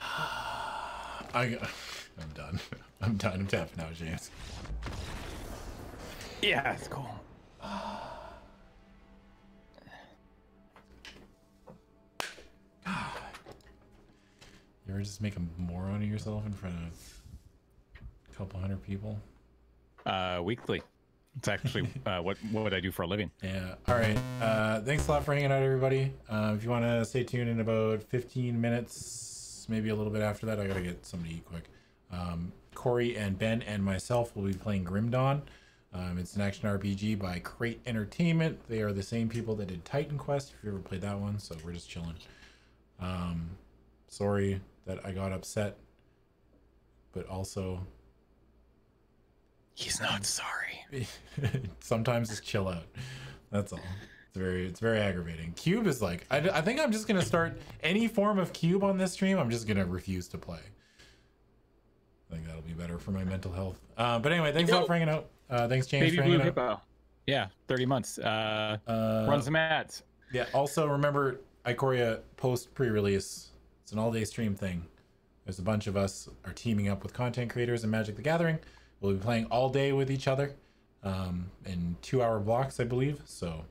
(sighs) I, I'm done. (laughs) I'm done. I'm tapping out, James. Yeah, it's cool. (sighs) (sighs) You ever just make a moron of yourself in front of a couple hundred people? Uh, weekly. It's actually (laughs) uh, what what would I do for a living? Yeah. All right. Uh, thanks a lot for hanging out, everybody. Uh, if you want to stay tuned in about 15 minutes, maybe a little bit after that, I gotta get somebody to eat quick. Um, Corey and Ben and myself will be playing Grim Dawn. Um, it's an action RPG by Crate Entertainment. They are the same people that did Titan Quest. If you ever played that one, so we're just chilling. Um, sorry that I got upset, but also He's not sorry. (laughs) sometimes just chill out. That's all. It's very it's very aggravating. Cube is like I, I think I'm just gonna start any form of cube on this stream. I'm just gonna refuse to play. I think that'll be better for my mental health. Uh, but anyway, thanks a lot for hanging out. Uh, thanks James Baby for blue out. hippo. Yeah, thirty months. Uh, Uh, run some ads. Yeah. Also, remember Ikoria post pre-release. It's an all-day stream thing. There's a bunch of us are teaming up with content creators in Magic the Gathering. We'll be playing all day with each other um, in two-hour blocks, I believe. So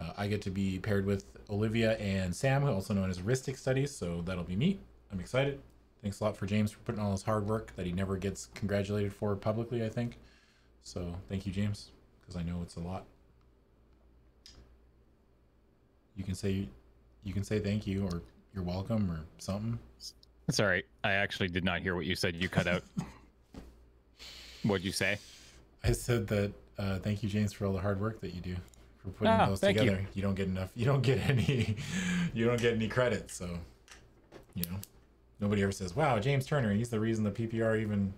uh, I get to be paired with Olivia and Sam, also known as Rhystic Studies. So that'll be neat. I'm excited. Thanks a lot for James for putting all his hard work that he never gets congratulated for publicly. I think. So thank you, James, because I know it's a lot. You can say you can say thank you or you're welcome or something. Sorry. I actually did not hear what you said. You cut out. What'd you say? I said that uh, thank you, James, for all the hard work that you do for putting Ah, those thank you. together. You. don't get enough. You don't get (laughs) any. You don't get any credit. So, you know, nobody ever says, "Wow, James Turner, he's the reason the PPR even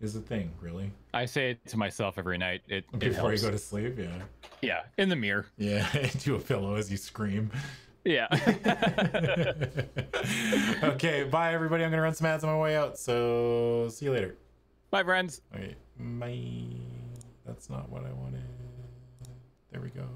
is a thing." Really, I say it to myself every night. It, it before you go to sleep. Yeah, Yeah, in the mirror. yeah, (laughs) into a pillow as you scream. Yeah. (laughs) okay, bye everybody. I'm gonna run some ads on my way out. So see you later. Bye, friends. Okay, bye. That's not what I wanted. There we go.